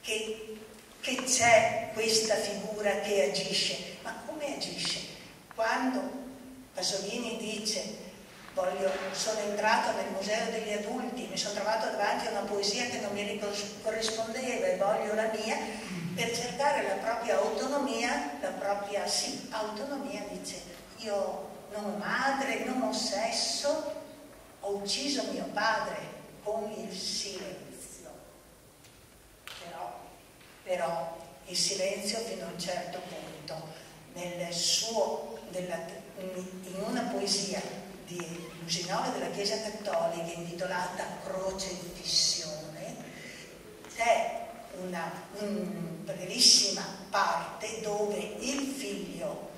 che, che c'è questa figura che agisce. Ma come agisce? Quando Pasolini dice Voglio, sono entrato nel museo degli adulti, mi sono trovato davanti a una poesia che non mi corrispondeva e voglio la mia, per cercare la propria autonomia, la propria sì, autonomia dice io non ho madre, non ho sesso, ho ucciso mio padre con il silenzio. Però, però il silenzio fino a un certo punto, nel suo, nella, in una poesia di Lusinone della Chiesa Cattolica intitolata Croce di Fissione, c'è una, una brevissima parte dove il figlio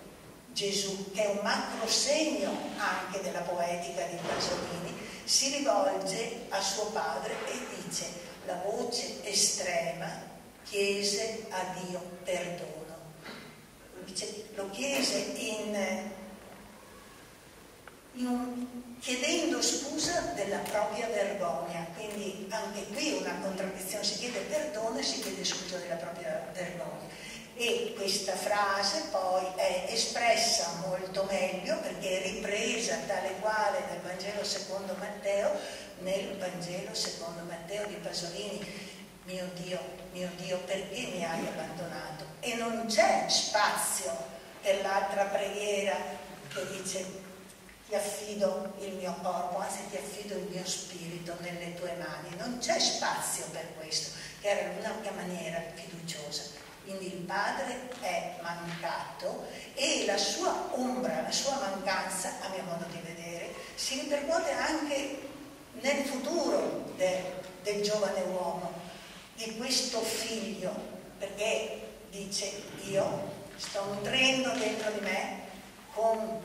Gesù, che è un macro segno anche della poetica di Pasolini, si rivolge a suo padre e dice la voce estrema chiese a Dio perdono. Lo chiese in chiedendo scusa della propria vergogna. Quindi anche qui una contraddizione, si chiede perdono e si chiede scusa della propria vergogna. E questa frase poi è espressa molto meglio perché è ripresa tale quale nel Vangelo secondo Matteo, nel Vangelo secondo Matteo di Pasolini, mio Dio, mio Dio, perché mi hai abbandonato? E non c'è spazio per l'altra preghiera che dice ti affido il mio corpo, anzi ti affido il mio spirito nelle tue mani. Non c'è spazio per questo, che era l'unica maniera fiduciosa. Quindi il padre è mancato e la sua ombra, la sua mancanza, a mio modo di vedere, si ripercuote anche nel futuro del, del giovane uomo, di questo figlio, perché dice io sto nutrendo dentro di me con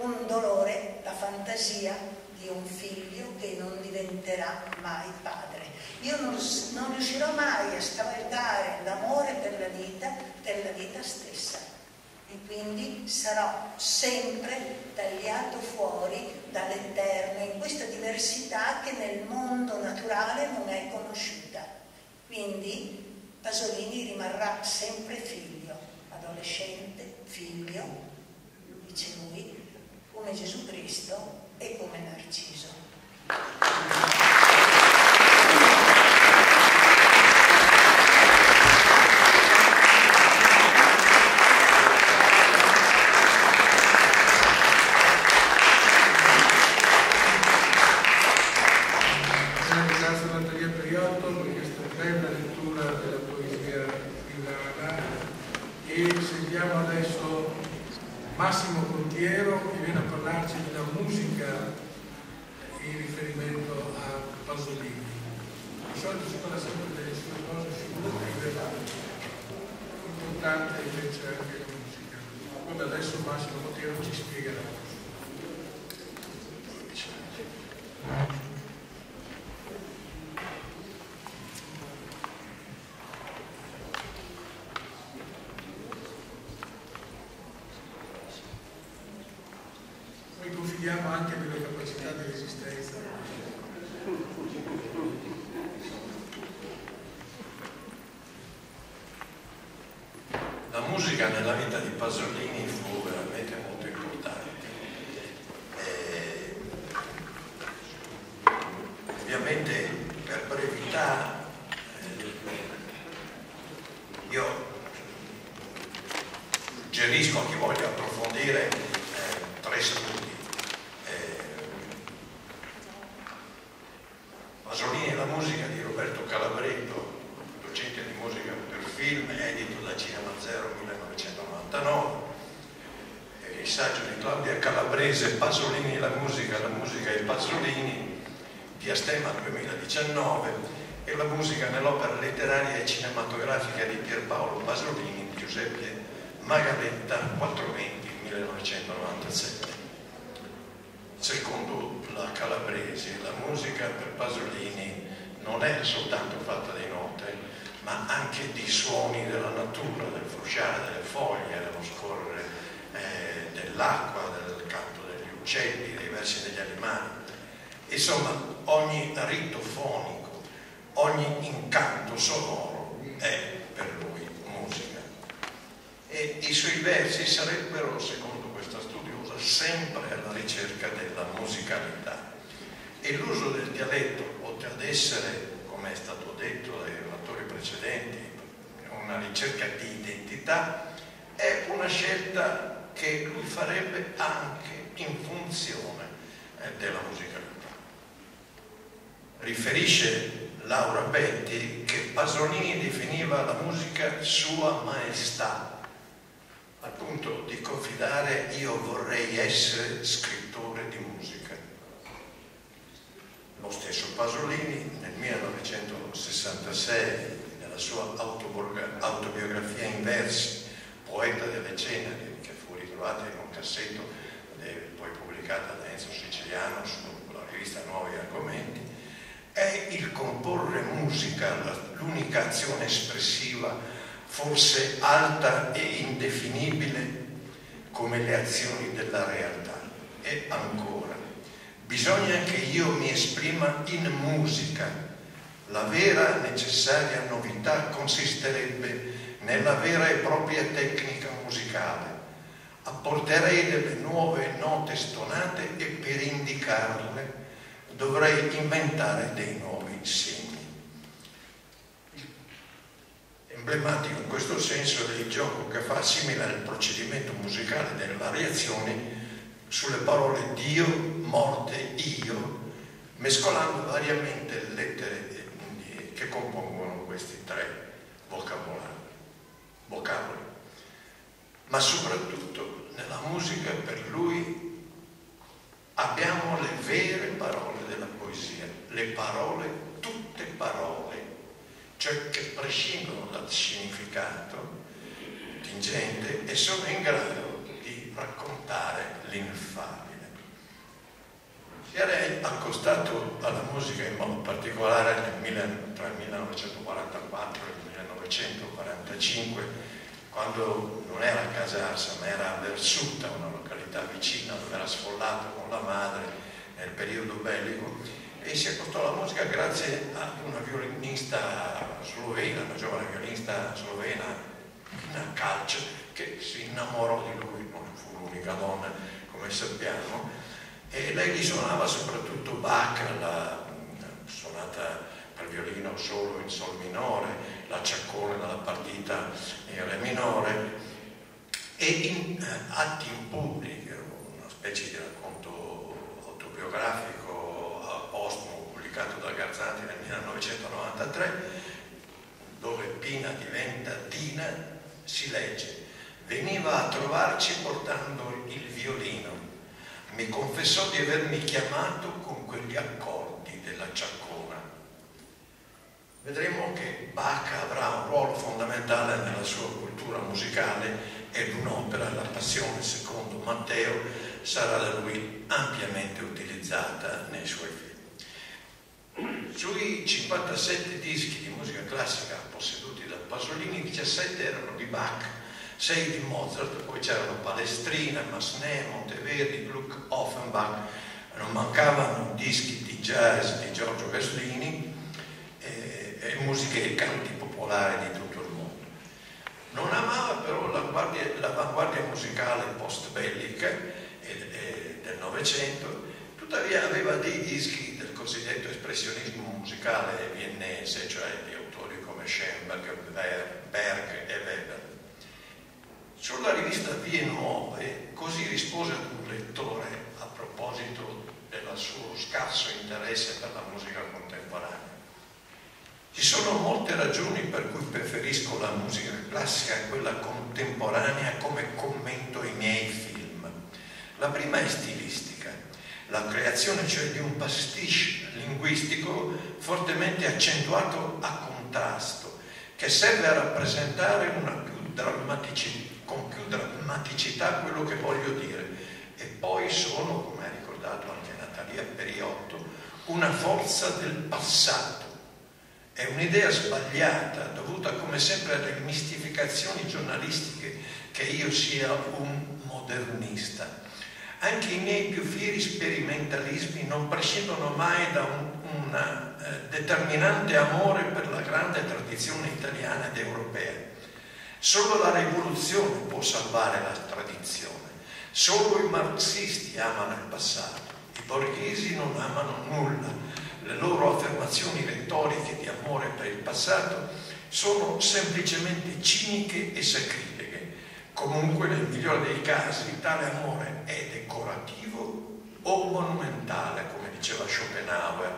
con dolore la fantasia di un figlio che non diventerà mai padre. Io non, non riuscirò mai a scavalcare l'amore per la vita, per la vita stessa e quindi sarò sempre tagliato fuori dall'eterno in questa diversità che nel mondo naturale non è conosciuta. Quindi Pasolini rimarrà sempre figlio, adolescente, figlio, dice lui, come Gesù Cristo e come Narciso. Nella vita di Pasolini come le azioni della realtà. E ancora, bisogna che io mi esprima in musica. La vera necessaria novità consisterebbe nella vera e propria tecnica musicale. Apporterei delle nuove note stonate e per indicarle dovrei inventare dei nuovi segni. Emblematico in questo senso il gioco che fa simile al procedimento musicale delle variazioni sulle parole Dio, morte, io, mescolando variamente le lettere che compongono questi tre vocaboli. Ma soprattutto nella musica per lui abbiamo le vere parole della poesia, le parole, tutte parole cioè che prescindono dal significato tingente e sono in grado di raccontare l'ineffabile. Si era accostato alla musica in modo particolare nel, tra il 1944 e il 1945, quando non era a Casarsa, ma era a Versuta, una località vicina dove era sfollato con la madre nel periodo bellico e si accostò alla musica grazie a una violinista slovena, una giovane violinista slovena, Nina Calcio, che si innamorò di lui, non fu l'unica donna come sappiamo, e lei gli suonava soprattutto Bach, la suonata per violino solo in sol minore, la ciaccone dalla partita in re minore, e in eh, atti in pubblico, una specie di racconto autobiografico postumo pubblicato da Garzanti nel 1993, dove Pina diventa Tina, si legge veniva a trovarci portando il violino. Mi confessò di avermi chiamato con quegli accordi della ciaccona. Vedremo che Bach avrà un ruolo fondamentale nella sua cultura musicale ed un'opera, La Passione secondo Matteo, sarà da lui ampiamente utilizzata nei suoi film. Sui 57 dischi di musica classica posseduti da Pasolini, 17 erano di Bach, 6 di Mozart, poi c'erano Palestrina, Masné, Monteverdi, Gluck, Offenbach, non mancavano dischi di jazz di Giorgio Gaslini e, e musiche e canti popolari di tutto il mondo. Non amava però la dell'avanguardia musicale post-bellica del Novecento, tuttavia aveva dei dischi cosiddetto espressionismo musicale viennese, cioè di autori come Schoenberg, Berg e Weber. Sulla rivista Vie Nuove così rispose ad un lettore a proposito del suo scarso interesse per la musica contemporanea. Ci sono molte ragioni per cui preferisco la musica classica a quella contemporanea come commento ai miei film. La prima è stilistica, la creazione cioè di un pastiche linguistico fortemente accentuato a contrasto, che serve a rappresentare più con più drammaticità quello che voglio dire. E poi sono, come ha ricordato anche Natalia Periotto, una forza del passato è un'idea sbagliata, dovuta come sempre alle mistificazioni giornalistiche, che io sia un modernista. Anche i miei più fieri sperimentalismi non prescindono mai da un un eh, determinante amore per la grande tradizione italiana ed europea. Solo la rivoluzione può salvare la tradizione, solo i marxisti amano il passato, i borghesi non amano nulla, le loro affermazioni retoriche di amore per il passato sono semplicemente ciniche e sacrileghe. Comunque, nel migliore dei casi, tale amore è decorativo o monumentale, come diceva Schopenhauer,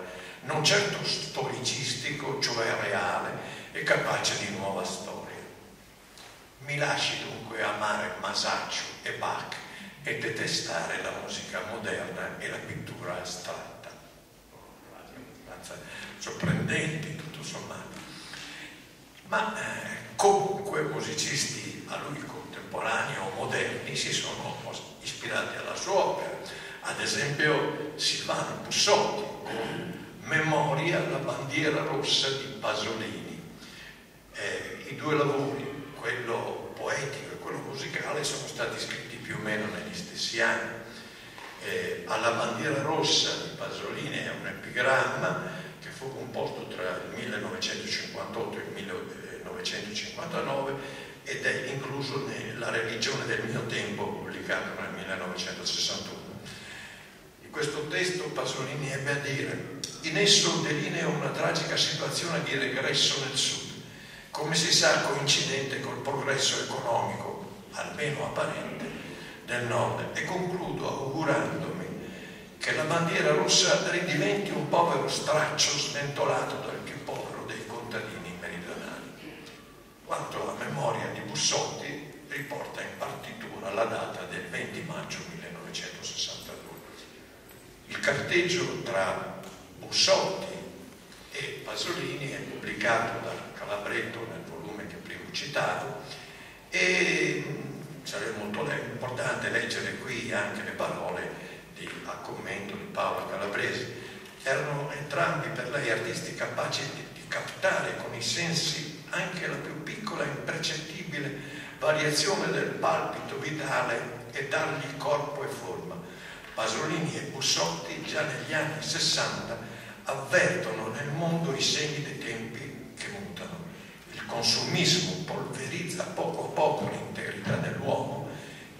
non certo storicistico, cioè reale e capace di nuova storia. Mi lasci dunque amare Masaccio e Bach e detestare la musica moderna e la pittura astratta sorprendenti tutto sommato. Ma eh, comunque musicisti a lui contemporanei o moderni si sono ispirati alla sua opera, ad esempio Silvano Bussotti con Memoria la bandiera rossa di Pasolini. Eh, I due lavori, quello poetico e quello musicale, sono stati scritti più o meno negli stessi anni eh, alla bandiera rossa di Pasolini è un epigramma che fu composto tra il 1958 e il 1959 ed è incluso nella religione del mio tempo pubblicato nel 1961. In questo testo Pasolini ebbe a dire in esso delinea una tragica situazione di regresso nel sud, come si sa coincidente col progresso economico, almeno apparente, del nord e concludo augurandomi che la bandiera rossa ridiventi un povero straccio sventolato dal più povero dei contadini meridionali. Quanto alla memoria di Bussotti, riporta in partitura la data del 20 maggio 1962. Il carteggio tra Bussotti e Pasolini è pubblicato da Calabretto nel volume che prima citavo e sarebbe molto importante leggere qui anche le parole di, a commento di Paolo Calabresi. Erano entrambi per lei artisti capaci di, di captare con i sensi anche la più piccola e impercettibile variazione del palpito vitale e dargli corpo e forma. Pasolini e Bussotti già negli anni 60 avvertono nel mondo i segni dei tempi che mutano. Il consumismo polverizza poco a poco l'integrità dell'uomo,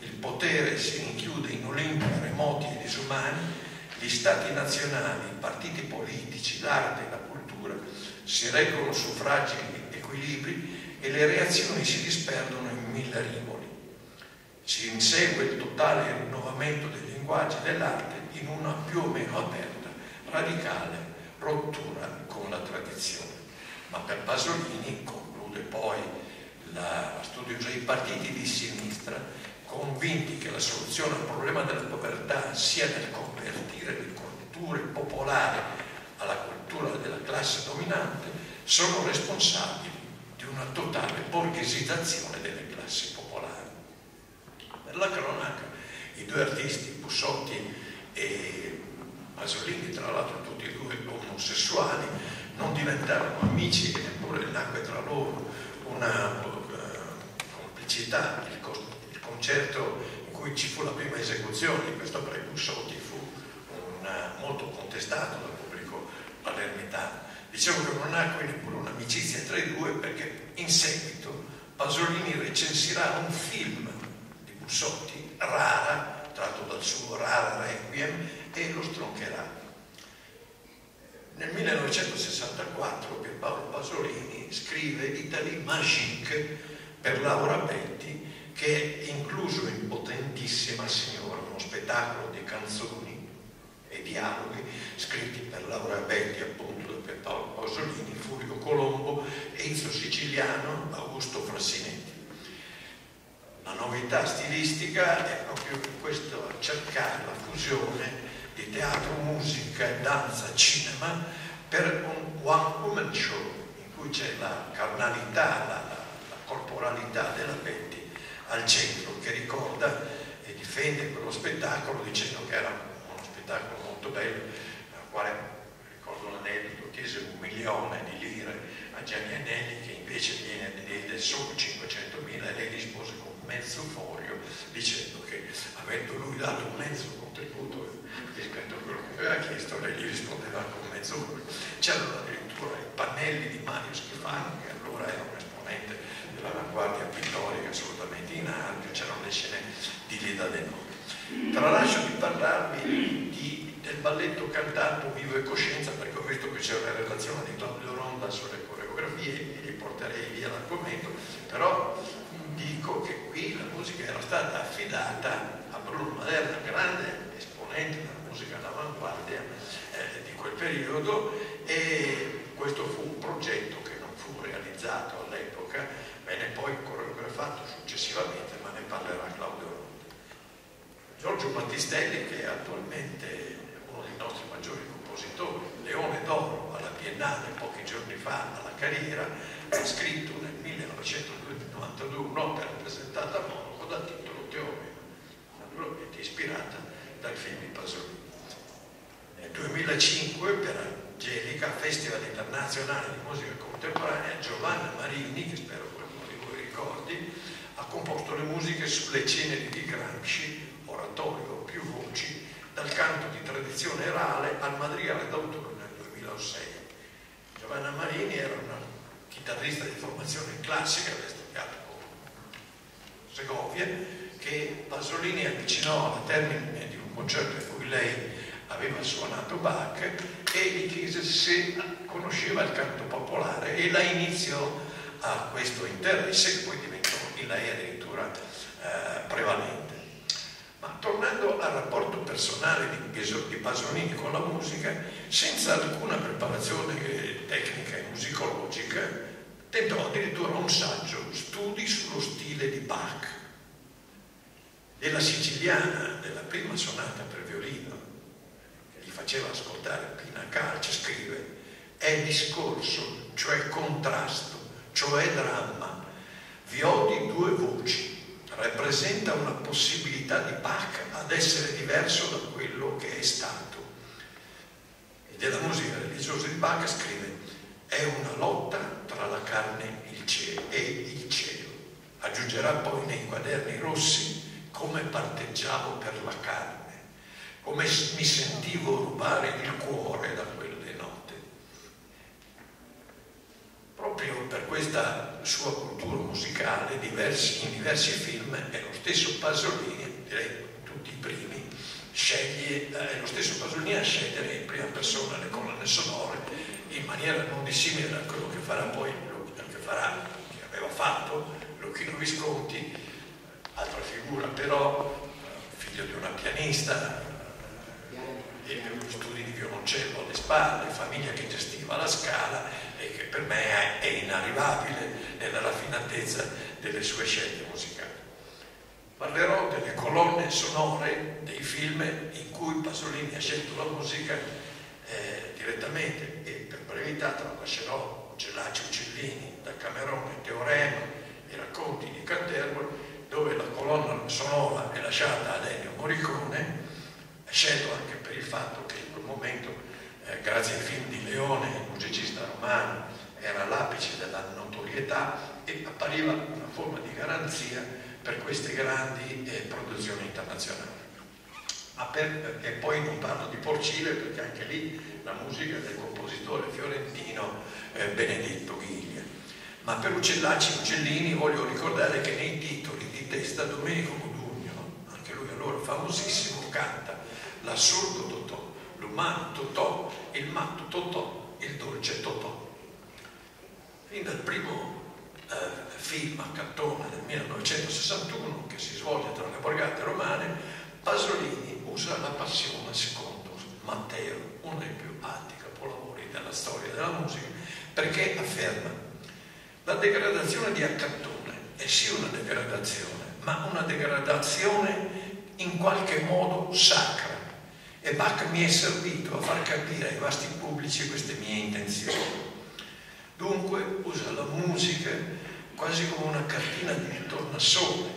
il potere si rinchiude in Olimpi remoti e disumani, gli stati nazionali, i partiti politici, l'arte e la cultura si reggono su fragili equilibri e le reazioni si disperdono in mille rivoli. Si insegue il totale rinnovamento dei linguaggi dell'arte in una più o meno aperta, radicale rottura con la tradizione. Ma per Pasolini, conclude poi la studiosa dei partiti di sinistra, convinti che la soluzione al problema della povertà sia nel convertire le culture popolari alla cultura della classe dominante, sono responsabili una totale borghesizzazione delle classi popolari. Per la cronaca, i due artisti, Bussotti e Pasolini, tra l'altro tutti e due omosessuali, non diventarono amici e neppure nacque tra loro una uh, complicità. Il, il, concerto in cui ci fu la prima esecuzione di questo pre Bussotti fu una, molto contestato dal pubblico palermitano. Dicevo che non nacque neppure un'amicizia tra i due perché in seguito Pasolini recensirà un film Bussotti, Rara, tratto dal suo Rara Requiem, e lo stroncherà. Nel 1964 Pierpaolo Pasolini scrive Italie Magique per Laura Betti, che è incluso in Potentissima Signora, uno spettacolo di canzoni e dialoghi scritti per Laura Betti, appunto da Pierpaolo Pasolini, Furio Colombo, Enzo Siciliano, Augusto Frassinetti. La novità stilistica è proprio questo cercare la fusione di teatro, musica, danza, cinema per un one woman show in cui c'è la carnalità, la, la corporalità della Betty al centro che ricorda e difende quello spettacolo dicendo che era uno spettacolo molto bello al quale ricordo l'aneddoto chiese un milione di lire a Gianni Anelli che invece viene solo 500 mila e lei rispose con mezzo foglio dicendo che avendo lui dato un mezzo contributo rispetto a quello che aveva chiesto, lei gli rispondeva con mezzo foglio. C'erano addirittura i pannelli di Mario Schifano, che allora era un esponente dell'avanguardia pittorica assolutamente in alto, c'erano le scene di Lida De Nori. Tralascio di parlarvi di, del balletto cantato Vivo e Coscienza, perché ho visto che c'è una relazione di Claudio Ronda sulle coreografie e gli porterei via l'argomento, però dico che qui la musica era stata affidata a Bruno Maderna, grande esponente della musica d'avanguardia eh, di quel periodo e questo fu un progetto che non fu realizzato all'epoca, venne poi coreografato successivamente, ma ne parlerà Claudio Ronda. Giorgio Battistelli, che attualmente uno dei nostri maggiori compositori, Leone d'Oro alla Biennale pochi giorni fa alla carriera, ha scritto nel 1992 un'opera presentata a Monaco dal titolo Teorema, naturalmente ispirata dal film di Pasolini. Nel 2005 per Angelica, Festival internazionale di musica contemporanea, Giovanna Marini, che spero qualcuno di voi ricordi, ha composto le musiche sulle ceneri di Gramsci, oratorio più voci, dal canto di tradizione orale al madrigale d'autore nel 2006. Giovanna Marini era una chitarrista di formazione classica, aveva studiato con Segovia, che Pasolini avvicinò al termine di un concerto in cui lei aveva suonato Bach e gli chiese se conosceva il canto popolare e la iniziò a questo interesse che poi diventò in lei addirittura eh, prevalente. Ma tornando al rapporto personale di Pasolini con la musica, senza alcuna preparazione tecnica e musicologica, tentò addirittura un saggio, studi sullo stile di Bach. Della siciliana, della prima sonata per violino, che gli faceva ascoltare Pina Calce, scrive, è discorso, cioè contrasto, cioè dramma, vi ho di due voci, rappresenta una possibilità di Bach ad essere diverso da quello che è stato. E della musica religiosa di Bach scrive, è una lotta tra la carne e il cielo. Aggiungerà poi nei quaderni rossi come parteggiavo per la carne, come mi sentivo rubare il cuore da quelle note. Proprio per questa sua cultura musicale diversi, in diversi film è lo stesso Pasolini, direi tutti i primi, sceglie, è lo stesso Pasolini a scegliere in prima persona le colonne sonore in maniera non dissimile da quello che farà poi, che farà, che aveva fatto Lucchino Visconti, altra figura però, figlio di una pianista, e studi di violoncello alle spalle, famiglia che gestiva la scala per me è inarrivabile nella raffinatezza delle sue scelte musicali. Parlerò delle colonne sonore dei film in cui Pasolini ha scelto la musica eh, direttamente e per brevità tralascerò Gelaccio Uccellini, da Camerone, Teorema, i racconti di Canterbury, dove la colonna sonora è lasciata ad Ennio Morricone, scelto anche per il fatto che in quel momento, eh, grazie ai film di Leone, il musicista romano, era l'apice della notorietà e appariva una forma di garanzia per queste grandi eh, produzioni internazionali. Per, e poi non parlo di Porcile perché anche lì la musica del compositore fiorentino eh, Benedetto Ghiglia. Ma per Uccellacci e Uccellini voglio ricordare che nei titoli di testa Domenico Modugno allora famosissimo, canta l'assurdo Totò, l'umano Totò, il matto Totò, il dolce Totò. Fin dal primo eh, film a cartone del 1961 che si svolge tra le borgate romane, Pasolini usa la passione secondo Matteo, uno dei più alti capolavori della storia della musica, perché afferma la degradazione di Accattone è sì una degradazione, ma una degradazione in qualche modo sacra. E Bach mi è servito a far capire ai vasti pubblici queste mie intenzioni. Dunque usa la musica quasi come una cartina di tornasole,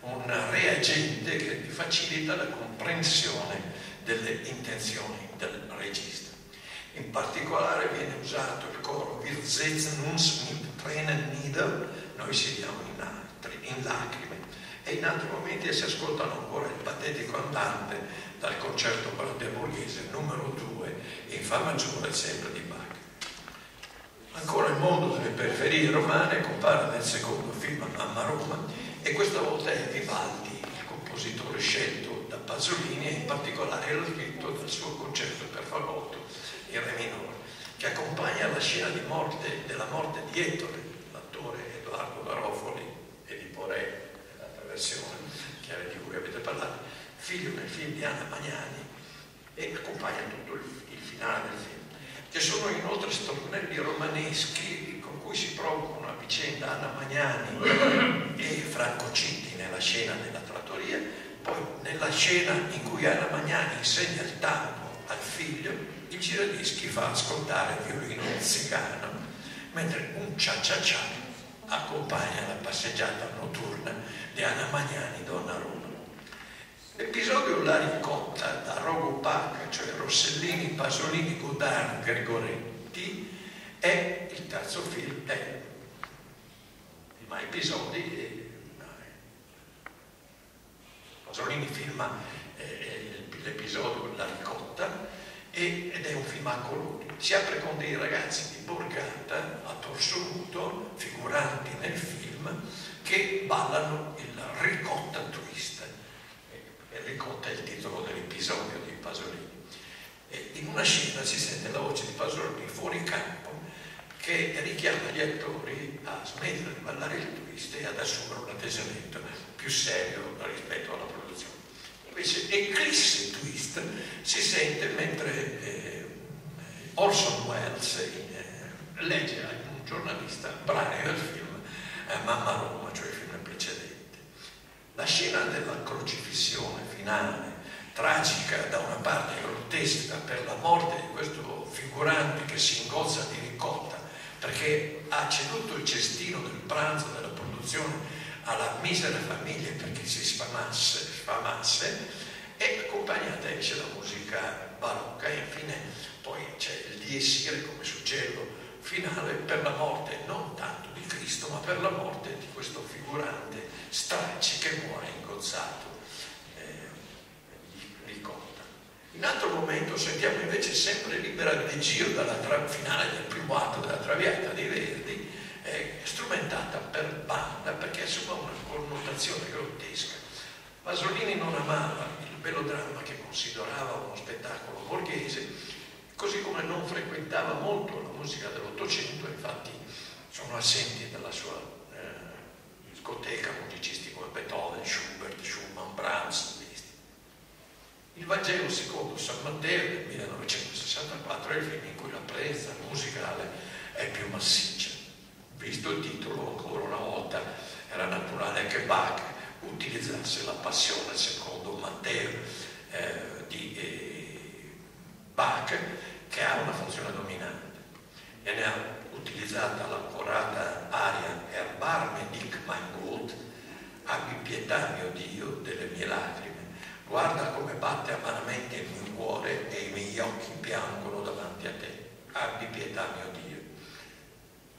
un reagente che facilita la comprensione delle intenzioni del regista. In particolare viene usato il coro Wir setzen uns mit Tränen nieder, noi siamo in, altri, in lacrime, e in altri momenti si ascoltano ancora il patetico andante dal concerto brandeburghese numero 2 in Fa maggiore sempre di. Ancora il mondo delle periferie romane compare nel secondo film Mamma Roma e questa volta è Vivaldi, il compositore scelto da Pasolini e in particolare l'ha scritto dal suo concerto per fagotto in re minore, che accompagna la scena morte, della morte di Ettore, l'attore Edoardo Garofoli e di Porè, l'altra versione di cui avete parlato, figlio nel film di Anna Magnani e accompagna tutto il, il finale del film che sono inoltre stornelli romaneschi con cui si provocano a vicenda Anna Magnani [laughs] e Franco Citti nella scena della trattoria, poi nella scena in cui Anna Magnani insegna il tango al figlio, il giradischi fa ascoltare il violino zigano, mentre un cia cia cia accompagna la passeggiata notturna di Anna Magnani, donna Roma. L'episodio La ricotta da Rogo Paca, cioè Rossellini, Pasolini, Godard, Gregoretti, è il terzo film, è, ma episodi, eh, Pasolini filma eh, l'episodio La ricotta ed è un film a colori. Si apre con dei ragazzi di Borgata a torso figuranti nel film, che ballano il ricotta twist riconta il titolo dell'episodio di Pasolini. E in una scena si sente la voce di Pasolini fuori campo che richiama gli attori a smettere di ballare il twist e ad assumere un atteggiamento più serio rispetto alla produzione. Invece Eclisse Twist si sente mentre eh, Orson Welles eh, legge a un giornalista brani del film eh, Mamma Roma, cioè il. La scena della crocifissione finale, tragica da una parte grottesca per la morte di questo figurante che si ingozza di ricotta perché ha ceduto il cestino del pranzo della produzione alla misera famiglia perché si sfamasse, sfamasse e accompagnata esce la musica barocca. E infine poi c'è il dies irae come suggello finale per la morte non tanto Cristo ma per la morte di questo figurante Stracci che muore ingozzato eh, di cotta. In altro momento sentiamo invece sempre libera di giro dalla tra- finale del primo atto della Traviata dei Verdi, eh, strumentata per banda perché assume una connotazione grottesca. Pasolini non amava il belodramma che considerava uno spettacolo borghese, così come non frequentava molto la musica dell'Ottocento, infatti sono assenti dalla sua discoteca musicisti come Beethoven, Schubert, Schumann, Brahms. Il Vangelo secondo San Matteo del 1964 è il film in cui la presenza musicale è più massiccia. Visto il titolo, ancora una volta, era naturale che Bach utilizzasse la passione secondo Matteo eh, di eh, Bach, che ha una funzione dominante. E ne ha utilizzata l'accorata aria Erbarme dic mein Gott, abbi pietà mio Dio delle mie lacrime, guarda come batte amaramente il mio cuore e i miei occhi piangono davanti a te, abbi pietà mio Dio.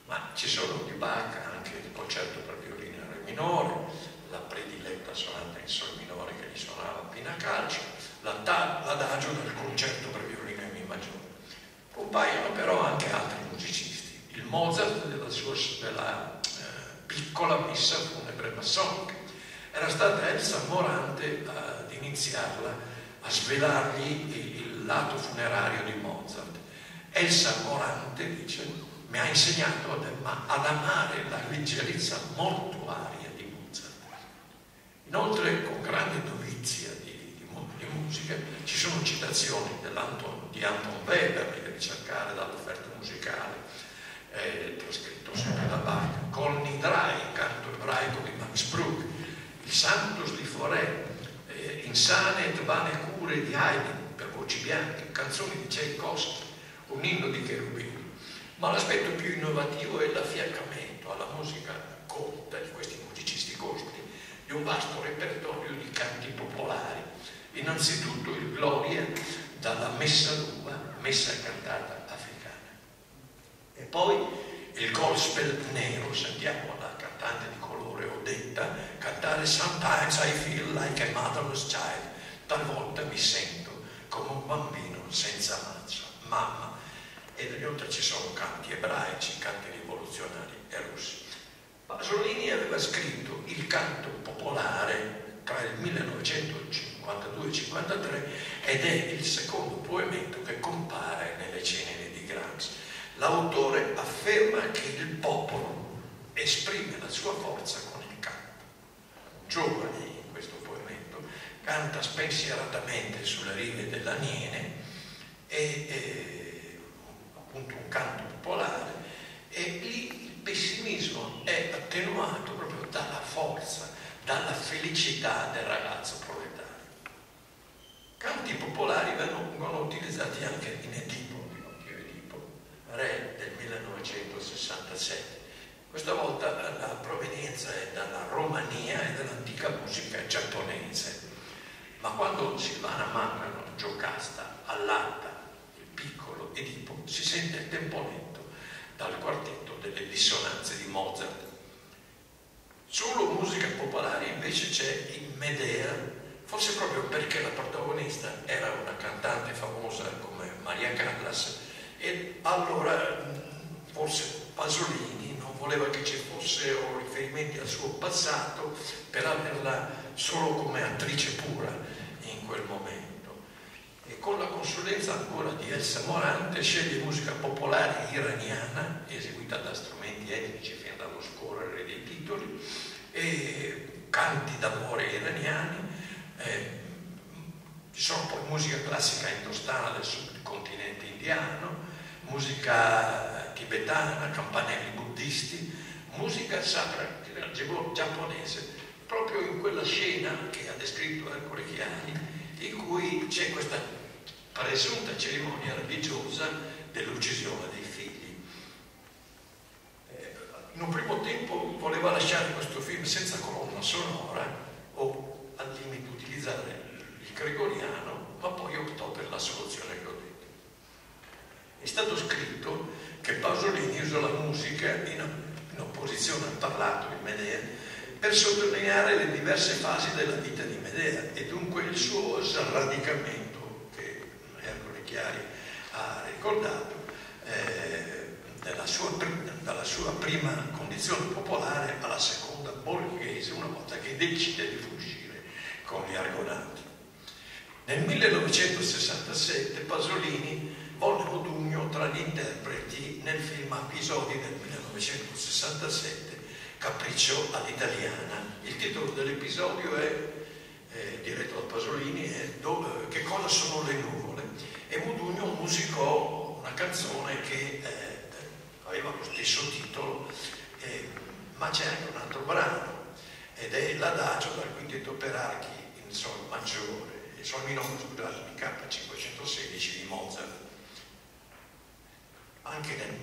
Ma ci sono di Bach anche il concerto per violino in re minore, la prediletta sonata in sol minore che gli suonava Pina Calcio, l'adagio del concerto per violino in mi maggiore. Compaiono però anche altri musicisti Mozart della, sua, della eh, piccola missa funebre massonica, Era stata Elsa Morante ad iniziarla, a svelargli il, lato funerario di Mozart. Elsa Morante, dice, mi ha insegnato ad, ad amare la leggerezza mortuaria di Mozart. Inoltre, con grande dovizia di, di, di musica, ci sono citazioni di Anton Weber, da ricercare dall'offerta musicale, eh, scritto sempre da Bach, Col Nidrai, canto ebraico di Max Bruch, il Santos di Forêt, eh, Insane et vane cure di Haydn per voci bianche, canzoni di Tchaikovsky, un inno di cherubini. Ma l'aspetto più innovativo è l'affiancamento alla musica colta di questi musicisti colti di un vasto repertorio di canti popolari. Innanzitutto il Gloria dalla Messa Nuba, messa cantata africana. E poi il gospel nero, sentiamo la cantante di colore Odetta cantare Sometimes I feel like a motherless child, talvolta mi sento come un bambino senza mazza, mamma. E inoltre ci sono canti ebraici, canti rivoluzionari e russi. Pasolini aveva scritto il canto popolare tra il 1952 e 1953 ed è il secondo poemetto che compare nelle ceneri di Gramsci. L'autore afferma che il popolo esprime la sua forza. Giovane in questo poemetto canta spensieratamente sulle rive dell'Aniene e appunto un canto popolare e lì il pessimismo è attenuato proprio dalla forza, dalla felicità del ragazzo proletario. Canti popolari vengono utilizzati anche in Edipo, Pinocchio Edipo, re del 1967. Questa volta la provenienza è dalla Romania e dall'antica musica giapponese. Ma quando Silvana Mancano, Giocasta, Allata, il piccolo Edipo, si sente il tempo lento dal quartetto delle dissonanze di Mozart. Solo musica popolare invece c'è in Medea, forse proprio perché la protagonista era una cantante famosa come Maria Callas e allora forse Pasolini voleva che ci fossero riferimenti al suo passato per averla solo come attrice pura in quel momento. E con la consulenza ancora di Elsa Morante sceglie musica popolare iraniana eseguita da strumenti etnici fino dallo scorrere dei titoli e canti d'amore iraniani. Eh, ci sono poi musica classica indostana del subcontinente indiano, musica tibetana, campanelli buddisti, musica sacra giapponese, proprio in quella scena che ha descritto Ercole Chiani, in cui c'è questa presunta cerimonia religiosa dell'uccisione dei figli. Eh, in un primo tempo voleva lasciare questo film senza colonna sonora o al limite utilizzare il gregoriano, ma poi optò per la soluzione che ho. È stato scritto che Pasolini usa la musica in, opposizione al parlato di Medea per sottolineare le diverse fasi della vita di Medea e dunque il suo sradicamento, che Ercole Chiari ha ricordato, eh, dalla, sua, dalla sua prima condizione popolare alla seconda borghese, una volta che decide di fuggire con gli Argonauti. Nel 1967 Pasolini volle Modugno tra gli interpreti nel film Episodi del 1967 Capriccio all'italiana. Il titolo dell'episodio è, eh, diretto da Pasolini, è dove, Che cosa sono le nuvole? E Modugno musicò una canzone che eh, aveva lo stesso titolo, eh, ma c'è anche un altro brano, ed è l'adagio dal quintetto per archi in sol maggiore, in sol minore, scusate, in K516 di Mozart. Anche nel,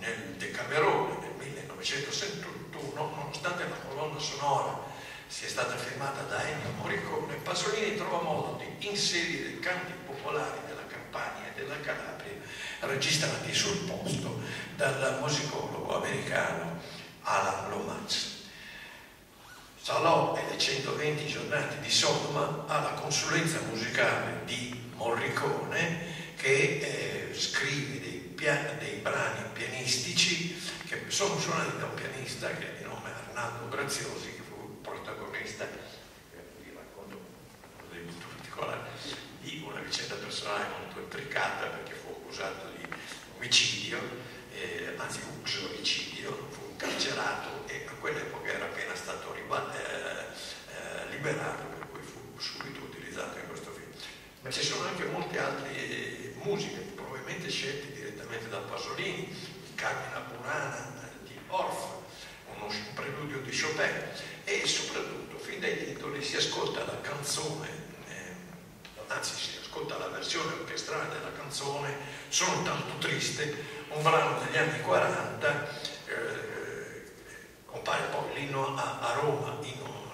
nel Decamerone del 1971, nonostante la colonna sonora sia stata firmata da Ennio Morricone, Pasolini trova modo di inserire canti popolari della Campania e della Calabria registrati sul posto dal musicologo americano Alan Lomax. Salò e le 120 giornate di Sodoma alla consulenza musicale di Morricone che eh, scrive dei, pian, dei brani pianistici che sono suonati da un pianista che è di nome Arnaldo Graziosi, che fu il protagonista, eh, vi racconto molto particolare, di una vicenda personale molto intricata perché fu accusato di omicidio, eh, anzi uccio omicidio, fu incarcerato e a quell'epoca era appena stato eh, eh, liberato, per cui fu subito utilizzato in questo film. Ma ci sono anche molte altre eh, musiche, probabilmente scelte di direttamente da Pasolini, di Carmina Burana, di Orff, uno preludio di Chopin e soprattutto fin dai titoli si ascolta la canzone, eh, anzi si ascolta la versione orchestrale della canzone, sono tanto triste, un brano degli anni 40, eh, eh, compare poi l'inno a, a Roma, inno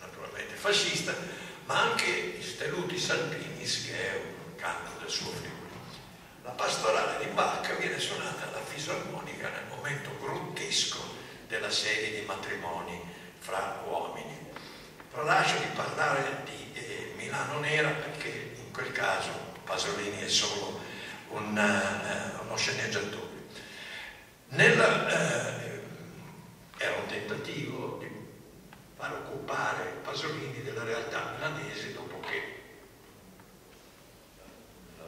naturalmente fascista, ma anche Stelluti Salpinis che è un canto del suo figlio la pastorale di Bach viene suonata alla fisarmonica nel momento grottesco della serie di matrimoni fra uomini. Tralascio di parlare di eh, Milano Nera perché in quel caso Pasolini è solo un, uh, uno sceneggiatore. Nella, uh, era un tentativo di far occupare Pasolini della realtà milanese dopo che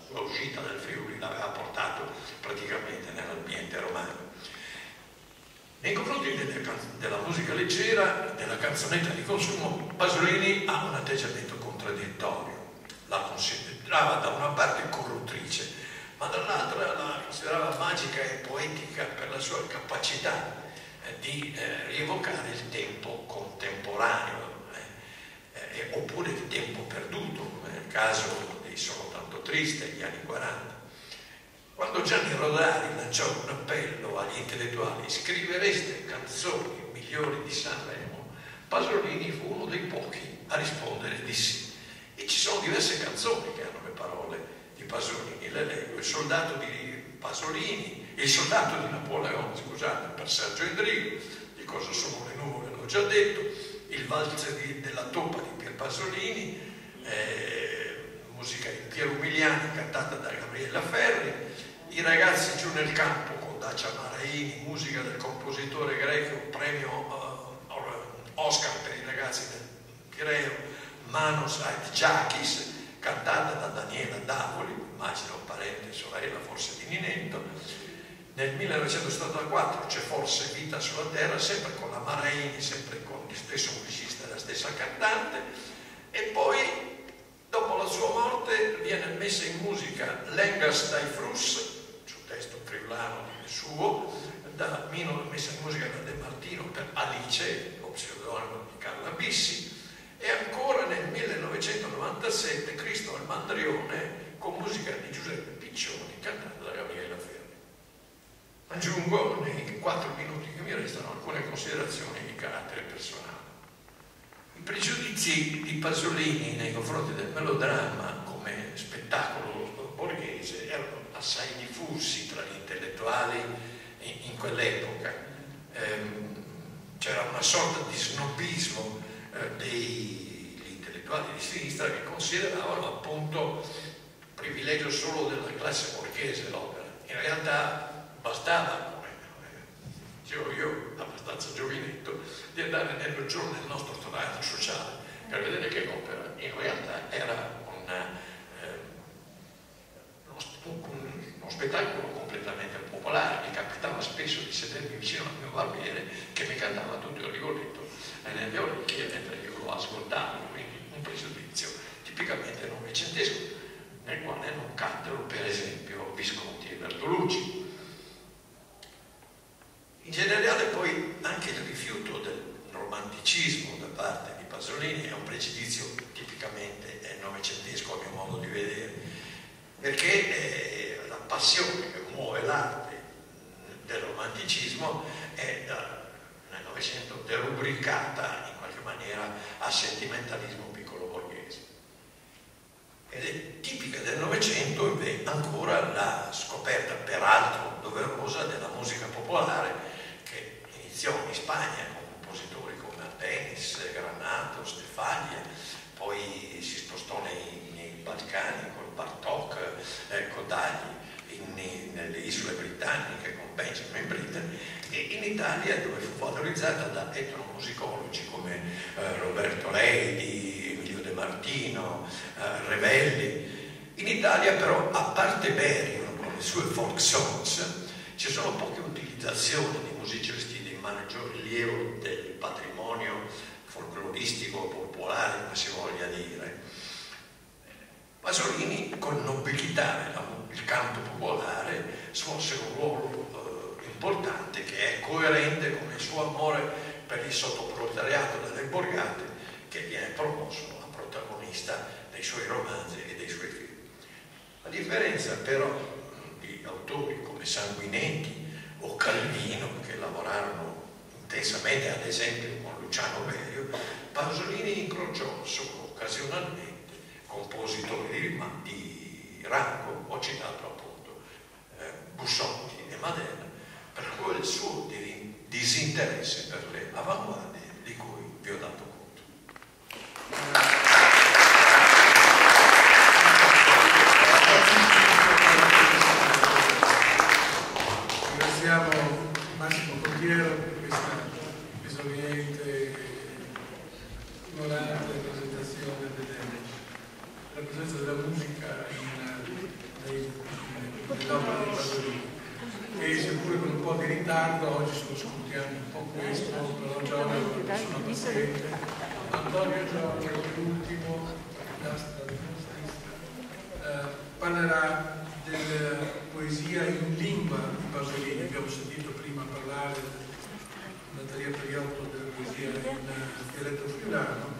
sua uscita dal Friuli l'aveva portato praticamente nell'ambiente romano. Nei confronti della musica leggera, della canzonetta di consumo, Pasolini ha un atteggiamento contraddittorio. La considerava da una parte corruttrice, ma dall'altra la considerava magica e poetica per la sua capacità eh, di eh, rievocare il tempo contemporaneo, eh, eh, oppure il tempo perduto, nel caso di Sono tanto triste, gli anni 40. Quando Gianni Rodari lanciò un appello agli intellettuali, scrivereste canzoni migliori di Sanremo, Pasolini fu uno dei pochi a rispondere di sì. E ci sono diverse canzoni che hanno le parole di Pasolini, le leggo, il soldato di Pasolini, il soldato di Napoleone, scusate, per Sergio Endrigo, di cosa sono le nuvole, l'ho già detto, il valzer della toppa di Pier Pasolini, eh, musica di Piero Umiliani cantata da Gabriella Ferri, i ragazzi giù nel campo con Dacia Maraini, musica del compositore greco, premio uh, Oscar per i ragazzi del Pireo, Manos et Giakis, cantata da Daniela Davoli, immagino parente, sorella forse di Ninetto. Nel 1974 c'è forse Vita sulla Terra, sempre con la Maraini, sempre con il stesso musicista e la stessa cantante. E poi, dopo la sua morte, viene messa in musica Lengas dai Frus, testo friulano suo, da Mino messa in musica da De Martino per Alice, lo pseudonimo di Carla Bissi, e ancora nel 1997 Cristo al Mandrione con musica di Giuseppe Piccioni, cantata da Gabriela Ferri. Aggiungo nei quattro minuti che mi restano alcune considerazioni di carattere personale. I pregiudizi di Pasolini nei confronti del melodramma come spettacolo borghese erano assai diffusi tra gli intellettuali in, quell'epoca. Ehm, c'era una sorta di snobismo eh, degli intellettuali di sinistra che consideravano appunto privilegio solo della classe borghese l'opera. In realtà bastava, dicevo io, abbastanza giovinetto, di andare nel giorno del nostro teatro sociale per vedere che l'opera in realtà era una uno spettacolo completamente popolare, mi capitava spesso di sedermi vicino al mio barbiere che mi cantava tutto il rigoletto nelle orecchie mentre io lo ascoltavo, quindi un pregiudizio tipicamente novecentesco nel quale non cantano per esempio Visconti e Bertolucci. In generale poi anche il rifiuto del romanticismo da parte di Pasolini è un pregiudizio tipicamente novecentesco a mio modo di vedere perché eh, la passione che muove l'arte del romanticismo è da, nel Novecento derubricata in qualche maniera a sentimentalismo piccolo borghese. Ed è tipica del Novecento ancora la scoperta, peraltro doverosa, della musica popolare iniziò in Spagna con compositori come Albéniz, Granato, Stefania, poi si spostò nei, nei Balcani con Bartok, eh, nelle isole britanniche con Benjamin Britten e in Italia dove fu valorizzata da etnomusicologi come eh, Roberto Leidi, Emilio De Martino, eh, Revelli. In Italia però, a parte Berio con le sue folk songs, ci sono poche utilizzazioni di musicisti maggior rilievo del patrimonio folcloristico popolare, come si voglia dire. Pasolini con nobilità il canto popolare svolse un ruolo eh, importante che è coerente con il suo amore per il sottoproletariato delle borgate che viene promosso a protagonista dei suoi romanzi e dei suoi film. A differenza però di autori come Sanguinetti o Calvino che lavorarono intensamente ad esempio con Luciano Berio, Pasolini incrociò solo occasionalmente compositori di, rango, ho citato appunto eh, Bussotti e Madera, per quel suo disinteresse per le avanguardie di cui vi ho dato conto. Fonseca eh, e seppure con un po' di ritardo oggi sto discutendo un po' questo però già una sono paziente Antonio Giorgio l'ultimo eh, parlerà della eh, poesia in lingua di Pasolini. Abbiamo sentito prima parlare Natalia Periotto della poesia in eh, dialetto friulano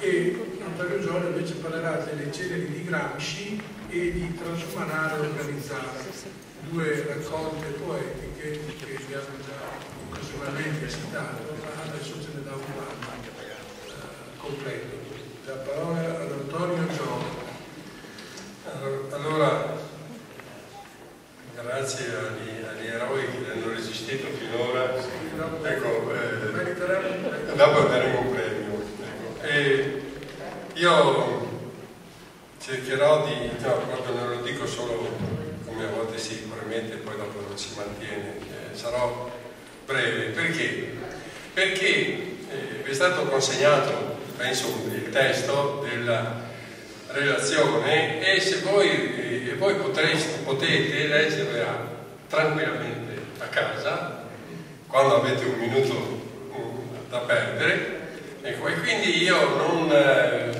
e Antonio Giorgio invece parlerà delle ceneri di Gramsci e di trasformare e organizzare due raccolte poetiche che abbiamo già occasionalmente citato. Ma adesso ce ne dà un anno eh, completo. La parola ad Antonio Giorgio allora grazie agli, agli eroi che hanno resistito finora. Ecco eh, dopo io cercherò di, no, proprio non lo dico solo come a volte si promette poi dopo non si mantiene, eh, sarò breve, perché? Perché eh, vi è stato consegnato, penso, il testo della relazione e se voi, eh, voi potreste, potete leggerla tranquillamente a casa, quando avete un minuto mm, da perdere, ecco, e quindi io non eh,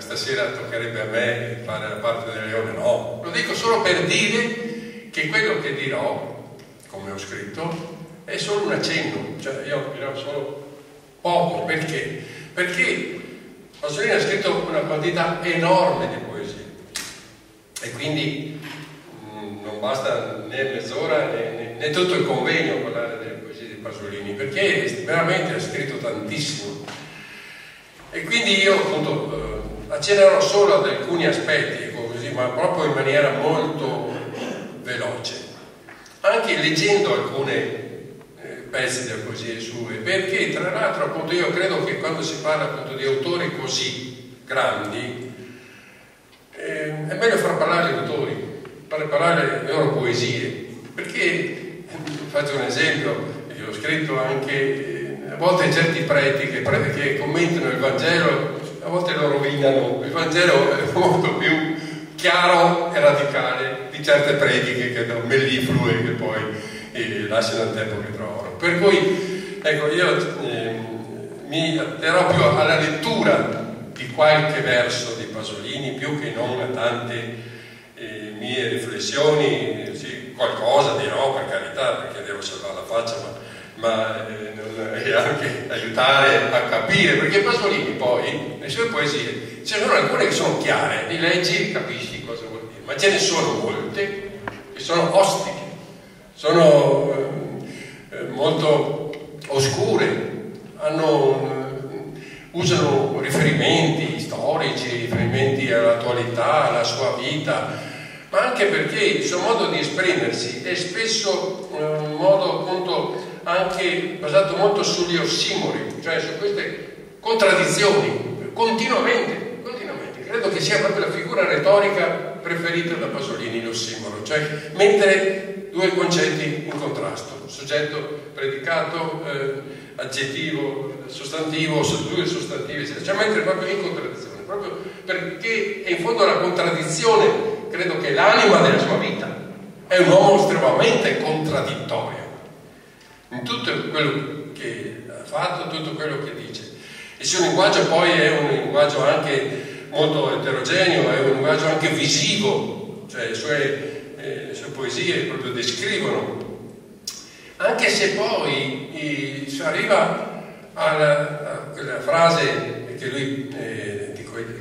stasera toccherebbe a me fare la parte del leone, no, lo dico solo per dire che quello che dirò, come ho scritto, è solo un accenno, cioè io dirò solo poco, perché? Perché Pasolini ha scritto una quantità enorme di poesia e quindi mh, mm, non basta né mezz'ora né, né, né, tutto il convegno a parlare delle poesie di Pasolini, perché veramente ha scritto tantissimo. E quindi io appunto eh, accennerò solo ad alcuni aspetti, così, ma proprio in maniera molto veloce, anche leggendo alcune eh, pezzi delle poesie sue, perché tra l'altro appunto io credo che quando si parla appunto di autori così grandi, eh, è meglio far parlare gli autori, far parlare le loro poesie, perché, faccio un esempio, io ho scritto anche, eh, a volte certi preti che, che commentano il Vangelo, a volte lo rovinano, il Vangelo è molto più chiaro e radicale di certe prediche che da un mellifluo e che poi eh, lasciano il tempo che trovano. Per cui, ecco, io eh, mi atterrò più alla lettura di qualche verso di Pasolini, più che non a tante eh, mie riflessioni, sì, qualcosa dirò per carità, perché devo salvare la faccia, ma, ma eh, non, e anche aiutare a capire, perché Pasolini poi, le sue poesie, ce ne sono alcune che sono chiare, li leggi e capisci cosa vuol dire, ma ce ne sono molte che sono ostiche, sono eh, molto oscure, hanno usano riferimenti storici, riferimenti all'attualità, alla sua vita, ma anche perché il suo modo di esprimersi è spesso un modo appunto anche basato molto sugli ossimori, cioè su queste contraddizioni, continuamente, continuamente. Credo che sia proprio la figura retorica preferita da Pasolini, l'ossimoro, cioè mentre due concetti in contrasto, soggetto, predicato, eh, aggettivo, sostantivo, due sostantivi, cioè mentre proprio in contraddizione, proprio perché è in fondo la contraddizione, credo che l'anima della sua vita, è un uomo estremamente contraddittorio in tutto quello che ha fatto, tutto quello che dice. Il suo linguaggio poi è un linguaggio anche molto eterogeneo, è un linguaggio anche visivo, cioè le sue, eh, le sue poesie proprio descrivono. Anche se poi eh, si arriva alla, a quella frase che lui eh,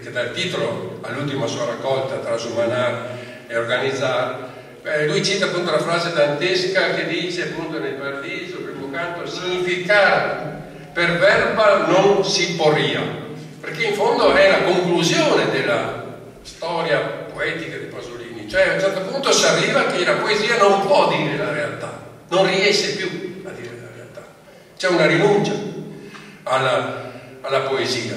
che dà il titolo all'ultima sua raccolta, Trasumanar e Organizzar, eh, lui cita appunto la frase dantesca che dice appunto nel paradiso, primo canto, significare per verba non si porria, perché in fondo è la conclusione della storia poetica di Pasolini, cioè a un certo punto si arriva che la poesia non può dire la realtà, non riesce più a dire la realtà, c'è una rinuncia alla, alla poesia.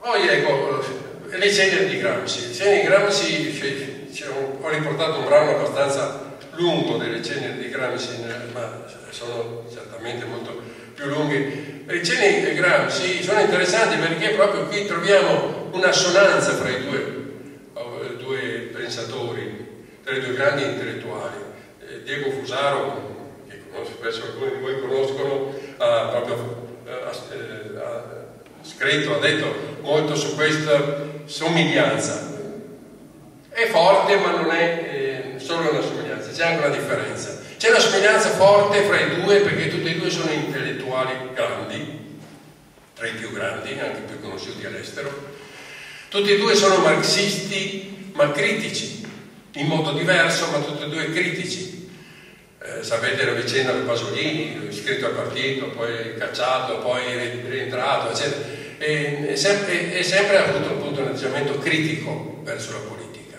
Poi ecco, le ceneri di Gramsci, le ceneri di Gramsci, cioè, ho riportato un brano abbastanza lungo delle ceneri di Gramsci, ma sono certamente molto più lunghe. Le ceneri di Gramsci sono interessanti perché proprio qui troviamo un'assonanza fra i due, eh, due pensatori, tra i due grandi intellettuali. Eh, Diego Fusaro, che penso alcuni di voi conoscono, ha proprio eh, ha, ha scritto, ha detto molto su questa somiglianza. È forte ma non è eh, solo una somiglianza, c'è anche una differenza. C'è una somiglianza forte fra i due perché tutti e due sono intellettuali grandi, tra i più grandi, anche più conosciuti all'estero. Tutti e due sono marxisti ma critici, in modo diverso ma tutti e due critici. Eh, sapete la vicenda di Pasolini, iscritto al partito, poi cacciato, poi rientrato, eccetera. E, sempre, è sempre avuto appunto un atteggiamento critico verso la politica.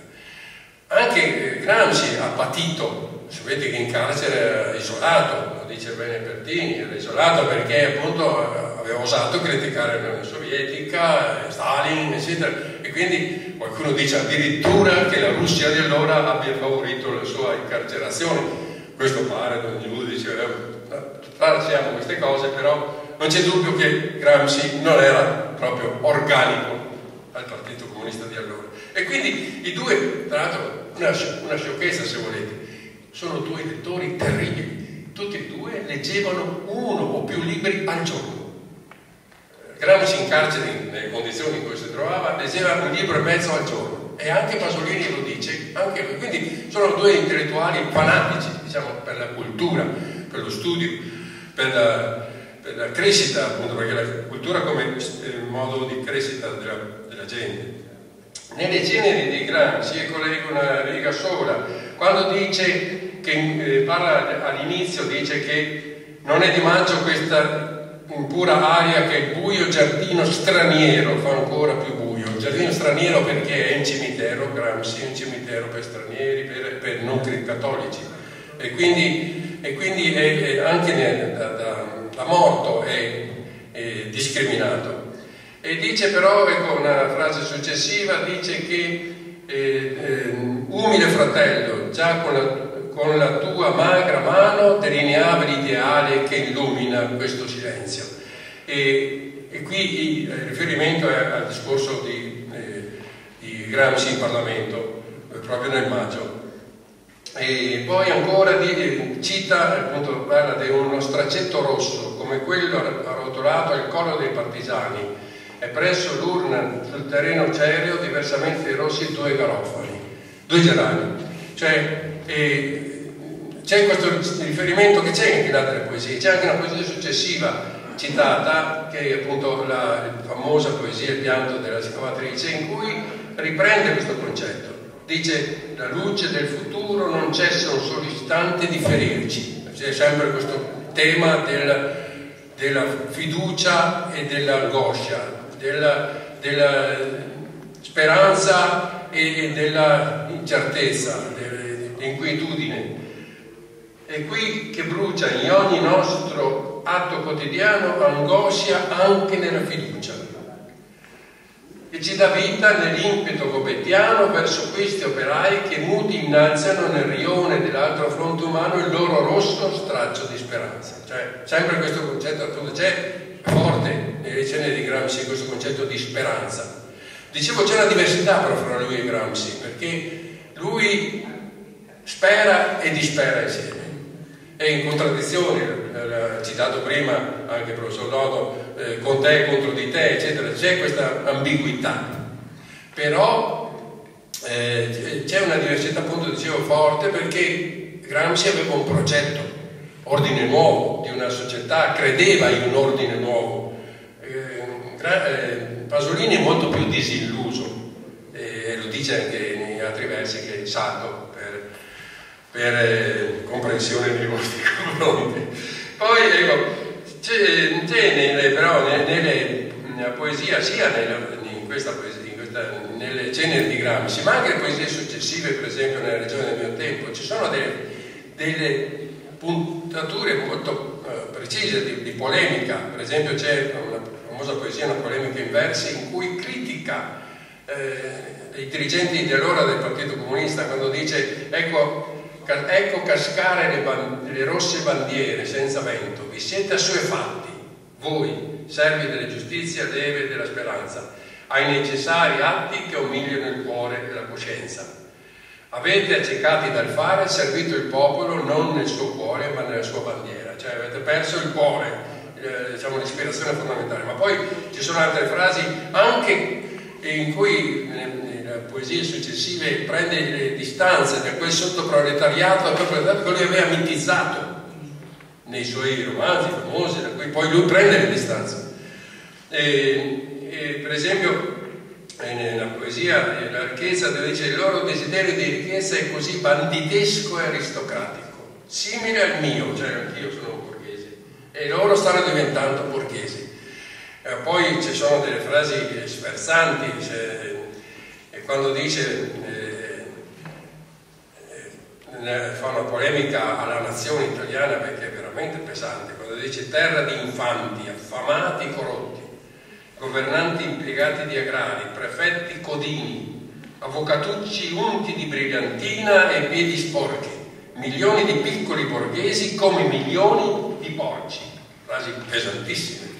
Anche Gramsci ha patito sapete che in carcere era isolato, lo dice bene Pertini, era isolato perché appunto aveva osato criticare l'Unione Sovietica, Stalin, eccetera, e quindi qualcuno dice addirittura che la Russia di allora abbia favorito la sua incarcerazione. Questo pare, Don Giudice, tracciamo queste cose, però non c'è dubbio che Gramsci non era proprio organico al Partito Comunista di allora. E quindi i due, tra l'altro, una, una sciocchezza se volete, sono due lettori terribili, tutti e due leggevano uno o più libri al giorno. Gramsci in carcere, nelle condizioni in cui si trovava, leggeva un libro e mezzo al giorno e anche Pasolini lo dice, anche quindi sono due intellettuali fanatici, diciamo, per la cultura, per lo studio, per la, la crescita, appunto, perché la cultura come eh, modo di crescita della, della gente. Nelle ceneri di Gramsci, ecco leggo una riga sola, quando dice che eh, parla all'inizio, dice che non è di maggio questa impura aria che il buio giardino straniero fa ancora più buio. Giardino straniero perché è un cimitero, Gramsci è un cimitero per stranieri, per, per non cattolici. E quindi, e quindi è, è anche da, da, da, morto è, è discriminato. E dice però, ecco una frase successiva, dice che eh, eh, umile fratello, già con la, con la, tua magra mano delineava l'ideale che illumina questo silenzio. E, e qui il riferimento è al discorso di, eh, di Gramsci in Parlamento, proprio nel maggio. E poi ancora di, cita, appunto, parla di uno straccetto rosso, come quello arrotolato al collo dei partigiani, e presso l'urna sul terreno cereo diversamente rossi due garofani, due gerani. Cioè, eh, c'è questo riferimento che c'è anche in altre poesie, c'è anche una poesia successiva citata, che è appunto la famosa poesia Il pianto della scavatrice, in cui riprende questo concetto. Dice, la luce del futuro non cessa un solo istante di ferirci. C'è sempre questo tema del, della fiducia e dell'angoscia, della, della speranza e della incertezza, dell'inquietudine. È qui che brucia in ogni nostro atto quotidiano angoscia anche nella fiducia. E ci dà vita nell'impeto gobettiano verso questi operai che muti innalzano nel rione dell'altro fronte umano il loro rosso straccio di speranza. Cioè, sempre questo concetto appunto c'è forte nelle scene di Gramsci questo concetto di speranza. Dicevo c'è una diversità però fra lui e Gramsci, perché lui spera e dispera insieme. È in contraddizione, citato prima anche il professor Dodo, eh, con te contro di te, eccetera, c'è questa ambiguità. Però eh, c'è una diversità, appunto, dicevo, forte perché Gramsci aveva un progetto, ordine nuovo, di una società, credeva in un ordine nuovo. Eh, eh, Pasolini è molto più disilluso, e lo dice anche in altri versi che salto per eh, comprensione nei vostri confronti. Poi ecco, c'è, c'è nelle, però nelle, nella poesia, sia nella, in questa poesia, in questa, nelle ceneri di Gramsci, ma anche nelle poesie successive, per esempio nella regione del mio tempo, ci sono delle, delle puntature molto uh, precise di, di, polemica. Per esempio c'è una famosa poesia, una polemica in versi, in cui critica eh, i dirigenti di allora del Partito Comunista quando dice ecco ecco cascare le, le rosse bandiere senza vento, vi siete assuefatti, voi, servi della giustizia, leve della speranza, ai necessari atti che umiliano il cuore e la coscienza. Avete accecati dal fare servito il popolo non nel suo cuore ma nella sua bandiera, cioè avete perso il cuore, eh, diciamo l'ispirazione fondamentale. Ma poi ci sono altre frasi anche in cui poesie successive prende le distanze da quel sottoproletariato che lui aveva mitizzato nei suoi romanzi famosi, da cui poi lui prende le distanze. E, e, per esempio nella poesia La ricchezza dice il loro desiderio di ricchezza è così banditesco e aristocratico, simile al mio, cioè anch'io sono borghese, e loro stanno diventando borghesi. E poi ci sono delle frasi sferzanti, cioè, quando dice, eh, eh, fa una polemica alla nazione italiana perché è veramente pesante, quando dice terra di infanti, affamati, corrotti, governanti impiegati di agrari, prefetti codini, avvocatucci unti di brillantina e piedi sporchi, milioni di piccoli borghesi come milioni di porci, frasi pesantissime.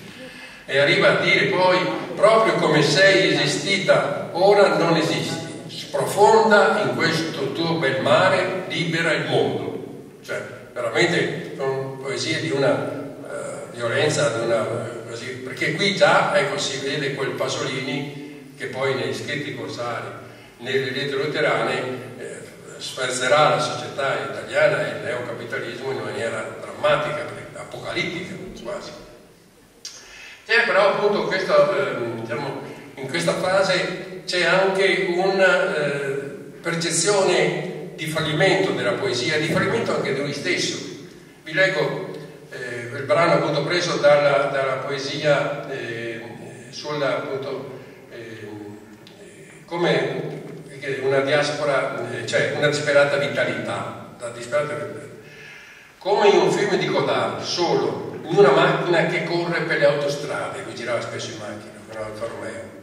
E arriva a dire poi proprio come sei esistita ora non esisti. Sprofonda in questo tuo bel mare libera il mondo. Cioè veramente sono poesie di una uh, violenza di una, così, perché qui già ecco, si vede quel Pasolini che poi negli scritti corsari nelle lettere luterane eh, sferzerà la società italiana e il neocapitalismo in maniera drammatica apocalittica quasi c'è però appunto questo, eh, diciamo, in questa fase c'è anche una eh, percezione di fallimento della poesia, di fallimento anche di lui stesso. Vi leggo eh, il brano appunto preso dalla, dalla poesia eh, sulla appunto eh, come una diaspora, eh, cioè una disperata vitalità, disperata. Come in un film di Godard, solo in una macchina che corre per le autostrade, lui girava spesso in macchina con Alfa Romeo,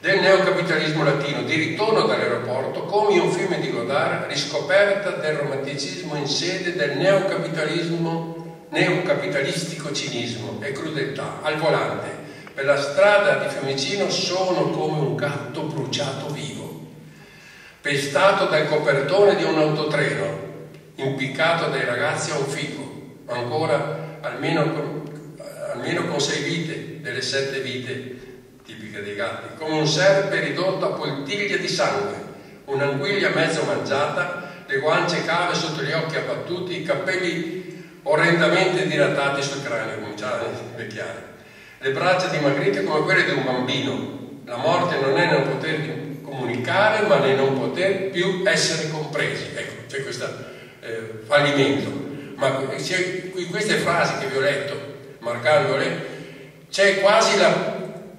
del neocapitalismo latino, di ritorno dall'aeroporto, come un film di Godard, riscoperta del romanticismo in sede del neocapitalismo, neocapitalistico cinismo e crudeltà, al volante, per la strada di Fiumicino sono come un gatto bruciato vivo, pestato dal copertone di un autotreno, impiccato dai ragazzi a un fico, ancora almeno, almeno con sei vite delle sette vite tipiche dei gatti, come un serpe ridotto a poltiglia di sangue, un'anguiglia mezzo mangiata, le guance cave sotto gli occhi abbattuti, i capelli orrendamente dilatati sul cranio, cominciava a invecchiare, le braccia dimagrite come quelle di un bambino. La morte non è non poter comunicare, ma nel non poter più essere compresi. Ecco, c'è questo eh, fallimento ma in queste frasi che vi ho letto, marcandole, c'è quasi la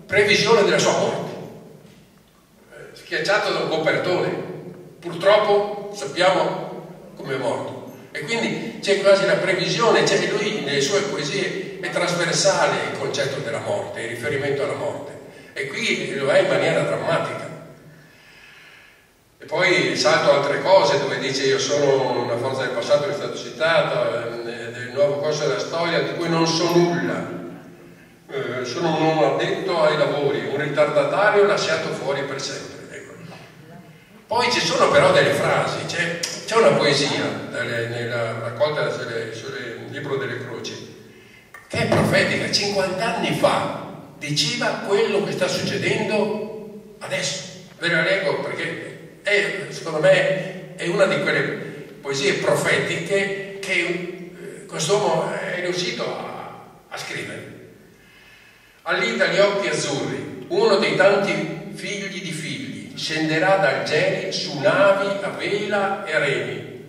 previsione della sua morte, schiacciato da un copertone. Purtroppo sappiamo come è morto. E quindi c'è quasi la previsione, c'è lui nelle sue poesie è trasversale il concetto della morte, il riferimento alla morte. E qui lo è in maniera drammatica. E poi salto altre cose dove dice io sono una forza del passato che è stato citato, eh, del nuovo corso della storia di cui non so nulla. Eh, sono un uomo addetto ai lavori, un ritardatario lasciato fuori per sempre. Ecco. Poi ci sono però delle frasi, c'è, una poesia nella, nella raccolta sul libro delle croci, che è profetica, 50 anni fa diceva quello che sta succedendo adesso. Ve la leggo perché è, secondo me è una di quelle poesie profetiche che eh, quest'uomo è riuscito a, a scrivere. Allì dagli occhi azzurri, uno dei tanti figli di figli, scenderà dal geni su navi a vela e remi.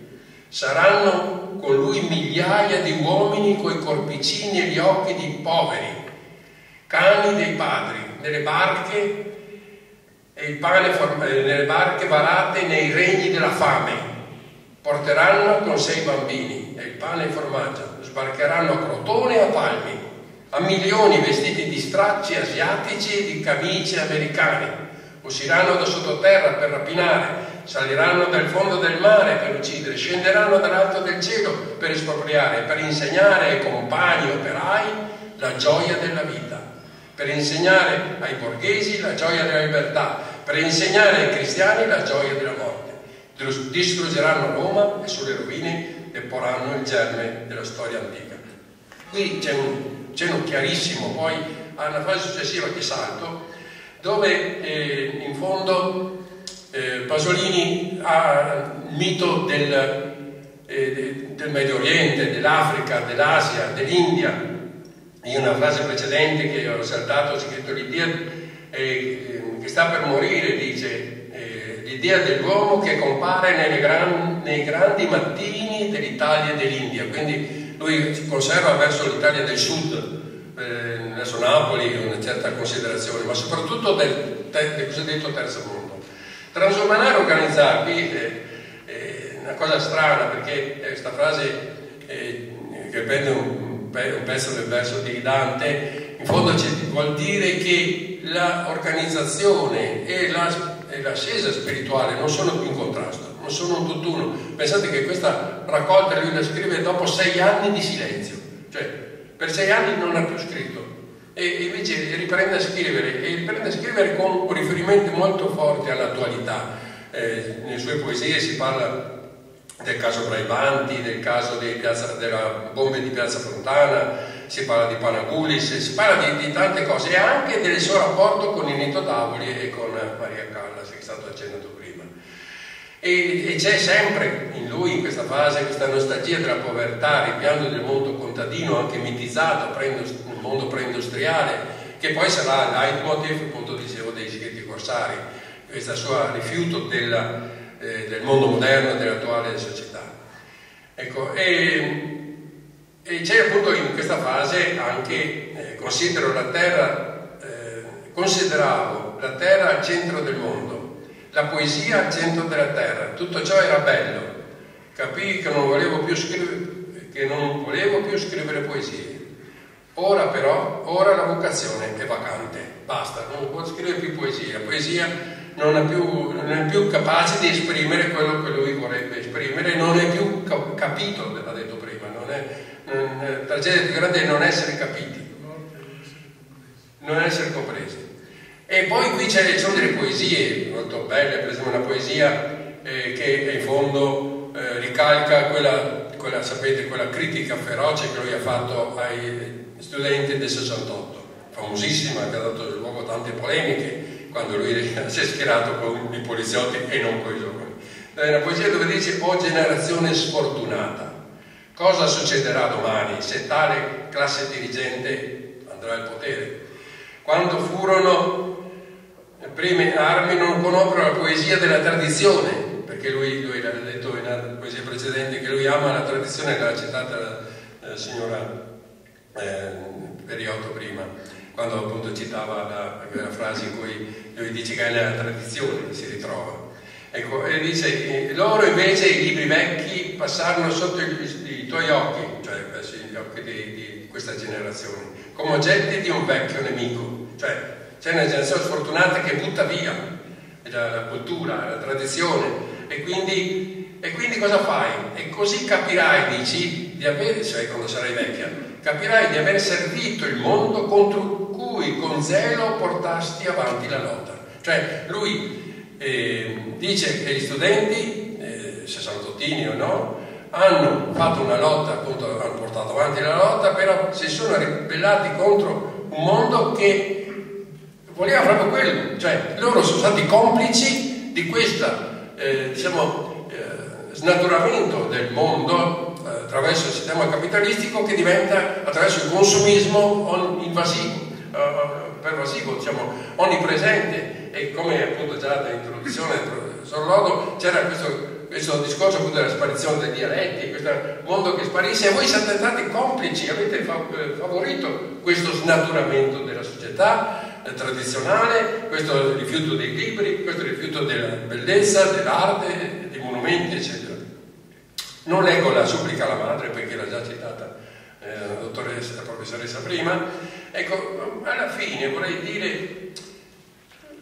Saranno con lui migliaia di uomini coi corpicini e gli occhi di poveri, cani dei padri, nelle barche e il pane eh, nelle barche varate nei regni della fame. Porteranno con sé i bambini e il pane e il formaggio, sbarcheranno a Crotone e a Palmi, a milioni vestiti di stracci asiatici e di camicie americane. Usciranno da sottoterra per rapinare, saliranno dal fondo del mare per uccidere, scenderanno dall'alto del cielo per espropriare, per insegnare ai compagni operai la gioia della vita per insegnare ai borghesi la gioia della libertà, per insegnare ai cristiani la gioia della morte. Distruggeranno Roma e sulle rovine deporranno il germe della storia antica. Qui c'è un cenno chiarissimo, poi a una fase successiva che salto, dove eh, in fondo eh, Pasolini ha il mito del, eh, del Medio Oriente, dell'Africa, dell'Asia, dell'India, in una frase precedente che ho saltato, ho scritto l'idea eh, che sta per morire, dice eh, l'idea dell'uomo che compare gran, nei grandi mattini dell'Italia e dell'India, quindi lui si conserva verso l'Italia del sud, eh, verso Napoli una certa considerazione, ma soprattutto del, del cosiddetto terzo mondo. Transumanare organizzarvi è una cosa strana perché questa frase eh, che prende un un pezzo del verso di Dante, in fondo vuol dire che l'organizzazione e, la, l'ascesa spirituale non sono più in contrasto, non sono un tutt'uno. Pensate che questa raccolta lui la scrive dopo sei anni di silenzio, cioè per sei anni non ha più scritto e invece riprende a scrivere e riprende a scrivere con un riferimento molto forte all'attualità. Eh, nelle sue poesie si parla del caso Braibanti, del caso piazza, della bomba di Piazza Fontana, si parla di Panagulis, si parla di, di, tante cose e anche del suo rapporto con il Nito Tavoli e con Maria Callas, che è stato accennato prima. E, e, c'è sempre in lui, in questa fase, questa nostalgia della povertà, rimpianto del mondo contadino, anche mitizzato, nel mondo preindustriale, che poi sarà il leitmotiv, appunto dicevo, dei scritti corsari, questo suo rifiuto della del mondo moderno dell'attuale società. Ecco, e, e, c'è appunto in questa fase anche, eh, considero la terra, eh, consideravo la terra al centro del mondo, la poesia al centro della terra, tutto ciò era bello, capii che non volevo più scrivere, che non volevo più scrivere poesie. Ora però, ora la vocazione è vacante, basta, non può scrivere più poesia. Poesia non è, più, non è più, capace di esprimere quello che lui vorrebbe esprimere, non è più capito, l'ha detto prima, non è, la tragedia più grande è non essere capiti, non essere compresi. E poi qui ci sono delle poesie molto belle, per esempio una poesia eh, che in fondo eh, ricalca quella, quella, sapete, quella critica feroce che lui ha fatto ai studenti del 68, famosissima, che ha dato luogo a tante polemiche, quando lui [laughs] si è schierato con i poliziotti e non con i giovani. È una poesia dove dice, oh generazione sfortunata, cosa succederà domani se tale classe dirigente andrà al potere? Quando furono le prime armi non conobbero la poesia della tradizione, perché lui, lui l'ha detto in una poesia precedente che lui ama la tradizione, l'ha citata la eh, signora eh, Periotto prima quando appunto citava la, la frase in cui lui dice che è nella tradizione si ritrova. Ecco, e dice, loro invece i libri vecchi passarono sotto i, i tuoi occhi, cioè gli occhi di, di, questa generazione, come oggetti di un vecchio nemico. Cioè, c'è una generazione sfortunata che butta via la, la cultura, la tradizione e quindi, e quindi cosa fai? E così capirai, dici, di avere, cioè quando sarai vecchia, capirai di aver servito il mondo contro cui con zelo portasti avanti la lotta. Cioè lui eh, dice che gli studenti, eh, se sono tuttini o no, hanno fatto una lotta, appunto, hanno portato avanti la lotta, però si sono ribellati contro un mondo che voleva proprio quello, cioè loro sono stati complici di questo eh, diciamo, eh, snaturamento del mondo attraverso il sistema capitalistico che diventa attraverso il consumismo invasivo, eh, pervasivo, diciamo, onnipresente e come appunto già dall'introduzione del professor Lodo c'era questo questo discorso appunto della sparizione dei dialetti, questo mondo che sparisse, e voi siete stati complici, avete eh, favorito questo snaturamento della società eh, tradizionale, questo rifiuto dei libri, questo rifiuto della bellezza, dell'arte, dei monumenti, eccetera. Non leggo la supplica alla madre perché l'ha già citata eh, la dottoressa, la professoressa prima. Ecco, alla fine vorrei dire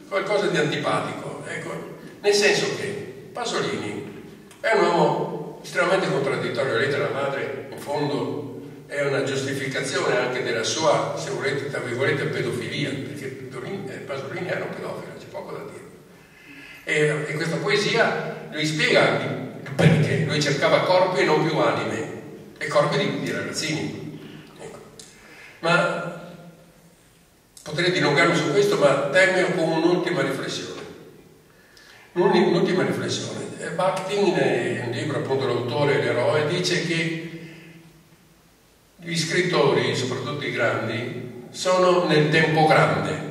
qualcosa di antipatico, ecco, nel senso che Pasolini è un uomo estremamente contraddittorio, lei la madre in fondo è una giustificazione anche della sua, se volete, tra virgolette, pedofilia, perché eh, Pasolini era un pedofilo, c'è poco da dire. E, e questa poesia lui spiega perché, lui cercava corpi e non più anime, e corpi di, di ragazzini. Ecco. Ma potrei dilungarmi su questo, ma termino con un'ultima riflessione. Un'ultima riflessione. Bakhtin, in un libro appunto l'autore, l'eroe, dice che gli scrittori, soprattutto i grandi, sono nel tempo grande,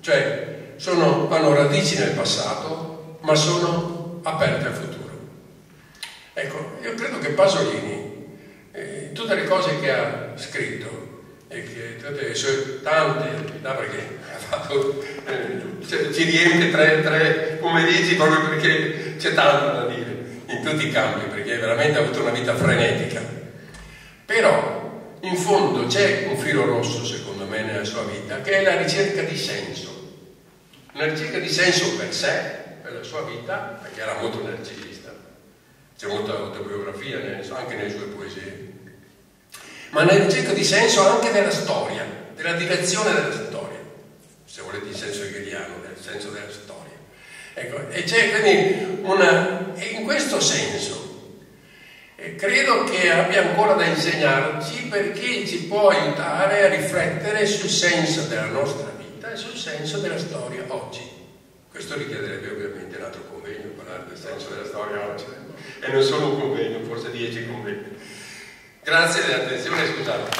cioè sono, hanno radici nel passato, ma sono aperti al futuro. Ecco, io credo che Pasolini, eh, tutte le cose che ha scritto, e che tutte le sue tante attività, perché ha fatto, eh, cioè, ci riempie tre, tre pomeriggi proprio perché c'è tanto da dire in tutti i campi, perché veramente ha avuto una vita frenetica. Però in fondo c'è un filo rosso, secondo me, nella sua vita, che è la ricerca di senso. Una ricerca di senso per sé, per la sua vita, perché era molto narcisista, c'è molta autobiografia anche nelle sue poesie ma nel ricerca di senso anche della storia, della direzione della storia, se volete in senso hegeliano, nel senso della storia. Ecco, e c'è quindi una... In questo senso eh, credo che abbia ancora da insegnarci perché ci può aiutare a riflettere sul senso della nostra vita e sul senso della storia oggi. Questo richiederebbe ovviamente un altro convegno, parlare del senso della storia oggi, e non solo un convegno, forse dieci convegni. Grazie dell'attenzione, scusate.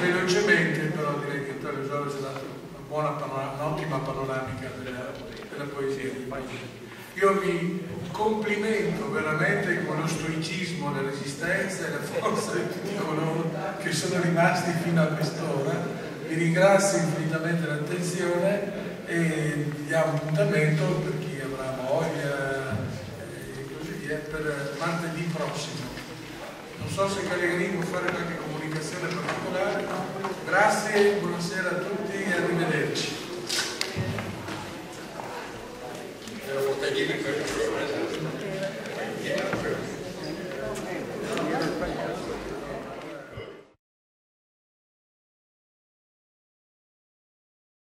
Velocemente, però direi che Antonio Giorgio ci ha dato una buona un'ottima panoramica della, della poesia di Io mi complimento veramente con lo stoicismo, la resistenza e la forza di tutti coloro che sono rimasti fino a quest'ora vi ringrazio infinitamente l'attenzione e diamo appuntamento per chi avrà voglia eh, e così via per martedì prossimo. Non so se Callegrini può fare qualche comunicazione particolare. Grazie, buonasera a tutti e arrivederci. Grazie.